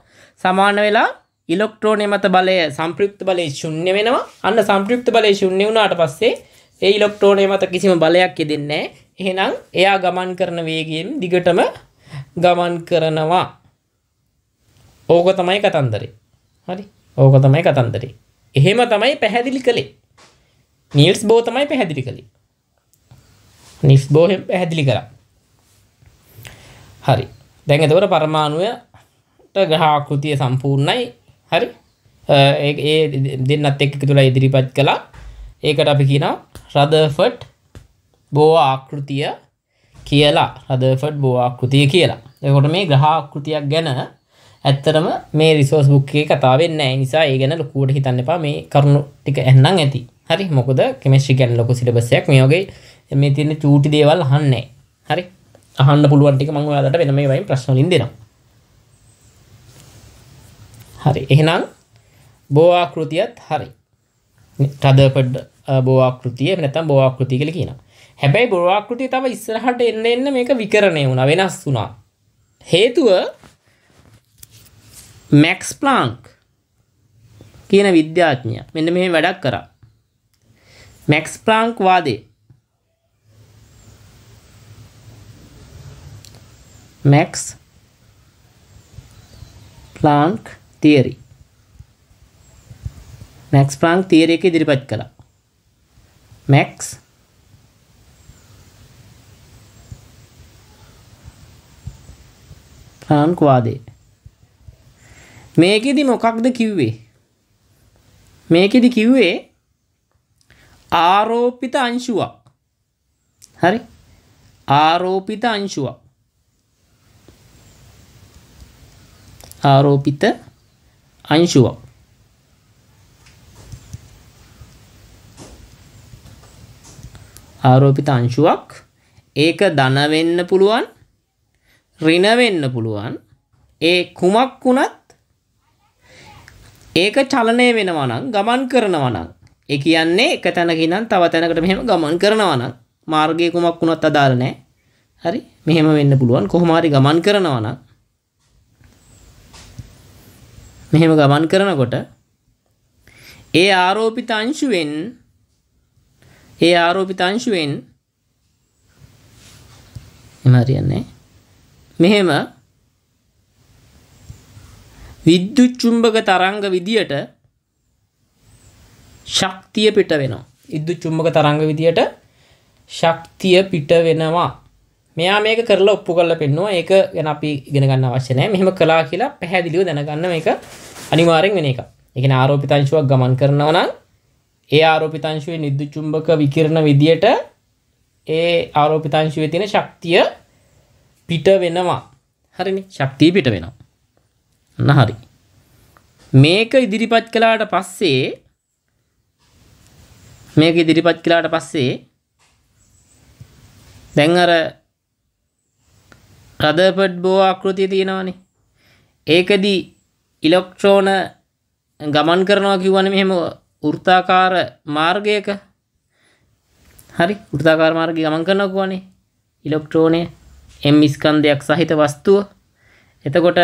සමාන වෙලා ඉලෙක්ට්‍රෝනය මත බලය සම්ප්‍රයුක්ත බලය ශුන්‍ය වෙනවා. අන්න සම්ප්‍රයුක්ත බලය ශුන්‍ය වුණාට පස්සේ ඒ ඉලෙක්ට්‍රෝනය මත කිසිම බලයක් යෙදෙන්නේ එහෙනම් එයා ගමන් කරන වේගයෙන් දිගටම ගමන් කරනවා. ඕක තමයි කතන්දරේ. හරි? ඕක තමයි කතන්දරේ. එහෙම තමයි පැහැදිලි කළේ. නිල්ස් බෝ තමයි පැහැදිලි කළේ. නිස් බෝ පැහැදිලි කරා. හරි. දැන් එතකොට පරමාණුවට ග්‍රහාකෘතිය සම්පූර්ණයි. හරි. ඒ දෙන්නත් එක්ක තුළ ඉදිරිපත් කළා. ඒකට අපි කියනවා රදෆට් බෝ ආකෘතිය කියලා. රදෆට් බෝ ආකෘතිය කියලා. එකොට මේ ග්‍රහාකෘතියක් ගැන ඇත්තරම මේ රිසෝස් බුක්කේ කතාවෙන්න නිසා ඒ ගැන ලොකුවට හිතන්න එපා. මේ කරුණු ටික එන්නම් ඇති. හරි. මොකද කෙමස්ට්‍රි ගැන ලොකු සිලබසයක් මේ වගේ මේ තියෙන චූටි දේවල් අහන්නේ. හරි? අහන්න පුළුවන් ටික මම ඔයාලට වෙන මේ වයින් ප්‍රශ්න වලින් දෙනවා. හරි. එහෙනම් බෝ ආකෘතියත් හරි. රදපඩ් බෝ ආකෘතිය එහෙම නැත්නම් බෝ ආකෘතිය කියලා කියනවා. හැබැයි බෝ ආකෘතිය තව ඉස්සරහට එන්න එන්න මේක විකරණය වුණා වෙනස් වුණා. හේතුව මැක්ස් ප්ලාන්ක් කියන විද්‍යාඥයා මෙන්න මෙහෙම වැඩක් කරා. මැක්ස් ප්ලාන්ක් වාදේ Max Planck theory Max Planck theory එක ඉදිරිපත් කළා. මැක්ස් ප්ලාන්ක් වාදේ මේකෙදි මොකක්ද කිව්වේ? මේකෙදි කිව්වේ ආරෝපිත අංශුවක්. හරි? ආරෝපිත අංශුවක්. ආරෝපිත අංශුවක් ආරෝපිත අංශුවක් ඒක ධන වෙන්න පුළුවන් ඍණ වෙන්න පුළුවන් ඒ කුමක් වුණත් ඒක චලනය වෙනවා නම් ගමන් කරනවා නම් ඒ කියන්නේ එක තැනක ඉඳන් තව තැනකට මෙහෙම ගමන් කරනවා නම් මාර්ගය කුමක් වුණත් අදාළ නැහැ. හරි? මෙහෙම වෙන්න පුළුවන්. කොහොම හරි ගමන් කරනවා නම් මෙහෙම ගමන් කරනකොට ඒ ආරෝපිත අංශුවෙන් ඒ ආරෝපිත අංශුවෙන් එම හරියන්නේ මෙහෙම විද්‍යුත් චුම්බක තරංග විදියට ශක්තිය පිට වෙනවා. විද්‍යුත් චුම්බක තරංග විදියට ශක්තිය පිට වෙනවා. මෙයා මේක කරලා ඔප්පු කරලා පෙන්නවා. ඒක ගැන අපි ඉගෙන ගන්න අවශ්‍ය නැහැ. මෙහෙම කළා කියලා පැහැදිලිව දැනගන්න මේක අනිවාර්යෙන් වෙන එකක්. ඒ කියන්නේ ආරෝපිත අංශුවක් ගමන් කරනවා නම් ඒ ආරෝපිත අංශුවේ විද්‍යුත් චුම්බක විකිරණ විදියට ඒ ආරෝපිත අංශුවේ තියෙන ශක්තිය පිට වෙනවා. හරිනේ. ශක්තිය පිට වෙනවා. නහරි. මේක ඉදිරිපත් කළාට පස්සේ මේක ඉදිරිපත් කළාට පස්සේ දැන් අර රදර්ෆර්ඩ් බෝ ආකෘතිය තියෙනවානේ. ඒකදී ඉලෙක්ට්‍රෝන ගමන් කරනවා කිව්වනේ මෙහෙම වෘත්තාකාර මාර්ගයක. හරි වෘත්තාකාර මාර්ගය ගමන් කරනවා කියවනේ. ඉලෙක්ට්‍රෝනය m ස්කන්ධයක් සහිත වස්තුව. එතකොට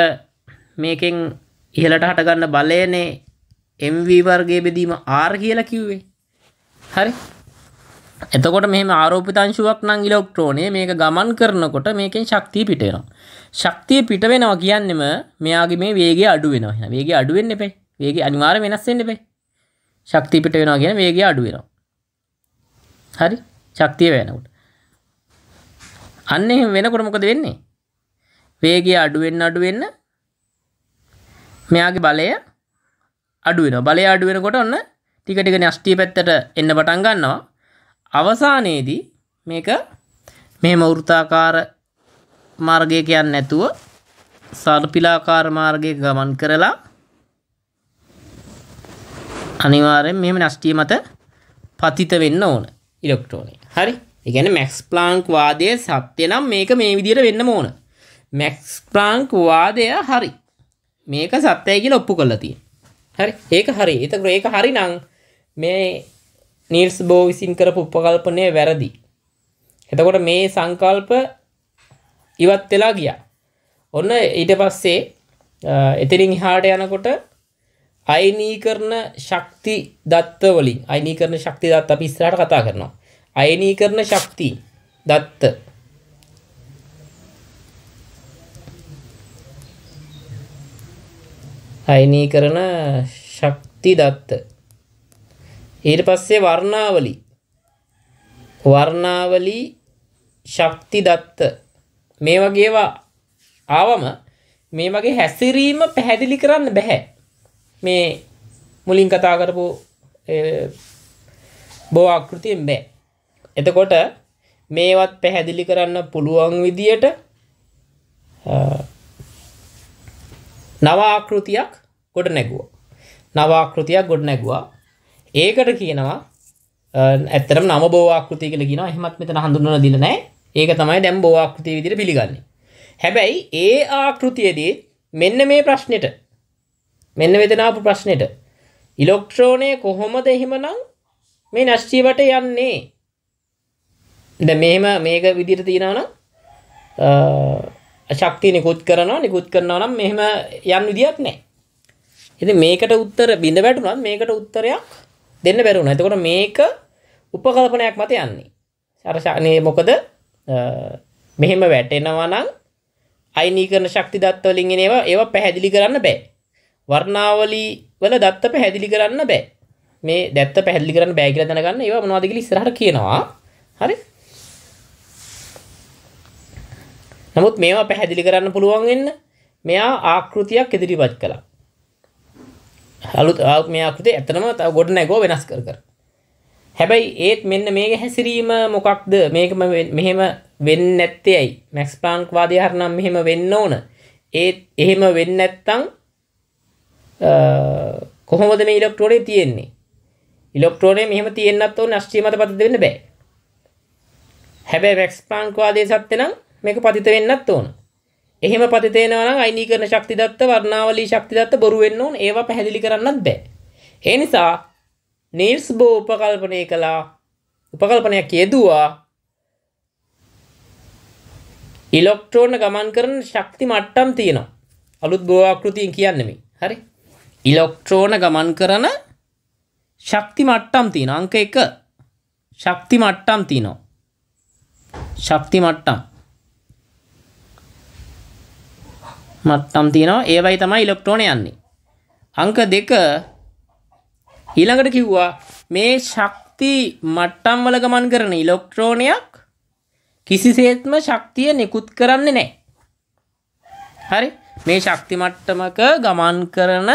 මේකෙන් ඉහළට හටගන්න බලයනේ MV වර්ගයේ බෙදීම R කියලා කිව්වේ. හරි එතකොට මෙහෙම ආරෝපිත අංශුවක් නම් ඉලෙක්ට්‍රෝනය මේක ගමන් කරනකොට මේකෙන් ශක්තිය පිට වෙනවා. ශක්තිය පිට වෙනවා කියන්නෙම මෙයාගේ මේ වේගය අඩු වෙනවා. එහෙනම් වේගය අඩු වෙන්න එපේ. වේගය අනිවාර්ය වෙනස් වෙන්න එපේ. ශක්තිය පිට වෙනවා කියන වේගය අඩු වෙනවා. හරි? ශක්තිය වෙනකොට. අන්න එහෙම වෙනකොට මොකද වෙන්නේ? වේගය අඩු වෙන්න අඩු වෙන්න මෙයාගේ බලය අඩු වෙනවා. බලය අඩු වෙනකොට ඔන්න ටික ටික න්‍යෂ්ටි පැත්තට එන්න පටන් ගන්නවා. අවසානයේදී මේක මෙහෙම වෘත්තාකාර මාර්ගයක යන්නේ නැතුව සර්පිලාකාර මාර්ගයක ගමන් කරලා අනිවාර්යෙන් මෙහෙම න්‍යෂ්ටිය මත පතිත වෙන්න ඕන ඉලෙක්ට්‍රෝනය. හරි? ඒ කියන්නේ මැක්ස් ප්ලාන්ක් වාදයේ සත්‍ය නම් මේක මේ විදිහට වෙන්නම ඕන. මැක්ස් ප්ලාන්ක් වාදය හරි. මේක සත්‍යයි කියලා ඔප්පු කරලා තියෙනවා. හරි? ඒක හරි. ඒතකොට ඒක හරි නම් මේ නීල්ස් බෝ විසින් කරපු උපකල්පනය වැරදි. එතකොට මේ සංකල්ප ඉවත් වෙලා ගියා. ඔන්න ඊට පස්සේ එතරින් හාට යනකොට අයිනීකරන ශක්ති දත්ත වලින් අයිනීකරන ශක්ති දත් අපි ඉස්සරහට කතා කරනවා. අයනීකරන ශක්ති දත්ත අයනීකරන ශක්ති දත්ත ඊට පස්සේ වර්ණාවලි. වර්ණාවලි ශක්ති දත්ත. මේ වගේවා ආවම මේ වගේ හැසිරීම පැහැදිලි කරන්න බැහැ. මේ මුලින් කතා කරපු බෝ ආකෘතියෙන් බෑ එතකොට මේවත් පැහැදිලි කරන්න පුළුවන් විදියට නවාකෘතියක් ගොඩ නැගුව. නවාකෘතියක් ගොඩ නැගවා. ඒකට කියනවා ඇතරම් නම බෝවාකෘති කල කියෙන එහමත් මෙතන හඳුන්නන දිල නෑ. ඒක තමයි දැම් බෝවාකෘතිය විදිර පිළිගන්නේ. හැබැයි ඒ ආකෘතියදී මෙන්න මේ ප්‍රශ්නයට මෙන්න වෙදනාපු ප්‍රශ්නයට ඉලොක්ට්‍රෝනය කොහොමද එහෙමනම් මේ නශ්චීවට යන්නේ? ද මෙහෙම මේක විදිර තියෙනවනම් ශක්ති නිකුත් කරනවා නිකුත් කරනවා නම් මෙහෙම යම් විදියක් නෑ. ඉති මේකට උත්තර බිඳ වැටුනත් මේකට උත්තරයක් දෙන්න බැරුණ එතකොට මේක උපකල්පනයක් මත යන්නේ. සරශානය මොකද? මෙහෙම වැටෙනවනම් අයිනීකරන ශක්ති දත්වලින් ඒවා ඒවා පැහැදිලි කරන්න බෑ. වර්ණාවලි වල දත්ත පැහැදිලි කරන්න බෑ. මේ දැත්ත පැහැදිලි කරන්න බෑ කියලා දැනගන්න ඒවා මොනවද කියලා ඉස්සරහට කියනවා. හරි? නමුත් මේවා පැහැදිලි කරන්න පුළුවන් වෙන්න මෙයා ආකෘතියක් ඉදිරිපත් කළා. අලුත් මේ ආකෘතිය ඇත්තටම තව ගොඩ නැගෝ වෙනස් කර කර. හැබැයි ඒත් මෙන්න මේක හැසිරීම මොකක්ද මේක මෙහෙම වෙන්නේ නැත්තේ ඇයි? මැක්ස් ප්ලාන්ක් වාදය හරනම් මෙහෙම වෙන්න ඕන. ඒත් එහෙම වෙන්නේ නැත්තම් කොහොමද මේ ඉලෙක්ට්‍රෝනේ තියෙන්නේ? ඉලෙක්ට්‍රෝනේ මෙහෙම තියෙන්නත් ඕන අශ්චිය මත පතිත වෙන්න බෑ. හැබැයි මැක්ස් ප්ලාන්ක් වාදයේ සත්‍ය නම් මේක පතිත වෙන්නත් ඕන. එහෙම පතිත වෙනවා නම් අයිනීකරණ ශක්ති දත්ත වර්ණාවලී ශක්ති දත්ත බොරු වෙන්න ඕන. ඒවා පැහැදිලි කරන්නත් බෑ. ඒ නිසා නීල්ස් බෝ උපකල්පනය කළා උපකල්පනයක් යෙදුවා ඉලෙක්ට්‍රෝන ගමන් කරන ශක්ති මට්ටම් තියෙනවා. අලුත් බෝ ආකෘතියෙන් කියන්නේ මේ. හරි? ඉලෙක්ට්‍රෝන ගමන් කරන ශක්ති මට්ටම් තියෙනවා. අංක 1 ශක්ති මට්ටම් තියෙනවා. ශක්ති මට්ටම් මට්ටම් තියෙනවා. ඒවයි තමයි ඉලෙක්ට්‍රෝන යන්නේ. අංක දෙක ඊළඟට කිව්වා මේ ශක්ති මට්ටම් වල ගමන් කරන ඉලෙක්ට්‍රෝනයක් කිසිසේත්ම ශක්තිය නිකුත් කරන්නේ නැහැ. හරි? මේ ශක්ති මට්ටමක ගමන් කරන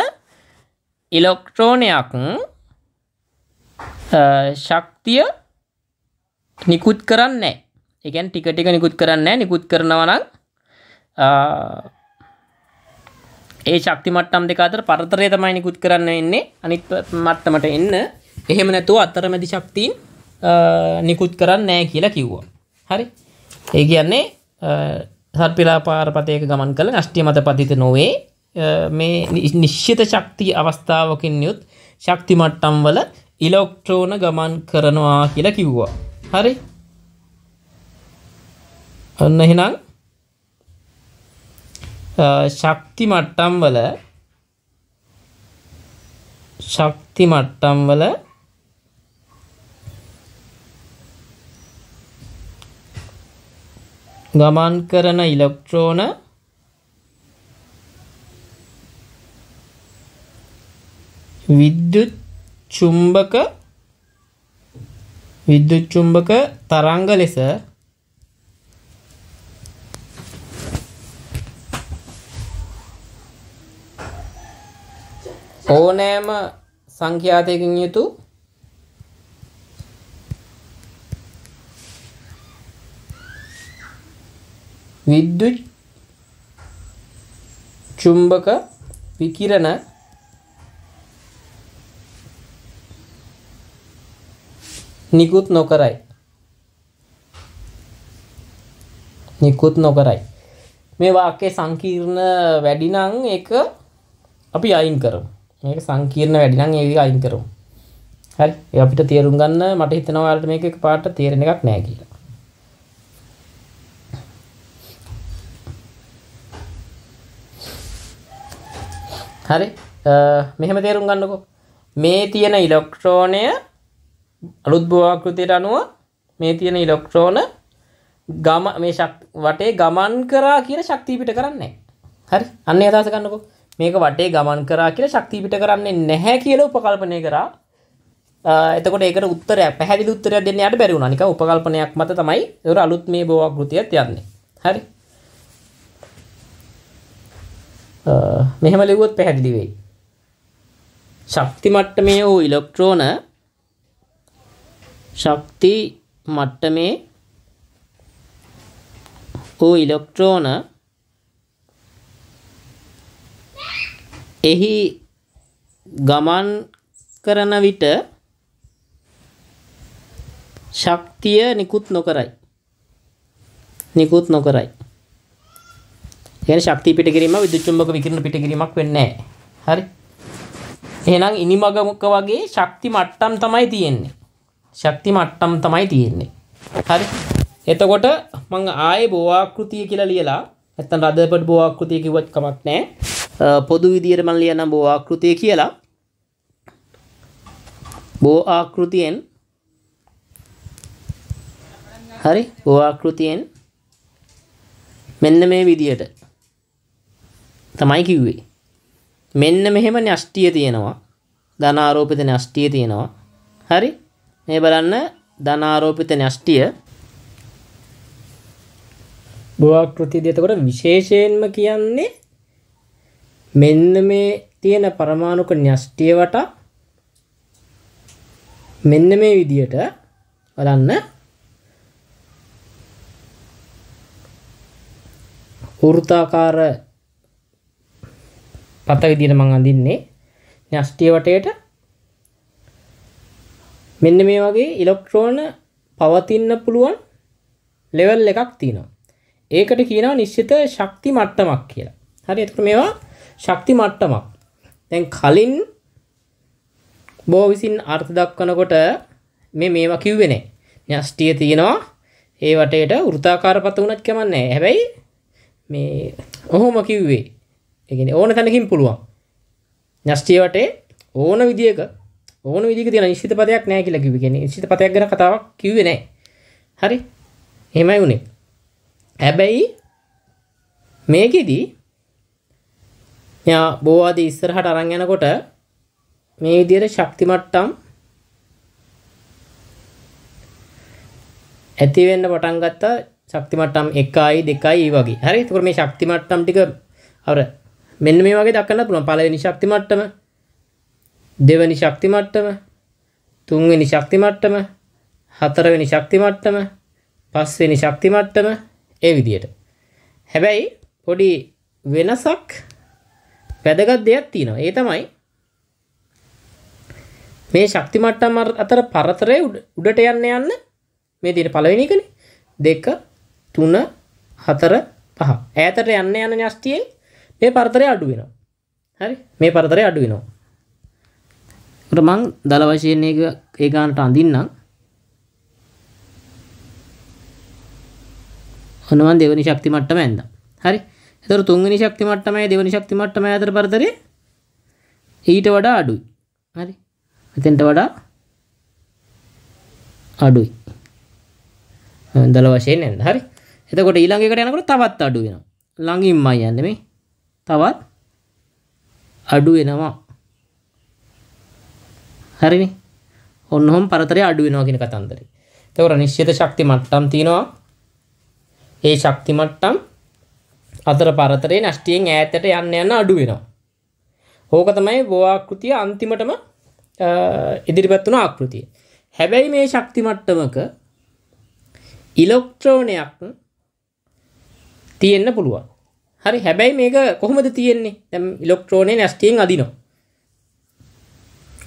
ඉලෙක්ට්‍රෝනයක් ශක්තිය නිකුත් කරන්නේ ඒ කියන්නේ ටික ටික නිකුත් කරන්නේ නිකුත් කරනවා නම් ඒ ශක්ති මට්ටම් දෙක අතර පරතරය තමයි නිකුත් කරන්න එන්නේ අනිත් මට්ටමට එන්න එහෙම නැතුව අතරමැදි ශක්තියින් නිකුත් කරන්න නෑ කියලා කිව්වා. හරි. ඒ කියන්නේ සර්පිලා පාරපතයක ගමන් කළ නෂ්ටිය මත පතිත නොවේ මේ නිශ්්‍යත ශක්ති අවස්ථාවකින් යුත් ශක්ති මට්ටම් වල ඉලොක්ට්‍රෝන ගමන් කරනවා කියලා කිව්වා. හරි. ඔන්න එහෙනම් ශක්ති මට්ටම් වල ශක්ති මට්ටම් වල ගමන් කරන ඉලෙක්ට්‍රෝන විද්‍යුත් චුම්බක විද්‍යුත් චුම්බක තරංග ලෙස ඕනෑම සංඛ්‍යාතයකින් යුතු විද්‍යුත් චුම්බක විකිරණ නිකුත් නොකරයි. නිකුත් නොකරයි. මේ වාක්‍යය සංකීර්ණ වැඩි නම් ඒක අපි අයින් කරමු. මේක සංකීර්ණ වැඩි. නම් ඒක අයින් කරමු. හරි. ඒ අපිට තේරුම් ගන්න මට හිතෙනවා ඔයාලට මේක එකපාරට තේරෙන එකක් නෑ කියලා. හරි. මෙහෙම තේරුම් ගන්නකෝ. මේ තියෙන ඉලෙක්ට්‍රෝනය අලුත් භවාකෘතියට අනුව මේ තියෙන ඉලෙක්ට්‍රෝන ගම මේ වටේ ගමන් කරා කියන ශක්තිය පිට කරන්නේ හරි. අන්න අදහස ගන්නකෝ. මේක වටේ ගමන් කරා කියලා ශක්තිය පිට කරන්නේ නැහැ කියලා උපකල්පනය කරා. එතකොට ඒකට උත්තරයක් පැහැදිලි උත්තරයක් දෙන්න යට බැරි වුණා. නිකන් උපකල්පනයක් මත තමයි ඒක අලුත් මේ භවාකෘතියත් යන්නේ. හරි. මෙහෙම ලිව්වොත් පැහැදිලි වෙයි. ශක්ති මට්ටමේ වූ ඉලෙක්ට්‍රෝන ශක්ති මට්ටමේ වූ ඉලෙක්ට්‍රෝන එහි ගමන් කරන විට ශක්තිය නිකුත් නොකරයි. නිකුත් නොකරයි. කියන ශක්තිය පිට කිරීම විද්‍යුත් චුම්බක විකිරණ පිට කිරීමක් වෙන්නේ නැහැ. හරි. එහෙනම් ඉනිමගමුක වගේ ශක්ති මට්ටම් තමයි තියෙන්නේ. ශක්ති මට්ටම් තමයි තියෙන්නේ. හරි. එතකොට මම ආයේ බෝආකෘතිය කියලා ලියලා නැත්තම් රදපඩ බෝආකෘතිය කිව්වත් කමක් නැහැ. පොදු විදියට මම ලියනම් බෝආකෘතිය කියලා. බෝ ආකෘතියෙන් හරි බෝ ආකෘතියෙන් මෙන්න මේ විදියට තමයි කිව්වේ. මෙන්න මෙහෙම න්‍යෂ්ටිය තියෙනවා. ධනාරෝපිත න්‍යෂ්ටිය තියෙනවා. හරි? මේ බලන්න ධනාරෝපිත න්‍යෂ්ටිය ගෝවාකෘතියදී එතකොට විශේෂයෙන්ම කියන්නේ මෙන්න මේ තියෙන පරමාණුක න්‍යෂ්ටිය වටා මෙන්න මේ විදියට බලන්න වෘත්තාකාර පත විදිහට මම අඳින්නේ න්‍යෂ්ටිය වටේට මෙන්න මේ වගේ ඉලෙක්ට්‍රෝන පවතින්න පුළුවන් ලෙවල් එකක් තියෙනවා. ඒකට කියනවා නිශ්චිත ශක්ති මට්ටමක් කියලා. හරි එතකොට මේවා ශක්ති මට්ටමක්. දැන් කලින් බෝ විසින් අර්ථ දක්වනකොට මේ මේවා කිව්වේ නැහැ. න්‍යෂ්ටිය තියෙනවා. ඒ වටේට වෘත්තාකාර පත උනත් කමන්නේ හැබැයි මේ ඔහොම කිව්වේ. එකන ඕන තැනකින් පුළුවන්. ඥස්ටිය වටේ ඕන විදික ඕන විදික තිය නිශ්ිත පදයක් නෑ කියලා කිව කියෙන නිශ්ිත පතයක් ගැන කතාවක් කිව්ව නෑ. හරි? එහෙමයි වුණේ හැබැයි මේකෙදී යා බෝවාද ඉස්සරහට අරං යනකොට මේ විදියට ශක්තිමට්ටම් ඇතිවෙන්න පටන් ගත්තා. ශක්තිමට්ටම් එකයි දෙකයි වගේ. හරි? තුර මේ ශක්තිමට්ටම් ටික අර මෙන්න මේ වගේ දක්වන්න පුළුවන්. පළවෙනි ශක්ති මට්ටම දෙවෙනි ශක්ති මට්ටම තුන්වෙනි ශක්ති මට්ටම හතරවෙනි ශක්ති මට්ටම පස්වෙනි ශක්ති මට්ටම ඒ විදියට. හැබැයි පොඩි වෙනසක් වැදගත් දෙයක් තියෙනවා ඒ තමයි මේ ශක්ති මට්ටම් අතර පරතරය උඩට යන්න යන්න මේ තියෙන පළවෙනි එකනේ දෙක තුන හතර පහ ඈතට යන්න යන න්‍යෂ්ටියෙන් මේ පරතරය අඩු වෙනවා. හරි? මේ පරතරය අඩු වෙනවා. ඒකට මං දල වශයෙන් ඒක ඒ ගන්නට අඳින්නම්. ඔන්න මං දෙවෙනි ශක්ති මට්ටම ඇඳා. හරි? එතකොට තුන්වෙනි ශක්ති මට්ටමයි දෙවෙනි ශක්ති මට්ටමයි අතර පරතරය ඊට වඩා අඩුයි. හරි? මෙතෙන්ට වඩා අඩුයි. දල වශයෙන් ඇඳ. හරි? එතකොට ඊළඟ එකට යනකොට තවත් අඩු වෙනවා. ළඟින්මයි යන්නේ මේ. තවත් අඩු වෙනවා. හරිනේ. ඔන්නෝම පරතරය අඩු වෙනවා කියන කතන්දරේ. එතකොට නිශ්චිත ශක්ති මට්ටම් තියෙනවා. ඒ ශක්ති මට්ටම් අතර පරතරේ නෂ්ටියෙන් ඈතට යන්න යන අඩු වෙනවා. ඕක තමයි බෝ ආකෘතිය අන්තිමටම ඉදිරිපත් වුණ ආකෘතිය. හැබැයි මේ ශක්ති මට්ටමක ඉලෙක්ට්‍රෝනයක් තියෙන්න පුළුවන්. හරි හැබැයි මේක කොහොමද තියෙන්නේ? දැන් ඉලෙක්ට්‍රෝනේ නැස්ටියෙන් අදිනවා.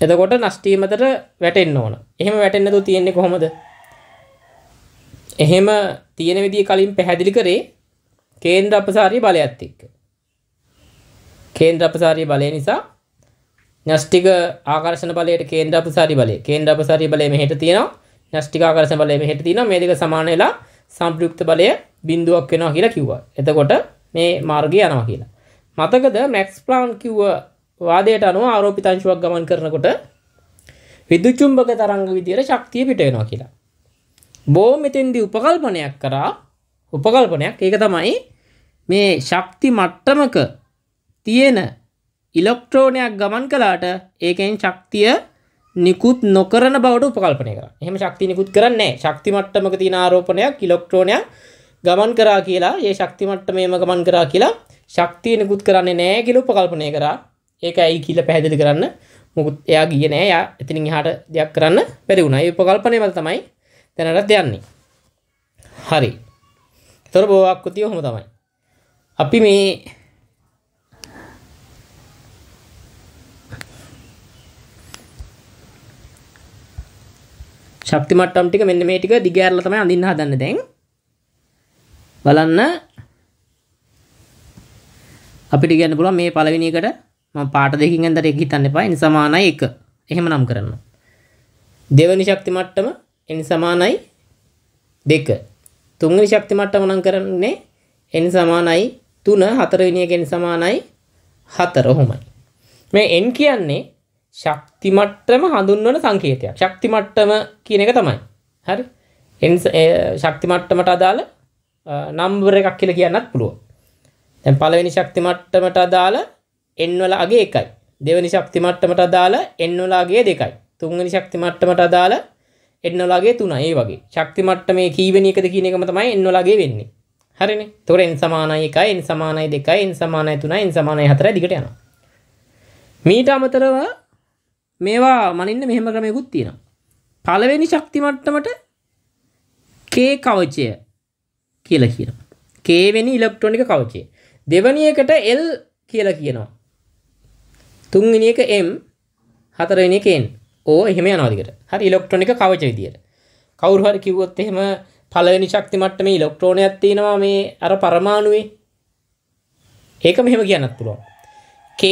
එතකොට නෂ්ටිය මතට වැටෙන්න ඕන. එහෙම වැටෙන්නේ නැතුව තියෙන්නේ කොහොමද? එහෙම තියෙන විදිය කලින් පැහැදිලි කරේ කේන්ද්‍ර අපසාරී බලයත් එක්ක. කේන්ද්‍ර අපසාරී බලය නිසා න්‍යෂ්ටික ආකර්ෂණ බලයට කේන්ද්‍ර අපසාරී බලය. කේන්ද්‍ර අපසාරී බලය මෙහෙට තියෙනවා. න්‍යෂ්ටික ආකර්ෂණ බලය මෙහෙට තියෙනවා. මේ දෙක සමාන වෙලා සම්ප්‍රයුක්ත බලය බිඳුවක් වෙනවා කියලා කිව්වා. එතකොට මේ මාර්ගය යනවා කියලා. මතකද මැක්ස් ප්ලාන් කිව්ව වාදයට අනුව ආරෝපිත අංශුවක් ගමන් කරනකොට විද්‍යුත් චුම්බක තරංග විදියට ශක්තිය පිට වෙනවා කියලා. බෝ මෙතෙන්දී උපකල්පනයක් කරා උපකල්පනයක් ඒක තමයි මේ ශක්ති මට්ටමක තියෙන ඉලෙක්ට්‍රෝනයක් ගමන් කළාට ඒකෙන් ශක්තිය නිකුත් නොකරන බවට උපකල්පනය කරා. එහෙම ශක්තිය නිකුත් කරන්නේ නැහැ. ශක්ති මට්ටමක තියෙන ආරෝපණයක් ඉලෙක්ට්‍රෝනයක් ගමන් කරා කියලා, ඒ ශක්ති මට්ටමේම ගමන් කරා කියලා ශක්තිය නිකුත් කරන්නේ නැහැ කියලා උපකල්පනය කරා. ඒක ඇයි කියලා පැහැදිලි කරන්න මොකුත් එයා ගියේ නැහැ. එයා එතනින් එහාට දෙයක් කරන්න බැරි වුණා. ඒ උපකල්පනය වල තමයි දැනටත් යන්නේ. හරි. ඒතර බෝවාක්කෘතිය ඔහොම තමයි. අපි මේ ශක්ති මට්ටම් ටික මෙන්න මේ ටික දිගෑරලා තමයි අඳින්න හදන්නේ දැන්. බලන්න අපිට කියන්න පුළුවන් මේ පළවෙනි එකට මම පාට දෙකකින් ඇඳලා එක හිතන්න එපා. n සමානයි 1. එහෙම නම් කරන්න. දෙවෙනි ශක්ති මට්ටම n සමානයි 2. තුන්වෙනි ශක්ති මට්ටම නම් කරන්නේ n සමානයි 3. හතරවෙනි එක n සමානයි 4. ඔහොමයි. මේ n කියන්නේ ශක්ති මට්ටම හඳුන්වන සංකේතයක්. ශක්ති මට්ටම කියන එක තමයි. හරි? ශක්ති මට්ටමට අදාළ නම්බර් එකක් කියලා කියන්නත් පුළුවන්. දැන් පළවෙනි ශක්ති මට්ටමට අදාළ n වල අගේ 1යි. දෙවෙනි ශක්ති මට්ටමට අදාළ n වල අගේ 2යි. තුන්වෙනි ශක්ති මට්ටමට අදාළ n වල අගේ 3යි. ඒ වගේ. ශක්ති මට්ටමේ කීවෙනි එකද කියන එකම තමයි n වල අගේ වෙන්නේ. හරිනේ. ඒතකොට n සමානයි 1යි, n සමානයි 2යි, n සමානයි 3යි, n සමානයි 4යි දිගට යනවා. මීට අමතරව මේවා මනින්න මෙහෙම ක්‍රමයකුත් තියෙනවා. පළවෙනි ශක්ති මට්ටමට K කවචය කියලා කියනවා. K වෙනි ඉලෙක්ට්‍රොනික කවචය. දෙවැනි එකට L කියලා කියනවා. තුන්වෙනි එක M හතරවෙනි එක N. ඕ එහෙම යනවා දිගට. හරි ඉලෙක්ට්‍රොනික කවච විදියට. කවුරු හරි කිව්වොත් එහෙම පළවෙනි ශක්ති මට්ටමේ ඉලෙක්ට්‍රෝනයක් තියෙනවා මේ අර පරමාණුවේ. ඒක මෙහෙම කියන්නත් පුළුවන්. K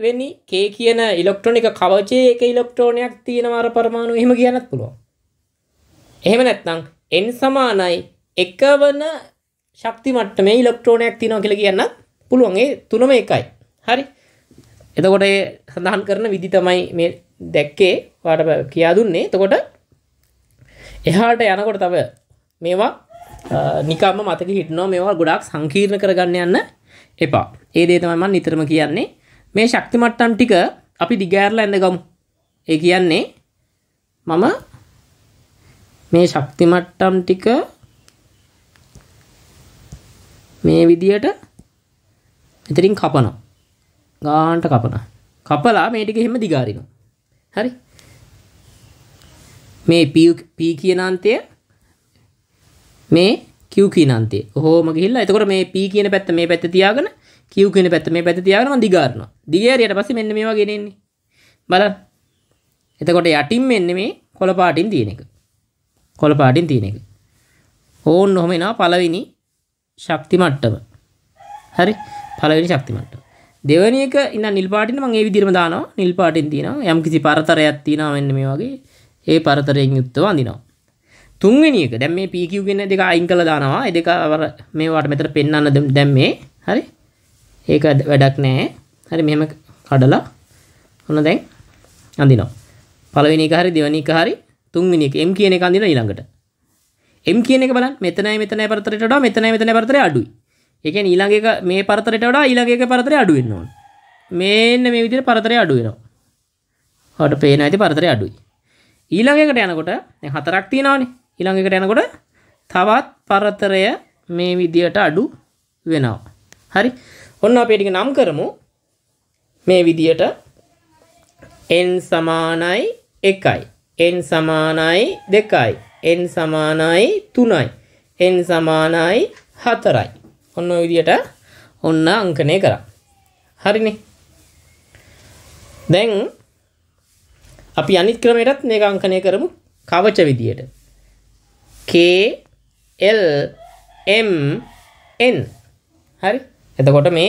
වෙනි K කියන ඉලෙක්ට්‍රොනික කවචයේ එක ඉලෙක්ට්‍රෝනයක් තියෙනවා අර පරමාණු එහෙම කියන්නත් පුළුවන්. එහෙම නැත්නම් n සමානයි එකවන ශක්ති මට්ටමේ ඉලෙක්ට්‍රෝනයක් තියෙනවා කියලා කියන්නත් පුළුවන්. ඒ තුනම එකයි. හරි. එතකොට ඒ සඳහන් කරන විදි තමයි මේ දැක්කේ ඔයාලට කියා දුන්නේ. එතකොට එහාට යනකොට තව මේවා නිකම්ම මතක හිටනවා මේවා ගොඩාක් සංකීර්ණ කරගන්න යන්න එපා. ඒ දේ තමයි මම නිතරම කියන්නේ. මේ ශක්ති මට්ටම් ටික අපි දිගෑරලා ඇඳ ගමු. ඒ කියන්නේ මම මේ ශක්ති මට්ටම් ටික මේ විදියට ඉතින් කපනවා. ගාන්ට කපනවා. කපලා මේ ටික එහෙම දිගාරිනවා. හරි? මේ P කියන අන්තය මේ Q කියන අන්තය. ඔහොම ගිහිල්ලා එතකොට මේ P කියන පැත්ත මේ පැත්ත තියාගෙන Q කියන පැත්ත මේ පැත්ත තියාගෙන මම දිගාරනවා. දිගෑරියට පස්සේ මෙන්න මේවා ගෙනෙන්නේ. බලන්න. එතකොට යටින් මෙන්න මේ කොළ පාටින් තියෙන එක. කොළ පාටින් තියෙන එක. ඕන්න ඔහම එනවා පළවෙනි ශක්ති මට්ටම. හරි? පළවෙනි ශක්ති මට්ටම. දෙවෙනි එක ඉන්න නිල් පාටින් මම ඒ විදිහටම දානවා. නිල් පාටින් තියෙනවා. යම් කිසි පරතරයක් තියෙනවා මෙන්න මේ වගේ. ඒ පරතරයෙන් යුක්තව අඳිනවා. තුන්වෙනි එක දැන් මේ PQ කියන දෙක අයින් කරලා දානවා. ඒ දෙක මේවට මෙතන පෙන්වන්න දැන් මේ හරි? ඒක වැඩක් නෑ. හරි මෙහෙම කඩලා ඔන්න දැන් අඳිනවා. පළවෙනි එක හරි දෙවෙනි එක හරි තුන්වෙනි එක M කියන එක අඳිනවා ඊළඟට. M කියන එක බලන්න මෙතනයි මෙතනයි පරතරයට වඩා මෙතනයි මෙතනයි පරතරය අඩුයි. ඒ කියන්නේ ඊළඟ එක මේ පරතරයට වඩා ඊළඟ එක පරතරය අඩු වෙන්න ඕන. මේන්න මේ විදිහට පරතරය අඩු වෙනවා. ඔයාලට පේන ඇති පරතරය අඩුයි. ඊළඟ එකට යනකොට දැන් හතරක් තියෙනවානේ. ඊළඟ එකට යනකොට තවත් පරතරය මේ විදිහට අඩු වෙනවා. හරි. ඔන්න අපි ටික නම් කරමු. මේ විදිහට n සමානයි 1යි. n සමානයි 2යි. n සමානයි 3යි. n සමානයි 4යි. ඔන්න ඔය විදිහට ඔන්න අංකණය කරා. හරිනේ. දැන් අපි අනිත් ක්‍රමයටත් මේක අංකණය කරමු කවච විදියට. K L M N හරි එතකොට මේ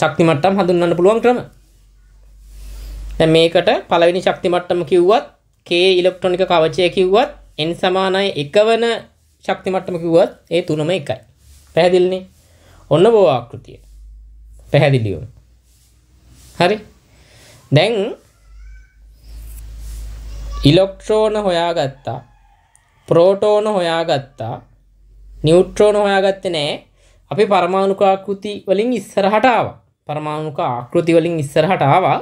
ශක්ති මට්ටම් හඳුන්වන්න පුළුවන් ක්‍රම. දැන් මේකට පළවෙනි ශක්ති මට්ටම කිව්වත් K ඉලෙක්ට්‍රොනික කවචය කිව්වත් N සමානයි 1 වන ශක්ති මට්ටම කිව්වත් ඒ තුනම එකයි. පැහැදිලිනේ? ඔන්න බෝ ආකෘතිය. පැහැදිලිව. හරි. දැන් ඉලෙක්ට්‍රෝන හොයාගත්තා. ප්‍රෝටෝන හොයාගත්තා. නියුට්‍රෝන හොයාගත්තේ නෑ. අපි පරමාණුක ආකෘති වලින් ඉස්සරහට ආවා. පරමාණුක ආකෘති වලින් ඉස්සරහට ආවා.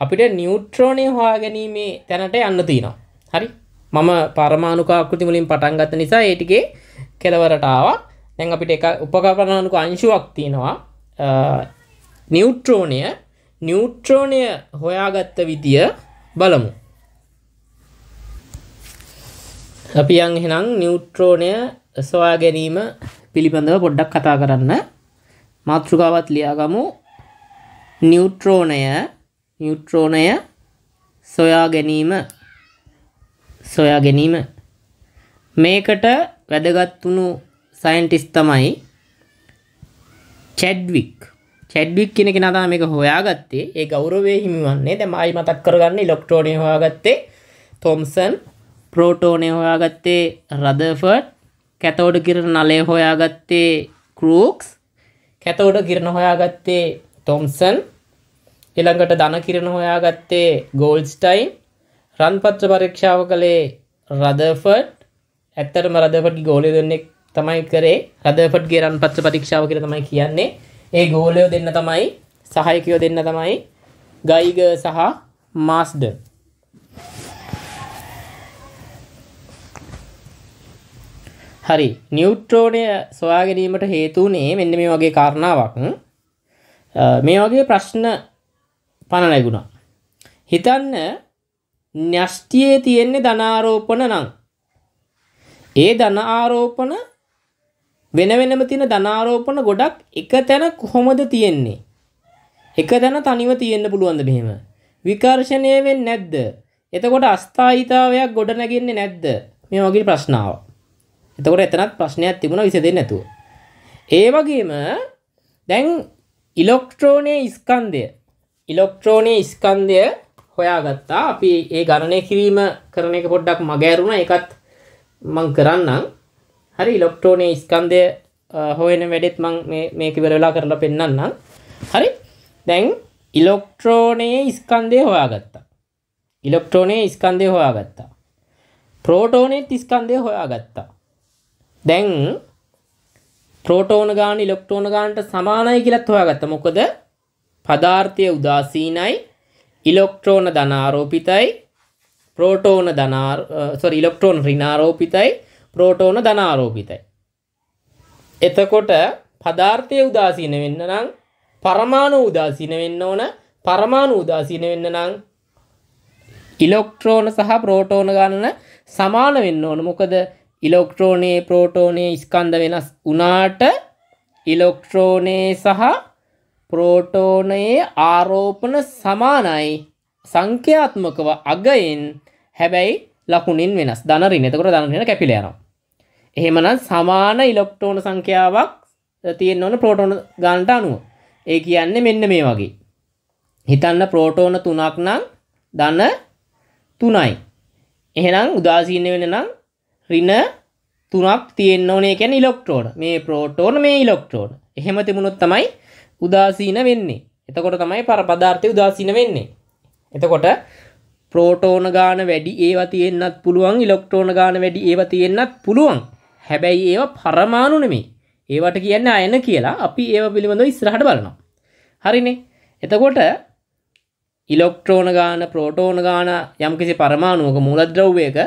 අපිට නියුට්‍රෝනය හොයා ගැනීමේ තැනට යන්න තියෙනවා. හරි? මම පරමාණුක ආකෘති වලින් පටන් ගත්ත නිසා ඒ ටිකේ කෙලවරට ආවා. දැන් අපිට එක උපකරණානුක අංශුවක් තියෙනවා. නියුට්‍රෝනය නියුට්‍රෝනය හොයාගත්ත විදිය බලමු. අපි යන් එහෙනම් නියුට්‍රෝනය සොයා ගැනීම පිළිබඳව පොඩ්ඩක් කතා කරන්න. මාතෘකාවත් ලියාගමු. නියුට්‍රෝනය නියුට්‍රෝනය සොයා ගැනීම. සොයා ගැනීම. මේකට වැදගත්වුණු සයින්ටිස් තමයි චැඩ්වික් චැඩ්වික් කෙන කෙනතා මේක හොයාගත්තේ. ඒ ගෞරවේ හිමිවන්නේ. දැ මයි මතක් කරගන්න ඉලොක්ට්‍රෝනය හොයාගත්තේ තොම්සන් ප්‍රෝටෝනය හොයාගත්තේ රදෆට් කැතෝඩ කිරණ නලය හොයාගත්තේ කරූක්ස්. කැතෝඩ කිරණ හොයාගත්තේ තොම්සන්. එළඟට දන කිරණ හොයාගත්තේ ගෝල්ස්ටයින් රන්පත්‍ර පරීක්ෂාව කළේ රදෆට් ඇත්තරම රදපටි ගෝලය දෙන්නෙක් තමයි කරේ. රදපට්ගේ රන් පත්‍ර පරීක්ෂාව කර තමයි කියන්නේ. ඒ ගෝලයෝ දෙන්න තමයි සහයකයෝ දෙන්න තමයි ගයිග සහ මාස්ඩ හරි. නිියුට්‍රෝනය සොයාගැනීමට හේතුනේ මෙන්න මේ වගේ කාරණාවක්. මේ වගේ ප්‍රශ්න පණ නැගුණා. හිතන්න න්‍යෂ්ටියේ තියෙන්නේ ධනාරෝපන නං ඒ ධන ආරෝපන වෙන වෙනම තියෙන ධනාරෝපන ගොඩක් එක තැන කොහොමද තියෙන්නේ? එක තැන තනිව තියෙන්න පුළුවන්ද මෙහෙම? විකර්ශණය වෙන්නේ නැද්ද? එතකොට අස්ථායිතාවයක් ගොඩ නැගෙන්නේ නැද්ද? මේ වගේ ප්‍රශ්නාවක් එතකොට එතනත් ප්‍රශ්නයක් තිබුණා විසඳෙන්නේ නැතුව. ඒ වගේම දැන් ඉලෙක්ට්‍රෝනයේ ස්කන්ධය ඉලෙක්ට්‍රෝනයේ ස්කන්ධය හොයාගත්තා. අපි ඒ ගණනය කිරීම කරන එක පොඩ්ඩක් මගහැරුණා. ඒකත් මම කරන්නම්. හරි ඉලෙක්ට්‍රෝනයේ ස්කන්ධය හොයන වැඩෙත් මම මේ මේක ඉවර වෙලා කරලා පෙන්නන්නම්. හරි. දැන් ඉලෙක්ට්‍රෝනයේ ස්කන්ධය හොයාගත්තා. ඉලෙක්ට්‍රෝනයේ ස්කන්ධය හොයාගත්තා. ප්‍රෝටෝනයේ ස්කන්ධය හොයාගත්තා. දැන් ප්‍රෝටෝන ගාන ඉලෙක්ට්‍රෝන ගානට සමානයි කියලාත් හොයාගත්තා. මොකද පදාර්ථය උදාසීනයි ඉලෙක්ට්‍රෝන ධනාරෝපිතයි ප්‍රෝටෝන ධනාර සොරි ඉලෙක්ට්‍රෝන ඍණාරෝපිතයි ප්‍රෝටෝන ධනාරෝපිතයි. එතකොට පදාර්ථය උදාසීන වෙන්න නම් පරමාණු උදාසීන වෙන්න ඕන පරමාණු උදාසීන වෙන්න නම් ඉලෙක්ට්‍රෝන සහ ප්‍රෝටෝන ගන්න සමාන වෙන්න ඕන. මොකද ඉලෙක්ට්‍රෝනයේ ප්‍රෝටෝනයේ ස්කන්ධ වෙනස් වුණාට ඉලෙක්ට්‍රෝනයේ සහ ප්‍රෝටෝනයේ ආරෝපණ සමානයි සංඛ්‍යාත්මකව අගයෙන් හැබැයි ලකුණින් වෙනස් ධන ඍණ. එතකොට ධන ඍණ කැපිලා යනවා. එහෙමනම් සමාන ඉලෙක්ට්‍රෝන සංඛ්‍යාවක් තියෙන්න ඕන ප්‍රෝටෝන ගානට අනුව. ඒ කියන්නේ මෙන්න මේ වගේ. හිතන්න ප්‍රෝටෝන 3ක් නම් ධන 3යි. එහෙනම් උදාසීන වෙන නම් රින තුනක් තියෙන්න ඕනේ කියන්නේ ඉලෙක්ට්‍රෝන. මේ ප්‍රෝටෝන මේ ඉලෙක්ට්‍රෝන. එහෙම තිබුණොත් තමයි උදාසීන වෙන්නේ. එතකොට තමයි පර පදාර්ථය උදාසීන වෙන්නේ. එතකොට ප්‍රෝටෝන ගාන වැඩි ඒවා තියෙන්න්නත් පුළුවන් ඉලෙක්ට්‍රෝන ගාන වැඩි ඒවා තියෙන්න්නත් පුළුවන් හැබැයි ඒවා පරමාණු නෙමේ ඒවට කියන්න අයන කියලා අපි ඒව පිළිබඳව ඉස්රහට බලනවා හරිනේ එතකොට ඉලොක්ට්‍රෝන ගාන ප්‍රෝටෝන ගාන යම්කිසි පරමාණුවක මූලද්‍රව්වයක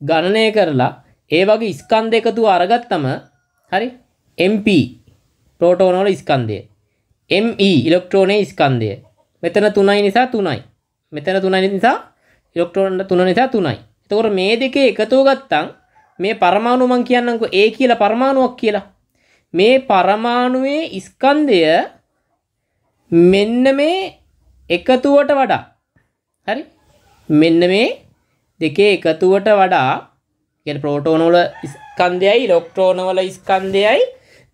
ගණනය කරලා ඒ වගේ ස්කන්ධ එකතු අරගත්තම හරි? MP ප්‍රෝටෝනවල ස්කන්ධය. ME ඉලෙක්ට්‍රෝනයේ ස්කන්ධය. මෙතන තුනයි නිසා තුනයි. මෙතන තුනයි නිසා ඉලෙක්ට්‍රෝන තුන නිසා තුනයි. එතකොට මේ දෙකේ එකතුව ගත්තම් මේ පරමාණු මං කියන්නම්කෝ A කියලා පරමාණුවක් කියලා. මේ පරමාණුවේ ස්කන්ධය මෙන්න මේ එකතුවට වඩා. හරි? මෙන්න මේ දෙකේ එකතුවට වඩා ගැන ප්‍රෝටෝනෝල ස්කන්ධයයි ලොක්ට්‍රෝනවල ස්කන්ධයයි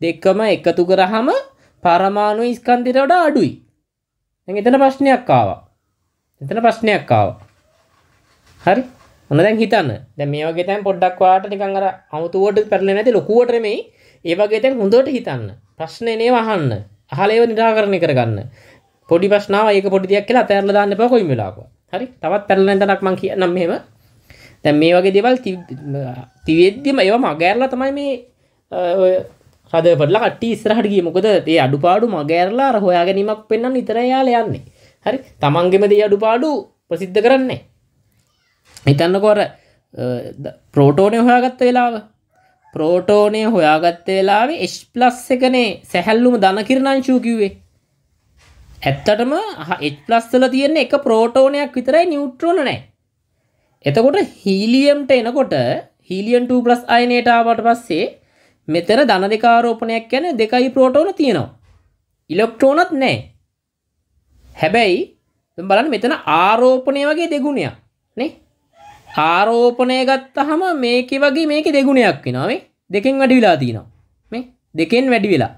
දෙක්කම එකතු කරහම පරමාණු ස්කන්ධයට වඩා අඩුයි. එතන ප්‍රශ්නයක් ආවා. එතන ප්‍රශ්නයක් ආවා. හරි. ඔන්න දැන් හිතන්න. දැන් මේ වගේ තැන් පොඩ්ඩක් වාට නිකන් අර අමුතුවට පැටලෙන්නේ නැති ලොකුවට නෙමෙයි. ඒ වගේ තැන් හොඳට හිතන්න. ප්‍රශ්නේ නේ වහන්න අහලා ඒව නිරාකරණය කරගන්න. පොඩි ප්‍රශ්නාව ඒක පොඩි දෙයක් කියලා අතහැරලා දාන්න එපා කොයිම වෙලාවක හරි? තවත් පැටලෙන තැනක් මම කියන්නම් මෙහෙම. දැන් මේ වගේ දේවල් තිවෙද්දිම ඒවා මගෑරලා තමයි මේ ඔය රදපටලා කට්ටි ඉස්සරහට ගියේ. මොකද ඒ අඩුපාඩු මගෑරලා අර හොයා ගැනීමක් පෙන්වන්න විතරයි යාලා යන්නේ. හරි? තමන්ගෙම දේ අඩුපාඩු ප්‍රසිද්ධ කරන්නේ. හිතන්නකෝ අර ප්‍රෝටෝනය හොයාගත්ත වෙලාව. ප්‍රෝටෝනය හොයාගත්ත වෙලාවේ H+ එකනේ සැහැල්ලුම ධන කිරණංශු කිව්වේ. ඇත්තටම H+ වල තියෙන එක ප්‍රෝටෝනයක් විතරයි නියුට්‍රෝන නැහැ එතකොට හීලියම්ට එනකොට හීලියම් 2+ අයනයට ආවට පස්සේ මෙතන ධන දෙක ආරෝපණයක් කියන්නේ දෙකයි ප්‍රෝටෝන තියෙනවා. ඉලෙක්ට්‍රෝනත් නැහැ හැබැයි බලන්න මෙතන ආරෝපණය වගේ දෙගුණයක් නේ. ආරෝපණය ගත්තහම මේක වගේ මේක දෙගුණයක් වෙනවා මේ දෙකෙන් වැඩි වෙලා තියෙනවා මේ දෙකෙන් වැඩි වෙලා.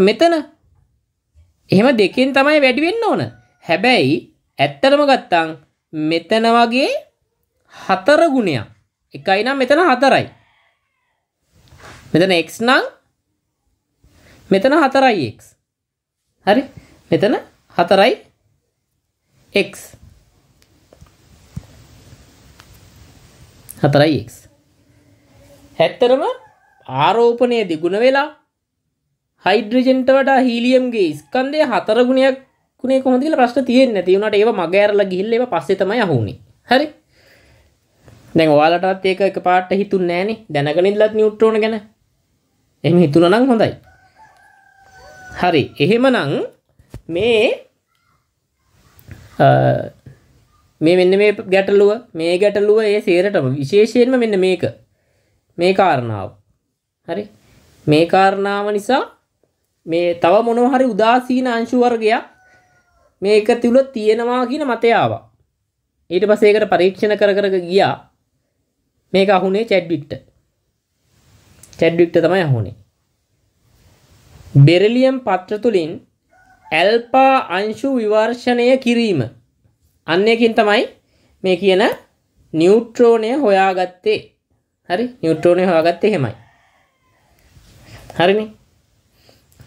මෙතන එහෙම දෙකෙන් තමයි වැඩි වෙන්න ඕන. හැබැයි ඇත්තටම ගත්තම් මෙතන වගේ හතර ගුණයක්. එකයි නම් මෙතන හතරයි. මෙතන x නම් මෙතන හතරයි x. හරි? මෙතන හතරයි x. හතරයි x. ඇත්තරම ආරෝපණය දිගුණ වෙලා හයිඩ්‍රජෙන්ට වඩා හීලියම්ගේ ස්කන්දය හතර ගුණයක් කුණේ කොහොමද කියලා ප්‍රශ්න තියෙන්නේ නැති. උනාට ඒව මග ඇරලා ගිහිල්ලා ඒව පස්සේ තමයි අහුනේ. හරි? දැන් ඔයාලටත් ඒක එකපාරට හිතුන්නේ නැහනේ. දැනගෙන ඉඳලත් නියුට්‍රෝන ගැන. එහෙම හිතුණා නම් හොඳයි. හරි. එහෙමනම් මේ මේ මෙන්න මේ ගැටලුව මේ ගැටලුව ඒ සේරටම විශේෂයෙන්ම මෙන්න මේක. මේ කාරණාව. හරි? මේ කාරණාව නිසා මේ තව මොනවා හරි උදාසීන අංශු වර්ගයක් මේක තුල තියෙනවා කියන මතය ආවා. ඊට පස්සේ ඒකට පරීක්ෂණ කර කර ගියා. මේක අහුනේ චැඩ්වික්ට චැඩ්වික්ට තමයි අහුනේ. බෙරලියම් පත්‍ර තුලින් ඇල්පා අංශු විවර්ෂණය කිරීම. අන්නයකින් තමයි මේ කියන නිියුට්‍රෝනය හොයාගත්තේ. හරි? නිියුට්‍රෝනය හොයාගත්තේ හෙමයි හරිනි?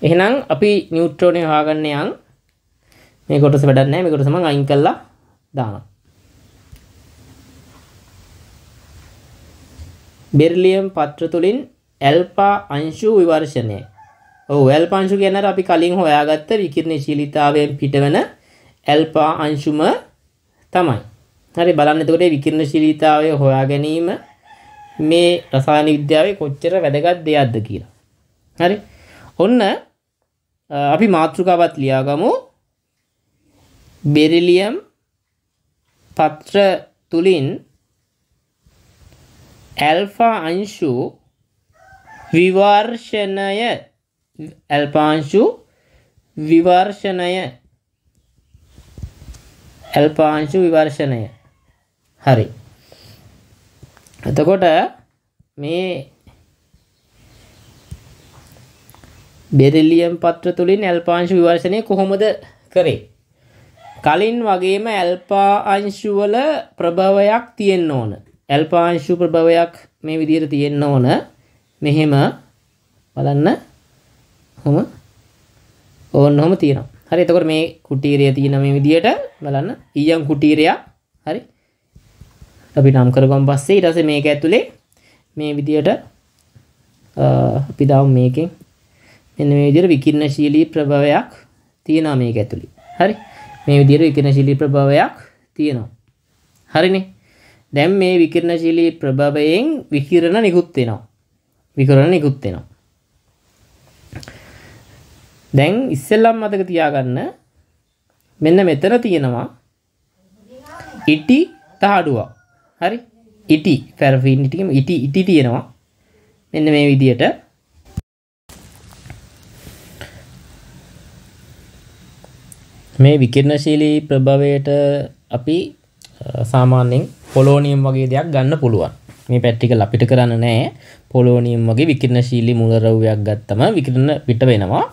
එහෙනම් අපි නිියුට්‍රෝනය හොයාගන්න යන් මේ කොටස වැඩක් නැහැ මේ කොටස මම අයින් කළා දානවා බෙර්ලියම් පත්‍ර තුලින් ඇල්පා අංශු විවර්ෂණය ඔව් ඇල්පා අංශු කියන්නේ අපි කලින් හොයාගත්ත විකිරණශීලීතාවයෙන් පිටවන ඇල්පා අංශුම තමයි. හරි බලන්න එතකොට විකිරණශීලීතාවය හොයා ගැනීම මේ රසායන විද්‍යාවේ කොච්චර වැදගත් දෙයක්ද කියලා. හරි. ඔන්න අපි මාතෘකාවත් ලියාගමු. බෙරිලියම් පත්‍ර තුලින් ඇල්ෆා අංශු විවර්ෂණය ඇල්පාංශු විවර්ෂණය. ඇල්පාංශු විවර්ෂණය. හරි. එතකොට මේ බෙරිලියම් පත්‍ර තුළින් ඇල්පාංශු විවර්ෂණය කොහොමද කරේ? කලින් වගේම ඇල්පා අංශුවල ප්‍රභවයක් තියෙන්න ඕන. ඇල්පාංශු ප්‍රභවයක් මේ විදිහට තියෙන්න ඕන. මෙහෙම බලන්න. හොම ඕන්න හොම තියෙනවා. හරි එතකොට මේ කුටීරය තියෙන මේ විදිහට බලන්න. ඊයම් කුටීරයක්. හරි. අපි නම් කරගම් පස්සේ ඊට පස්සේ මේක ඇතුලේ මේ විදියට අපි දාමු මේකෙන්. මෙන්න මේ විදියට විකිරණශීලී ප්‍රභවයක් තියෙනවා මේක ඇතුලේ. හරි. මේ විදියට විකිරණශීලී ප්‍රභවයක් තියෙනවා. හරිනේ. දැන් මේ විකිරණශීලී ප්‍රභවයෙන් විකිරණ නිකුත් වෙනවා. විකිරණ නිකුත් වෙනවා. දැන් ඉස්සෙල්ලම් මතක තියාගන්න මෙන්න මෙතන තියෙනවා ඉටි තහඩුවක්. හරි? ඉටි පැරෆින් ඉටි ඉටි ඉටි තියෙනවා. මෙන්න මේ විදියට මේ විකිරණශීලී ප්‍රභවයට අපි සාමාන්‍යයෙන් පොලෝනියම් වගේ දෙයක් ගන්න පුළුවන්. මේ පැට්ටිකල් අපිට කරන්න නෑ. පොලෝනියම් වගේ විකිරණශීලී මූලද්‍රව්‍යයක් ගත්තම විකිරණ පිට වෙනවා.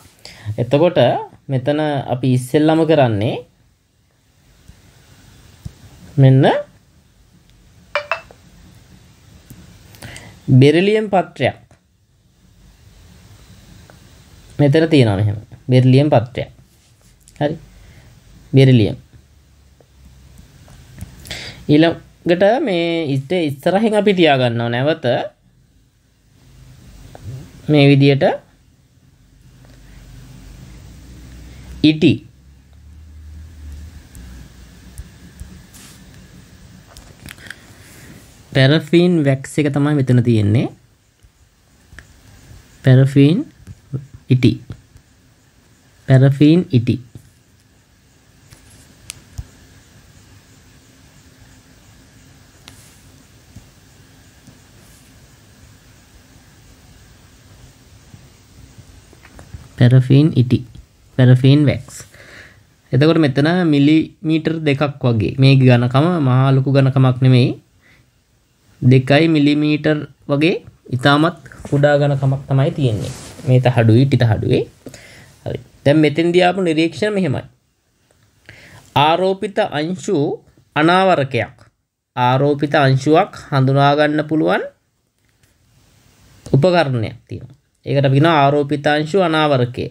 එතකොට මෙතන අපි ඉස්සෙල්ලම කරන්නේ මෙන්න බෙරිලියම් පත්‍රයක් මෙතන තියෙනවා මෙහෙම බෙරිලියම් පත්‍රයක් හරි බෙරිලියම් ඊළඟට මේ ඉස්ට ඉස්සරහින් අපි තියාගන්නවා නැවත මේ විදියට ඉටි. පැරෆීන් වැක්ස් එක තමයි මෙතන තියෙන්නේ. පැරෆීන් ඉටි. පැරෆීන් ඉටි. පැරෆීන් ඉටි. Paraffin wax. එතකොට මෙතන මිලිමීටර් දෙකක් වගේ. මේ ගණකම මහා ලොකු ගණකමක් නෙමෙයි. දෙකයි මිලිමීටර් වගේ ඉතාමත් කුඩා ගණකමක් තමයි තියෙන්නේ. මේ තහඩුයි ටිත හඩුවේ හරි. දැන් මෙතෙන්දී ආපු නිරීක්ෂණ මෙහෙමයි. ආරෝපිත අංශු අනාවරකයක්. ආරෝපිත අංශුවක් හඳුනා ගන්න පුළුවන් උපකරණයක් තියෙනවා. ඒකට අපි කියනවා ආරෝපිත අංශු අනාවරකය.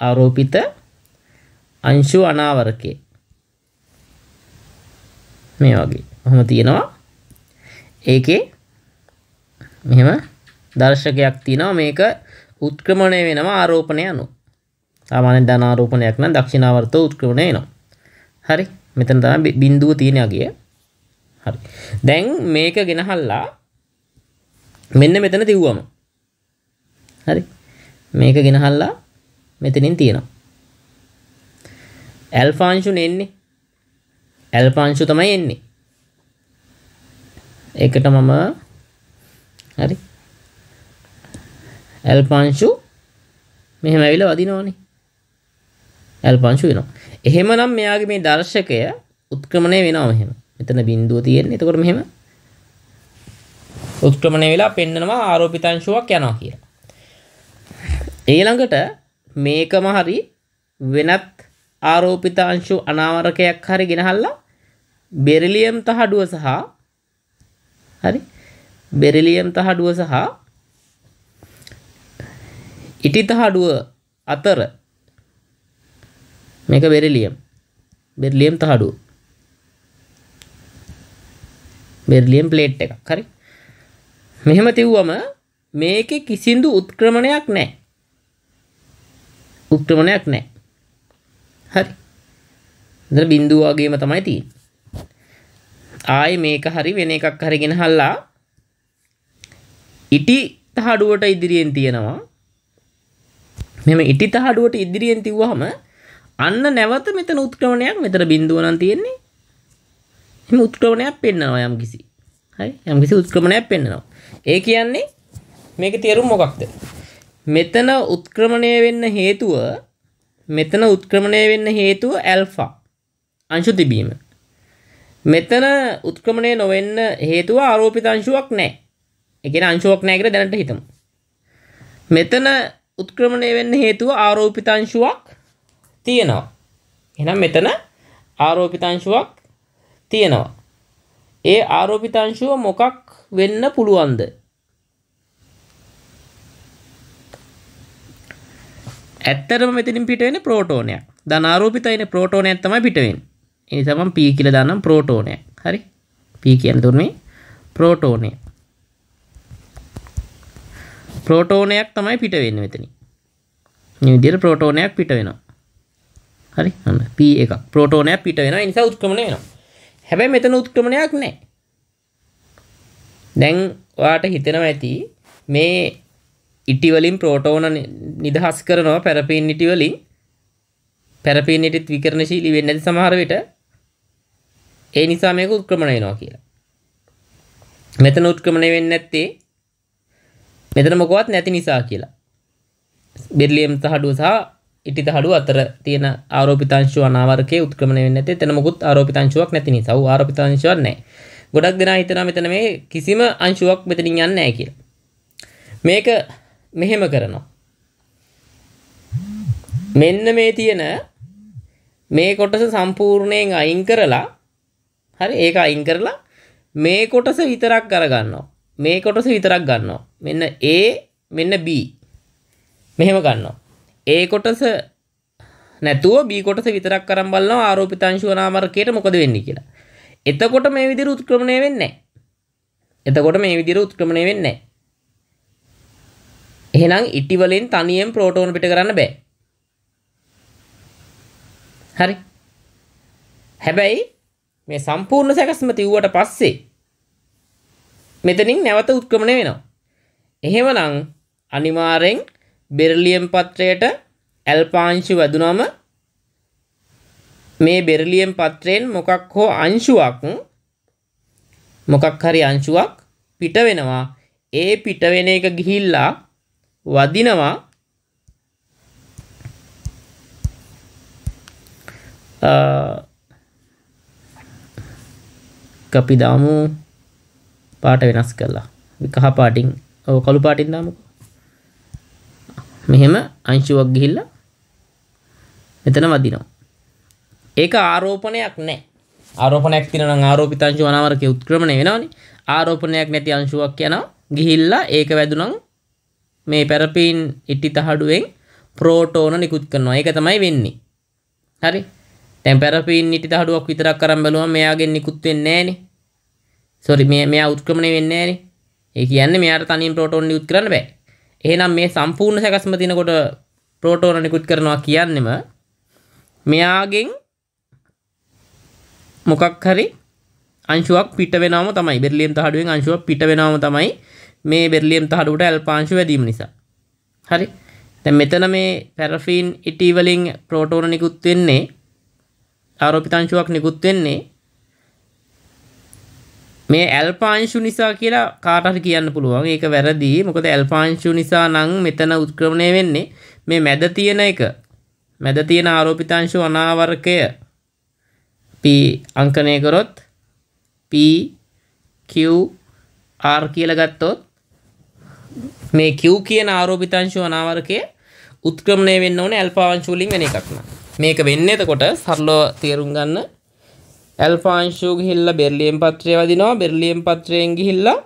ආරෝපිත අංශු අනාවරකය. මේ වගේ. ඔහොම තියෙනවා. ඒකේ මෙහෙම දර්ශකයක් තියෙනවා. මේක උත්ක්‍රමණය වෙනවා ආරෝපණය අනුව. සාමාන්‍යයෙන් ධන ආරෝපණයක් නම් දක්ෂිනාවර්තව උත්ක්‍රමණය වෙනවා. හරි. මෙතන තමයි බිඳුව තියෙන අගිය. හරි. දැන් මේක ගෙනහල්ලා මෙන්න මෙතන තිව්වම හරි? මේක ගෙනහල්ලා මෙතනින් තියෙනවා. ඇල්ෆාංශු එන්නේ. ඇල්ෆාංශු තමයි එන්නේ. ඒකට මම හරි. ඇල්පංශු මෙහෙම ඇවිල්ලා වදිනවනේ. ඇල්පංශු වෙනවා. එහෙමනම් මෙයාගේ මේ දර්ශකය උත්ක්‍රමණය වෙනවා මෙහෙම. මෙතන බිඳුව තියෙන්නේ. එතකොට මෙහෙම උත්ක්‍රමණය වෙලා පෙන්නනවා ආරෝපිත අංශුවක් යනවා කියලා. ඊළඟට මේකම හරි වෙනත් ආරෝපිත අංශු අනාවරකයක් හරි ගෙනහල්ලා බෙරිලියම් තහඩුව සහ හරි බෙරිලියම් තහඩුව සහ ඉටි තහඩුව අතර මේක බෙරිලියම්. බෙරිලියම් තහඩුව. බෙරිලියම් ප්ලේට් එකක්. හරි. මෙහෙම තිව්වම මේකේ කිසිදු උත්ක්‍රමණයක් නැහැ. උත්ක්‍රමණයක් නැහැ හරි. ඉතින් බිඳුව වගේම තමයි තියෙන්නේ. ආයි මේක හරි වෙන එකක් හරි ගෙනහල්ලා ඉටි තහඩුවට ඉදිරියෙන් තියෙනවා. මෙම ඉටි තහඩුවට ඉදිරියෙන් තිව්වහම අන්න නැවත මෙතන උත්ක්‍රමණයක් මෙතන බිඳුව නම් තියෙන්නේ. එහෙම උත්ක්‍රමණයක් පෙන්වනවා යම් කිසි හරි? යම් කිසි උත්ක්‍රමණයක් පෙන්වනවා ඒ කියන්නේ මේකේ තේරුම මොකක්ද? මෙතන උත්ක්‍රමණය වෙන්න හේතුව මෙතන උත්ක්‍රමණය වෙන්න හේතුව ඇල්ෆා අංශු තිබීම මෙතන උත්ක්‍රමණය නොවෙන්න හේතුව ආරෝපිත අංශුවක් නැහැ. ඒ කියන්නේ අංශුවක් නැහැ කියලා දැනට හිතමු. මෙතන උත්ක්‍රමණය වෙන්න හේතුව ආරෝපිත අංශුවක් තියෙනවා. එහෙනම් මෙතන ආරෝපිත අංශුවක් තියෙනවා. ඒ ආරෝපිත අංශුව මොකක් වෙන්න පුළුවන්ද? ඇත්තටම මෙතනින් පිට වෙන්නේ ප්‍රෝටෝනයක්. ධන ආරෝපිතයිනේ ප්‍රෝටෝනයක් තමයි පිට වෙන්නේ. ඒ තමන් P කියලා දානම් ප්‍රෝටෝනයක්. හරි? P කියන තුනේ ප්‍රෝටෝනය ප්‍රෝටෝනයක් තමයි පිට වෙන්නේ මෙතනින්. මේ විදිහට ප්‍රෝටෝනයක් පිට වෙනවා. හරි? අන්න P එකක්. ප්‍රෝටෝනයක් පිට වෙනවා. ඒ නිසා උත්ක්‍රමණය වෙනවා. හැබැයි මෙතන උත්ක්‍රමණයක් නැහැ. දැන් ඔයාට හිතෙනවා ඇති මේ ඉටි වලින් ප්‍රෝටෝන නිදහස් කරනවා පැරපීන් ඉටි වලින් පැරපීන් ඉටිත් විකිරණශීලී වෙන්නේ නැති සමහර විට ඒ නිසා මේක උත්ක්‍රමණය වෙනවා කියලා. මෙතන උත්ක්‍රමණය වෙන්නේ නැත්තේ මෙතන මොකවත් නැති නිසා කියලා. බෙරිලියම් තහඩුව සහ ඉටි තහඩුව අතර තියෙන ආරෝපිතාංශුව අනාවරකයේ උත්ක්‍රමණය වෙන්නේ නැත්තේ එතන මොකුත් ආරෝපිතාංශුවක් නැති නිසා. ඌ ආරෝපිතාංශුවක් නැහැ. ගොඩක් දෙනා හිතනවා මෙතන මේ කිසිම අංශුවක් මෙතනින් යන්නේ නැහැ කියලා. මේක මෙහෙම කරනවා. මෙන්න මේ තියෙන මේ කොටස සම්පූර්ණයෙන් අයින් කරලා හරි ඒක අයින් කරලා මේ කොටස විතරක් අරගන්නවා. මේ කොටස විතරක් ගන්නවා. මෙන්න A මෙන්න B. මෙහෙම ගන්නවා. A කොටස නැතුව B කොටස විතරක් අරන් බලනවා ආරෝපිත අංශුව නාමරකයට මොකද වෙන්නේ කියලා. එතකොට මේ විදිහට උත්ක්‍රමණය වෙන්නේ නැහැ. එතකොට මේ විදිහට උත්ක්‍රමණය වෙන්නේ නැහැ. එහෙනම් ඉටි වලින් තනියෙන් ප්‍රෝටෝන පිට කරන්න බෑ. හරි. හැබැයි මේ සම්පූර්ණ සැකස්ම තිව්වට පස්සේ මෙතනින් නැවත උත්ක්‍රමණය වෙනවා. එහෙමනම් අනිවාර්යෙන් බෙරිලියම් පත්‍රයට ඇල්පාංශු වැදුනම මේ බෙරිලියම් පත්‍රයෙන් මොකක් හෝ අංශුවක් මොකක් හරි අංශුවක් පිට වෙනවා. ඒ පිට වෙන එක ගිහිල්ලා වදිනවා. අපි දාමු. පාට වෙනස් කරලා කහ පාටින් ඔව කළු පාටින් දාමුක. මෙහෙම අංශුවක් ගිහිල්ලා මෙතන වදිනවා. ඒක ආරෝපණයක් නෑ. ආරෝපණයක් තියෙනවා නම් ආරෝපිත අංශුව අනාවරකයේ උත්ක්‍රමණය වෙනවනේ. ආරෝපණයක් නැති අංශුවක් යනවා. ගිහිල්ලා ඒක වැදුනම් මේ පැරපීන් ඉටි තහඩුවෙන් ප්‍රෝටෝන නිකුත් කරනවා. ඒක තමයි වෙන්නේ. හරි? දැන් පැරපීන් ඉටි තහඩුවක් විතරක් අරන් බැලුවම මෙයාගෙන් නිකුත් වෙන්නේ නැහනේ. සෝරි මේ මෙයා උත්ක්‍රමණය වෙන්නේ නැහනේ. ඒ කියන්නේ මෙයාට තනියෙන් ප්‍රෝටෝන නිකුත් කරන්න බෑ. එහෙනම් මේ සම්පූර්ණ සැකස්ම තිනකොට ප්‍රෝටෝන නිකුත් කරනවා කියන්නෙම මෙයාගෙන් මොකක් හරි අංශුවක් පිට වෙනවම තමයි. බෙරිලියම් තහඩුවෙන් අංශුවක් පිට වෙනවම තමයි මේ බෙරිලියම් තහඩුවට ඇල්පාංශු වැදීම නිසා. හරි. දැන් මෙතන මේ පැරෆීන් ඉටි වලින් ප්‍රෝටෝන නිකුත් වෙන්නේ ආරෝපිතාංශුවක් නිකුත් වෙන්නේ මේ ඇල්පාංශු නිසා කියලා කාට හරි කියන්න පුළුවන්. ඒක වැරදි. මොකද ඇල්පාංශු නිසා නම් මෙතන උත්ක්‍රමණය වෙන්නේ මේ මැද තියෙන එක. මැද තියෙන ආරෝපිතාංශු අනාවරකය P අංකනය කරොත් P Q R කියලා ගත්තොත් මේ Q කියන ආරෝපිතාංශුව අනාවරකය උත්ක්‍රමණය වෙන්න ඕනේ ඇල්ෆා අංශු වලින් වෙන එකක් නෑ. මේක වෙන්නේ එතකොට සරලව තේරුම් ගන්න ඇල්ෆා අංශුව ගිහිල්ලා බෙර්ලියම් පත්‍රය වදිනවා බෙර්ලියම් පත්‍රයෙන් ගිහිල්ලා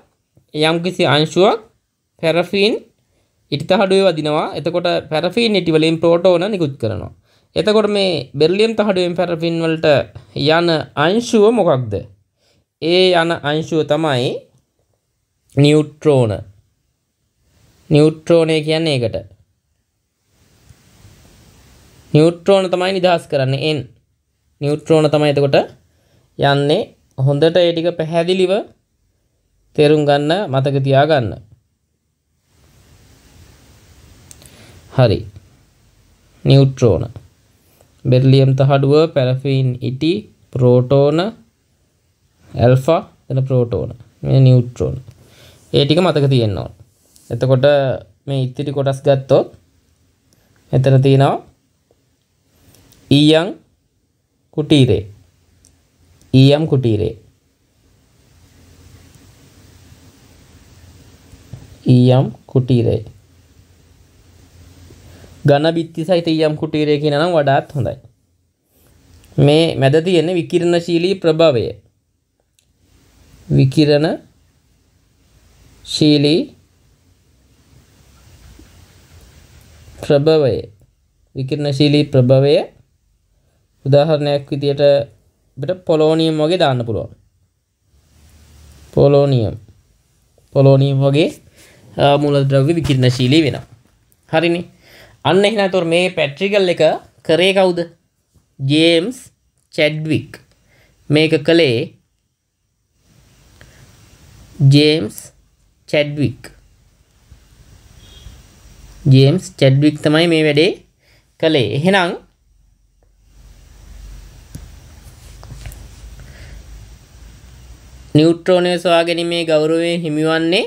යම්කිසි අංශුවක් පැරෆීන් ඉටිතහඩුවේ වදිනවා. එතකොට පැරෆීන් ඉටි වලින් ප්‍රෝටෝන නිකුත් කරනවා. එතකොට මේ බෙර්ලියම් තහඩුවෙන් පැරෆින් වලට යන අංශුව මොකක්ද? ඒ යන අංශුව තමයි නියුට්‍රෝන නියුට්‍රෝනය කියන්නේ ඒකට. නියුට්‍රෝන තමයි නිදහස් කරන්නේ. එන් නියුට්‍රෝන තමයි එතකොට යන්නේ. හොඳට ඒ ටික පැහැදිලිව තේරුම් ගන්න මතක තියාගන්න හරි. නියුට්‍රෝන බෙර්ලියම් තහඩුව පැරෆීන් ඉටි ප්‍රෝටෝන ඇල්ෆා එන ප්‍රෝටෝන. මේ නියුට්‍රෝන ඒ ටික මතක තියෙන්න ඕන. එතකොට මේ ඉතිරි කොටස් ගත්තොත් එතන තියෙනවා ඊයන් කුටීරේ ඊයම් කුටීරේ ඊයම් කුටීරේ ඝන බිත්ති සහිත ඊයම් කුටීරය කියන නම් වඩාත් හොඳයි. මේ මැද තියෙන විකිරණශීලී ප්‍රභවය. විකිරණ ශීලී ප්‍රභවය විකිරණශීලී ප්‍රභවය උදාහරණයක් විදියට අපිට පොලෝනියම් වගේ දාන්න පුළුවන්. පොලෝනියම් පොලෝනියම් වගේ මූලද්‍රව්‍ය විකිරණශීලී වෙනවා. හරිනේ. අන්න එහෙනම් ඒතොර මේ පැට්‍රිකල් එක කරේ කවුද? James Chadwick. මේක කළේ ජේම්ස් චැඩ්වික්. ජේම්ස් චැඩ්වික් තමයි මේ වැඩේ කළේ. එහෙනම් නිියුට්‍රෝනය සොයා ගැනීමේ ගෞරවය හිමිවන්නේ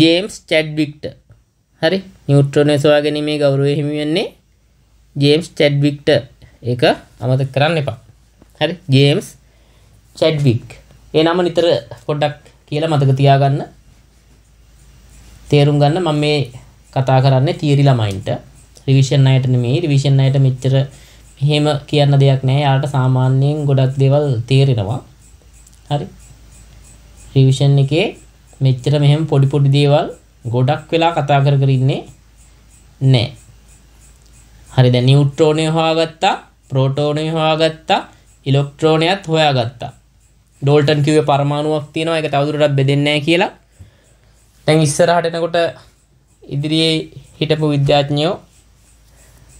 ජේම්ස් චැඩ්වික්ට. හරි? නිියුට්‍රෝනය සොයා ගැනීමේ ගෞරවය හිමිවෙන්නේ ජේම්ස් චැඩ්වික්ට. ඒක අමතක කරන්න එපා. හරි? James Chadwick. ඒ නම නිතර පොඩ්ඩක් කියලා මතක තියාගන්න. තේරුම් ගන්න මම මේ කතා කරන්නේ තියරි ළමයින්ට. රිවිෂන් අයට නෙමෙයි. රිවිෂන් අයට මෙච්චර මෙහෙම කියන්න දෙයක් නැහැ. යාට සාමාන්‍යයෙන් ගොඩක් දේවල් තේරෙනවා. හරි. රිවිෂන් එකේ මෙච්චර මෙහෙම පොඩි පොඩි දේවල් ගොඩක් වෙලා කතා කර කර ඉන්නේ නැහැ. හරි. දැන් නියුට්‍රෝනය හොයාගත්තා, ප්‍රෝටෝනය හොයාගත්තා, ඉලෙක්ට්‍රෝනයත් හොයාගත්තා. ඩෝල්ටන් කිව්වේ පරමාණුවක් තියෙනවා. ඒක තවදුරටත් බෙදෙන්නේ නැහැ කියලා. දැන් ඉස්සරහට එනකොට ඉදිරියේ හිටපු විද්‍යාඥයෝ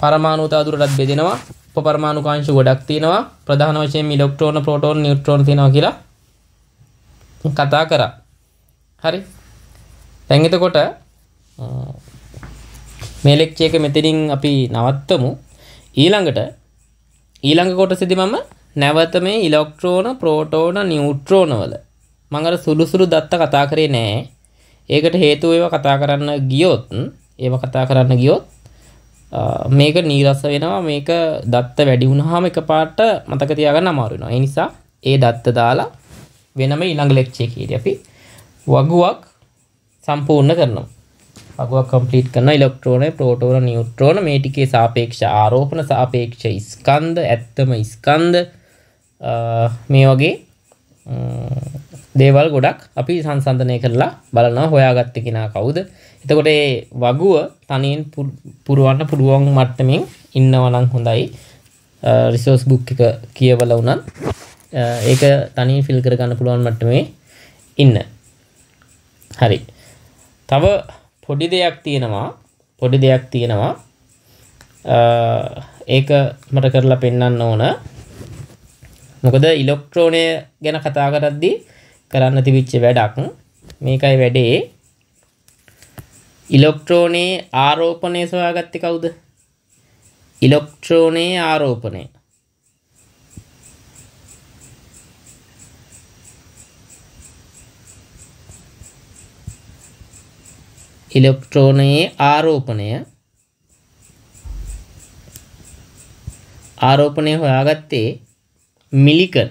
පරමාණු තවදුරටත් බෙදෙනවා. උපපරමාණු කාංශ ගොඩක් තියෙනවා. ප්‍රධාන වශයෙන් ඉලෙක්ට්‍රෝන, ප්‍රෝටෝන, නියුට්‍රෝන තියෙනවා කියලා කතා කරා. හරි දැන් එතකොට මේ ලෙක්චර් එක මෙතනින් අපි නවත්තමු ඊළඟට ඊළඟ කොටසේදී මම නැවත මේ ඉලෙක්ට්‍රෝන ප්‍රෝටෝන නියුට්‍රෝන වල මම අර සුළු සුළු දත්ත කතා කරේ නෑ ඒකට හේතුව ඒවා කතා කරන්න ගියොත් ඒවා කතා කරන්න ගියොත් මේක නීරස වෙනවා මේක දත්ත වැඩි වුණාම එකපාරට මතක තියාගන්න අමාරු වෙනවා ඒ නිසා ඒ දත්ත දාලා වෙනම ඊළඟ ලෙක්චර් එකේදී අපි වගුවක් සම්පූර්ණ කරනවා. වගුවක් කම්ප්ලීට් කරන ඉලෙක්ට්‍රෝන, ප්‍රෝටෝන, නියුට්‍රෝන මේ ටිකේ සාපේක්ෂ ආරෝපණ සාපේක්ෂ ස්කන්ධ, ඇත්තම ස්කන්ධ මේ වගේ දේවල් ගොඩක් අපි සංසන්ධනය කරලා බලනවා හොයාගත්තේ කෙනා කවුද. එතකොට ඒ වගුව තනියෙන් පුරවන්න පුළුවන් මට්ටමින් ඉන්නවා නම් හොඳයි. රිසෝස් බුක් එක කියවලා උනත් ඒක තනියෙන් ෆිල් කරගන්න පුළුවන් මට්ටමේ ඉන්න. හරි තව පොඩි දෙයක් තියෙනවා පොඩි දෙයක් තියෙනවා ඒක මට කරලා පෙන්වන්න ඕන මොකද ඉලෙක්ට්‍රෝනය ගැන කතා කරද්දී කරන්න තිබිච්ච වැඩක් මේකයි වැඩේ. ඉලෙක්ට්‍රෝනයේ ආරෝපණය සොයාගත්තේ කවුද? ඉලෙක්ට්‍රෝනයේ ආරෝපණය. ඉලෙක්ට්‍රෝනයේ ආරෝපණය. ආරෝපණය හොයාගත්තේ මිලිකන්.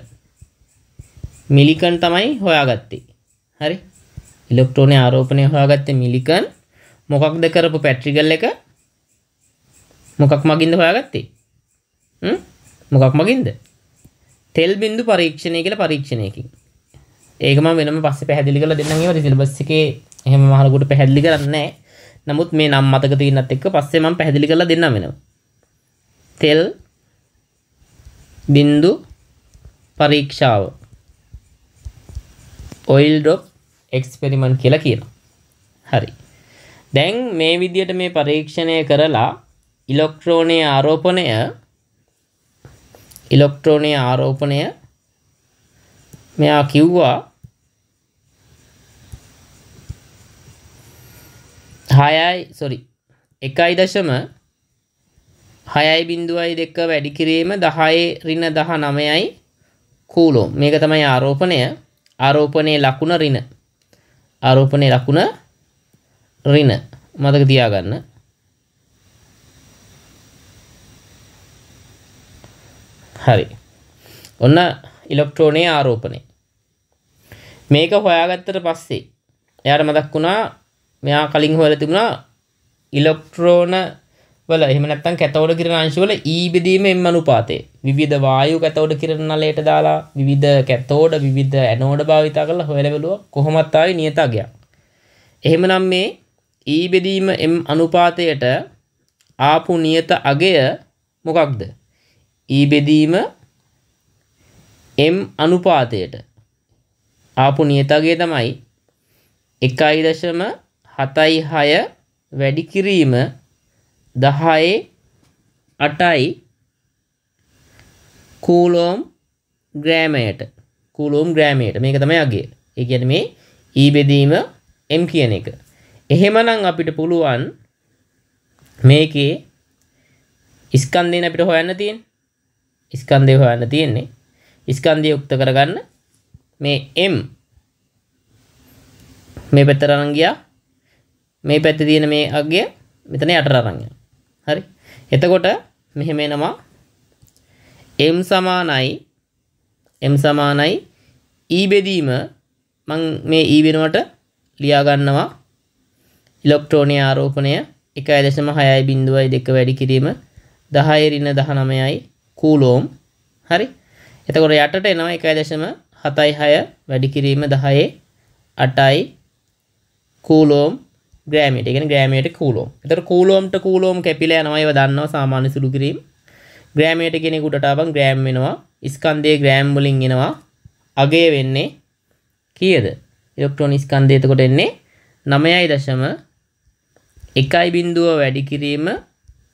මිලිකන් තමයි හොයාගත්තේ. හරි? ඉලෙක්ට්‍රෝනය ආරෝපණය හොයාගත්තේ මිලිකන්. මොකක්ද කරපු පැට්‍රිකල් එක? මොකක් මගින්ද හොයාගත්තේ? මොකක් මගින්ද? තෙල් බින්දු පරීක්ෂණය කියලා පරීක්ෂණයකින්. ඒක මම වෙනම පස්සේ පැහැදිලි කරලා දෙන්නම්. ඒවා සිලබස් එකේ එහෙම මහලකුට පැහැදිලි කරන්නේ නමුත් මේ නම් මතක තියෙනත් එක්ක පස්සේ මම පැහැදිලි කරලා දෙන්නම් වෙනවා. තෙල් බින්දු පරීක්ෂාව ඔයිල් ඩ්‍රොප් එක්ස්පෙරිමන්ට් කියලා කියනවා. හරි. දැන් මේ විදිහට මේ පරීක්ෂණය කරලා ඉලෙක්ට්‍රෝනයේ ආරෝපණය ඉලෙක්ට්‍රෝනයේ ආරෝපණය මෙයා කිව්වා හයයි සොරි එකයි දශම හයයි බින්දුවයි දෙක වැඩි කිරීම දහයේ රින දහ නමයයි කූලෝ. මේක තමයි ආරෝපණය. ආරෝපණය ලකුණ රින ආරෝපණය ලකුණ රින මතක තියාගන්න. හරි. ඔන්න ඉලෙක්ට්‍රෝනයේ ආරෝපණය. මේක හොයාගත්තට පස්සේ එයාට මතක් වුණා මෙයා කලින් හොයලා තිබුණා ඉලෙක්ට්‍රෝන වල එහෙම නැත්නම් කැතෝඩ කිරණ අංශ වල E බෙදීම M අනුපාතය. විවිධ වායු කැතෝඩ කිරණ නලයට දාලා විවිධ කැතෝඩ විවිධ ඇනෝඩ භාවිතා කරලා හොයලා බැලුවා කොහොමත් ආවේ නියත අගයක්. එහෙමනම් මේ E බෙදීම M අනුපාතයට ආපු නියත අගය මොකක්ද? E බෙදීම M අනුපාතයට ආපු නියතගේ තමයි එකයි දශම හතයි හය වැඩි කිරීම දහයේ අටයි කූලෝම් ග්‍රෑමයට කූලෝම් ග්‍රෑමයට මේක තමයි අගේ ඒ කියන මේ ඊ බෙදීම එම් කියන එක. එහෙමනම් අපිට පුළුවන් මේකේ ස්කන්ධයෙන් අපිට හොයන්න තියෙන ස්කන්ධය හොයන්න තියෙන්නේ. ස්කන්ධය යුක්ත කරගන්න මේ M. මේ පැත්තට අරන් ගියා. මේ පැත්තේ තියෙන මේ අගය මෙතන යටට අරන් යනවා හරි? එතකොට මෙහෙම එනවා. M සමානයි M සමානයි. E බෙදීම මං මේ E වෙනුවට ලියා ගන්නවා ඉලෙක්ට්‍රෝනීය ආරෝපණය 1.6යි බිඳුවයි දෙක වැඩි කිරීම 10 ඍණ 19යි කූලෝම්. හරි? එතකොට යටට එනවා 1.76 වැඩි කිරීම 10 8යි කූලෝම්. ග්‍රෑමීට. ඒ කියන්නේ ග්‍රෑමීට කූලෝම්. එතකොට කූලෝම්ට කූලෝම් කැපිලා යනවා ඒව දන්නවා සාමාන්‍ය සුළු කිරීම. ග්‍රෑමීට කියන එක උඩට ආවම ග්‍රෑම් වෙනවා. ස්කන්ධයේ ග්‍රෑම් වලින් එනවා. අගය වෙන්නේ කීයද? ඉලෙක්ට්‍රෝන ස්කන්ධය එතකොට එන්නේ 9.1 බිඳුව වැඩි කිරීම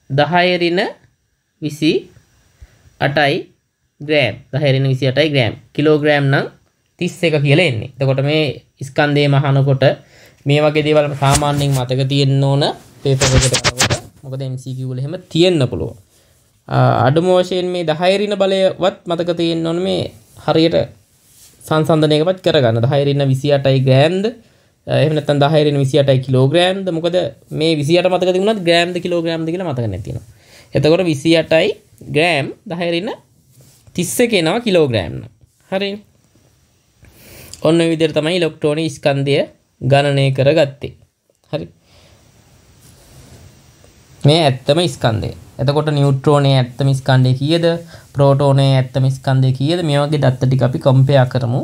10 ඍණ 28යි ග්‍රෑම් 10 ඍණ 28යි ග්‍රෑම් කිලෝග්‍රෑම් නම් 31 කියලා එන්නේ. එතකොට මේ ස්කන්ධයේ මහනකොට මේ වගේ දේවල් සාමාන්‍යයෙන් මතක තියෙන්න ඕන පේපර් එකට කරනකොට. මොකද MCQ වල එහෙම තියෙන්න පුළුවන්. අඩුම වශයෙන් මේ 10 ඍණ බලයවත් මතක තියෙන්න ඕන මේ හරියට සංසන්දනයකපත් කරගන්න. 10 ඍණ 28යි ග්‍රෑම්ද එහෙම නැත්නම් 10 ඍණ 28යි කිලෝග්‍රෑම්ද මොකද මේ 28 මතක තිබුණත් ග්‍රෑම්ද කිලෝග්‍රෑම්ද කියලා මතක නැති වෙනවා. එතකොට 28යි ග්‍රෑම් 10 ඍණ 31 එනවා කිලෝග්‍රෑම් නම්. හරිනේ. ඔන්න විදිහට තමයි ඉලෙක්ට්‍රෝන ස්කන්ධය ගණනය කරගත්තේ. හරි. මේ ඇත්තම ස්කන්ධය. එතකොට නියුට්‍රෝනයේ ඇත්තම ස්කන්ධය කීයද? ප්‍රෝටෝනයේ ඇත්තම ස්කන්ධය කීයද? මේ වගේ දත්ත ටික අපි කම්පෙයා කරමු.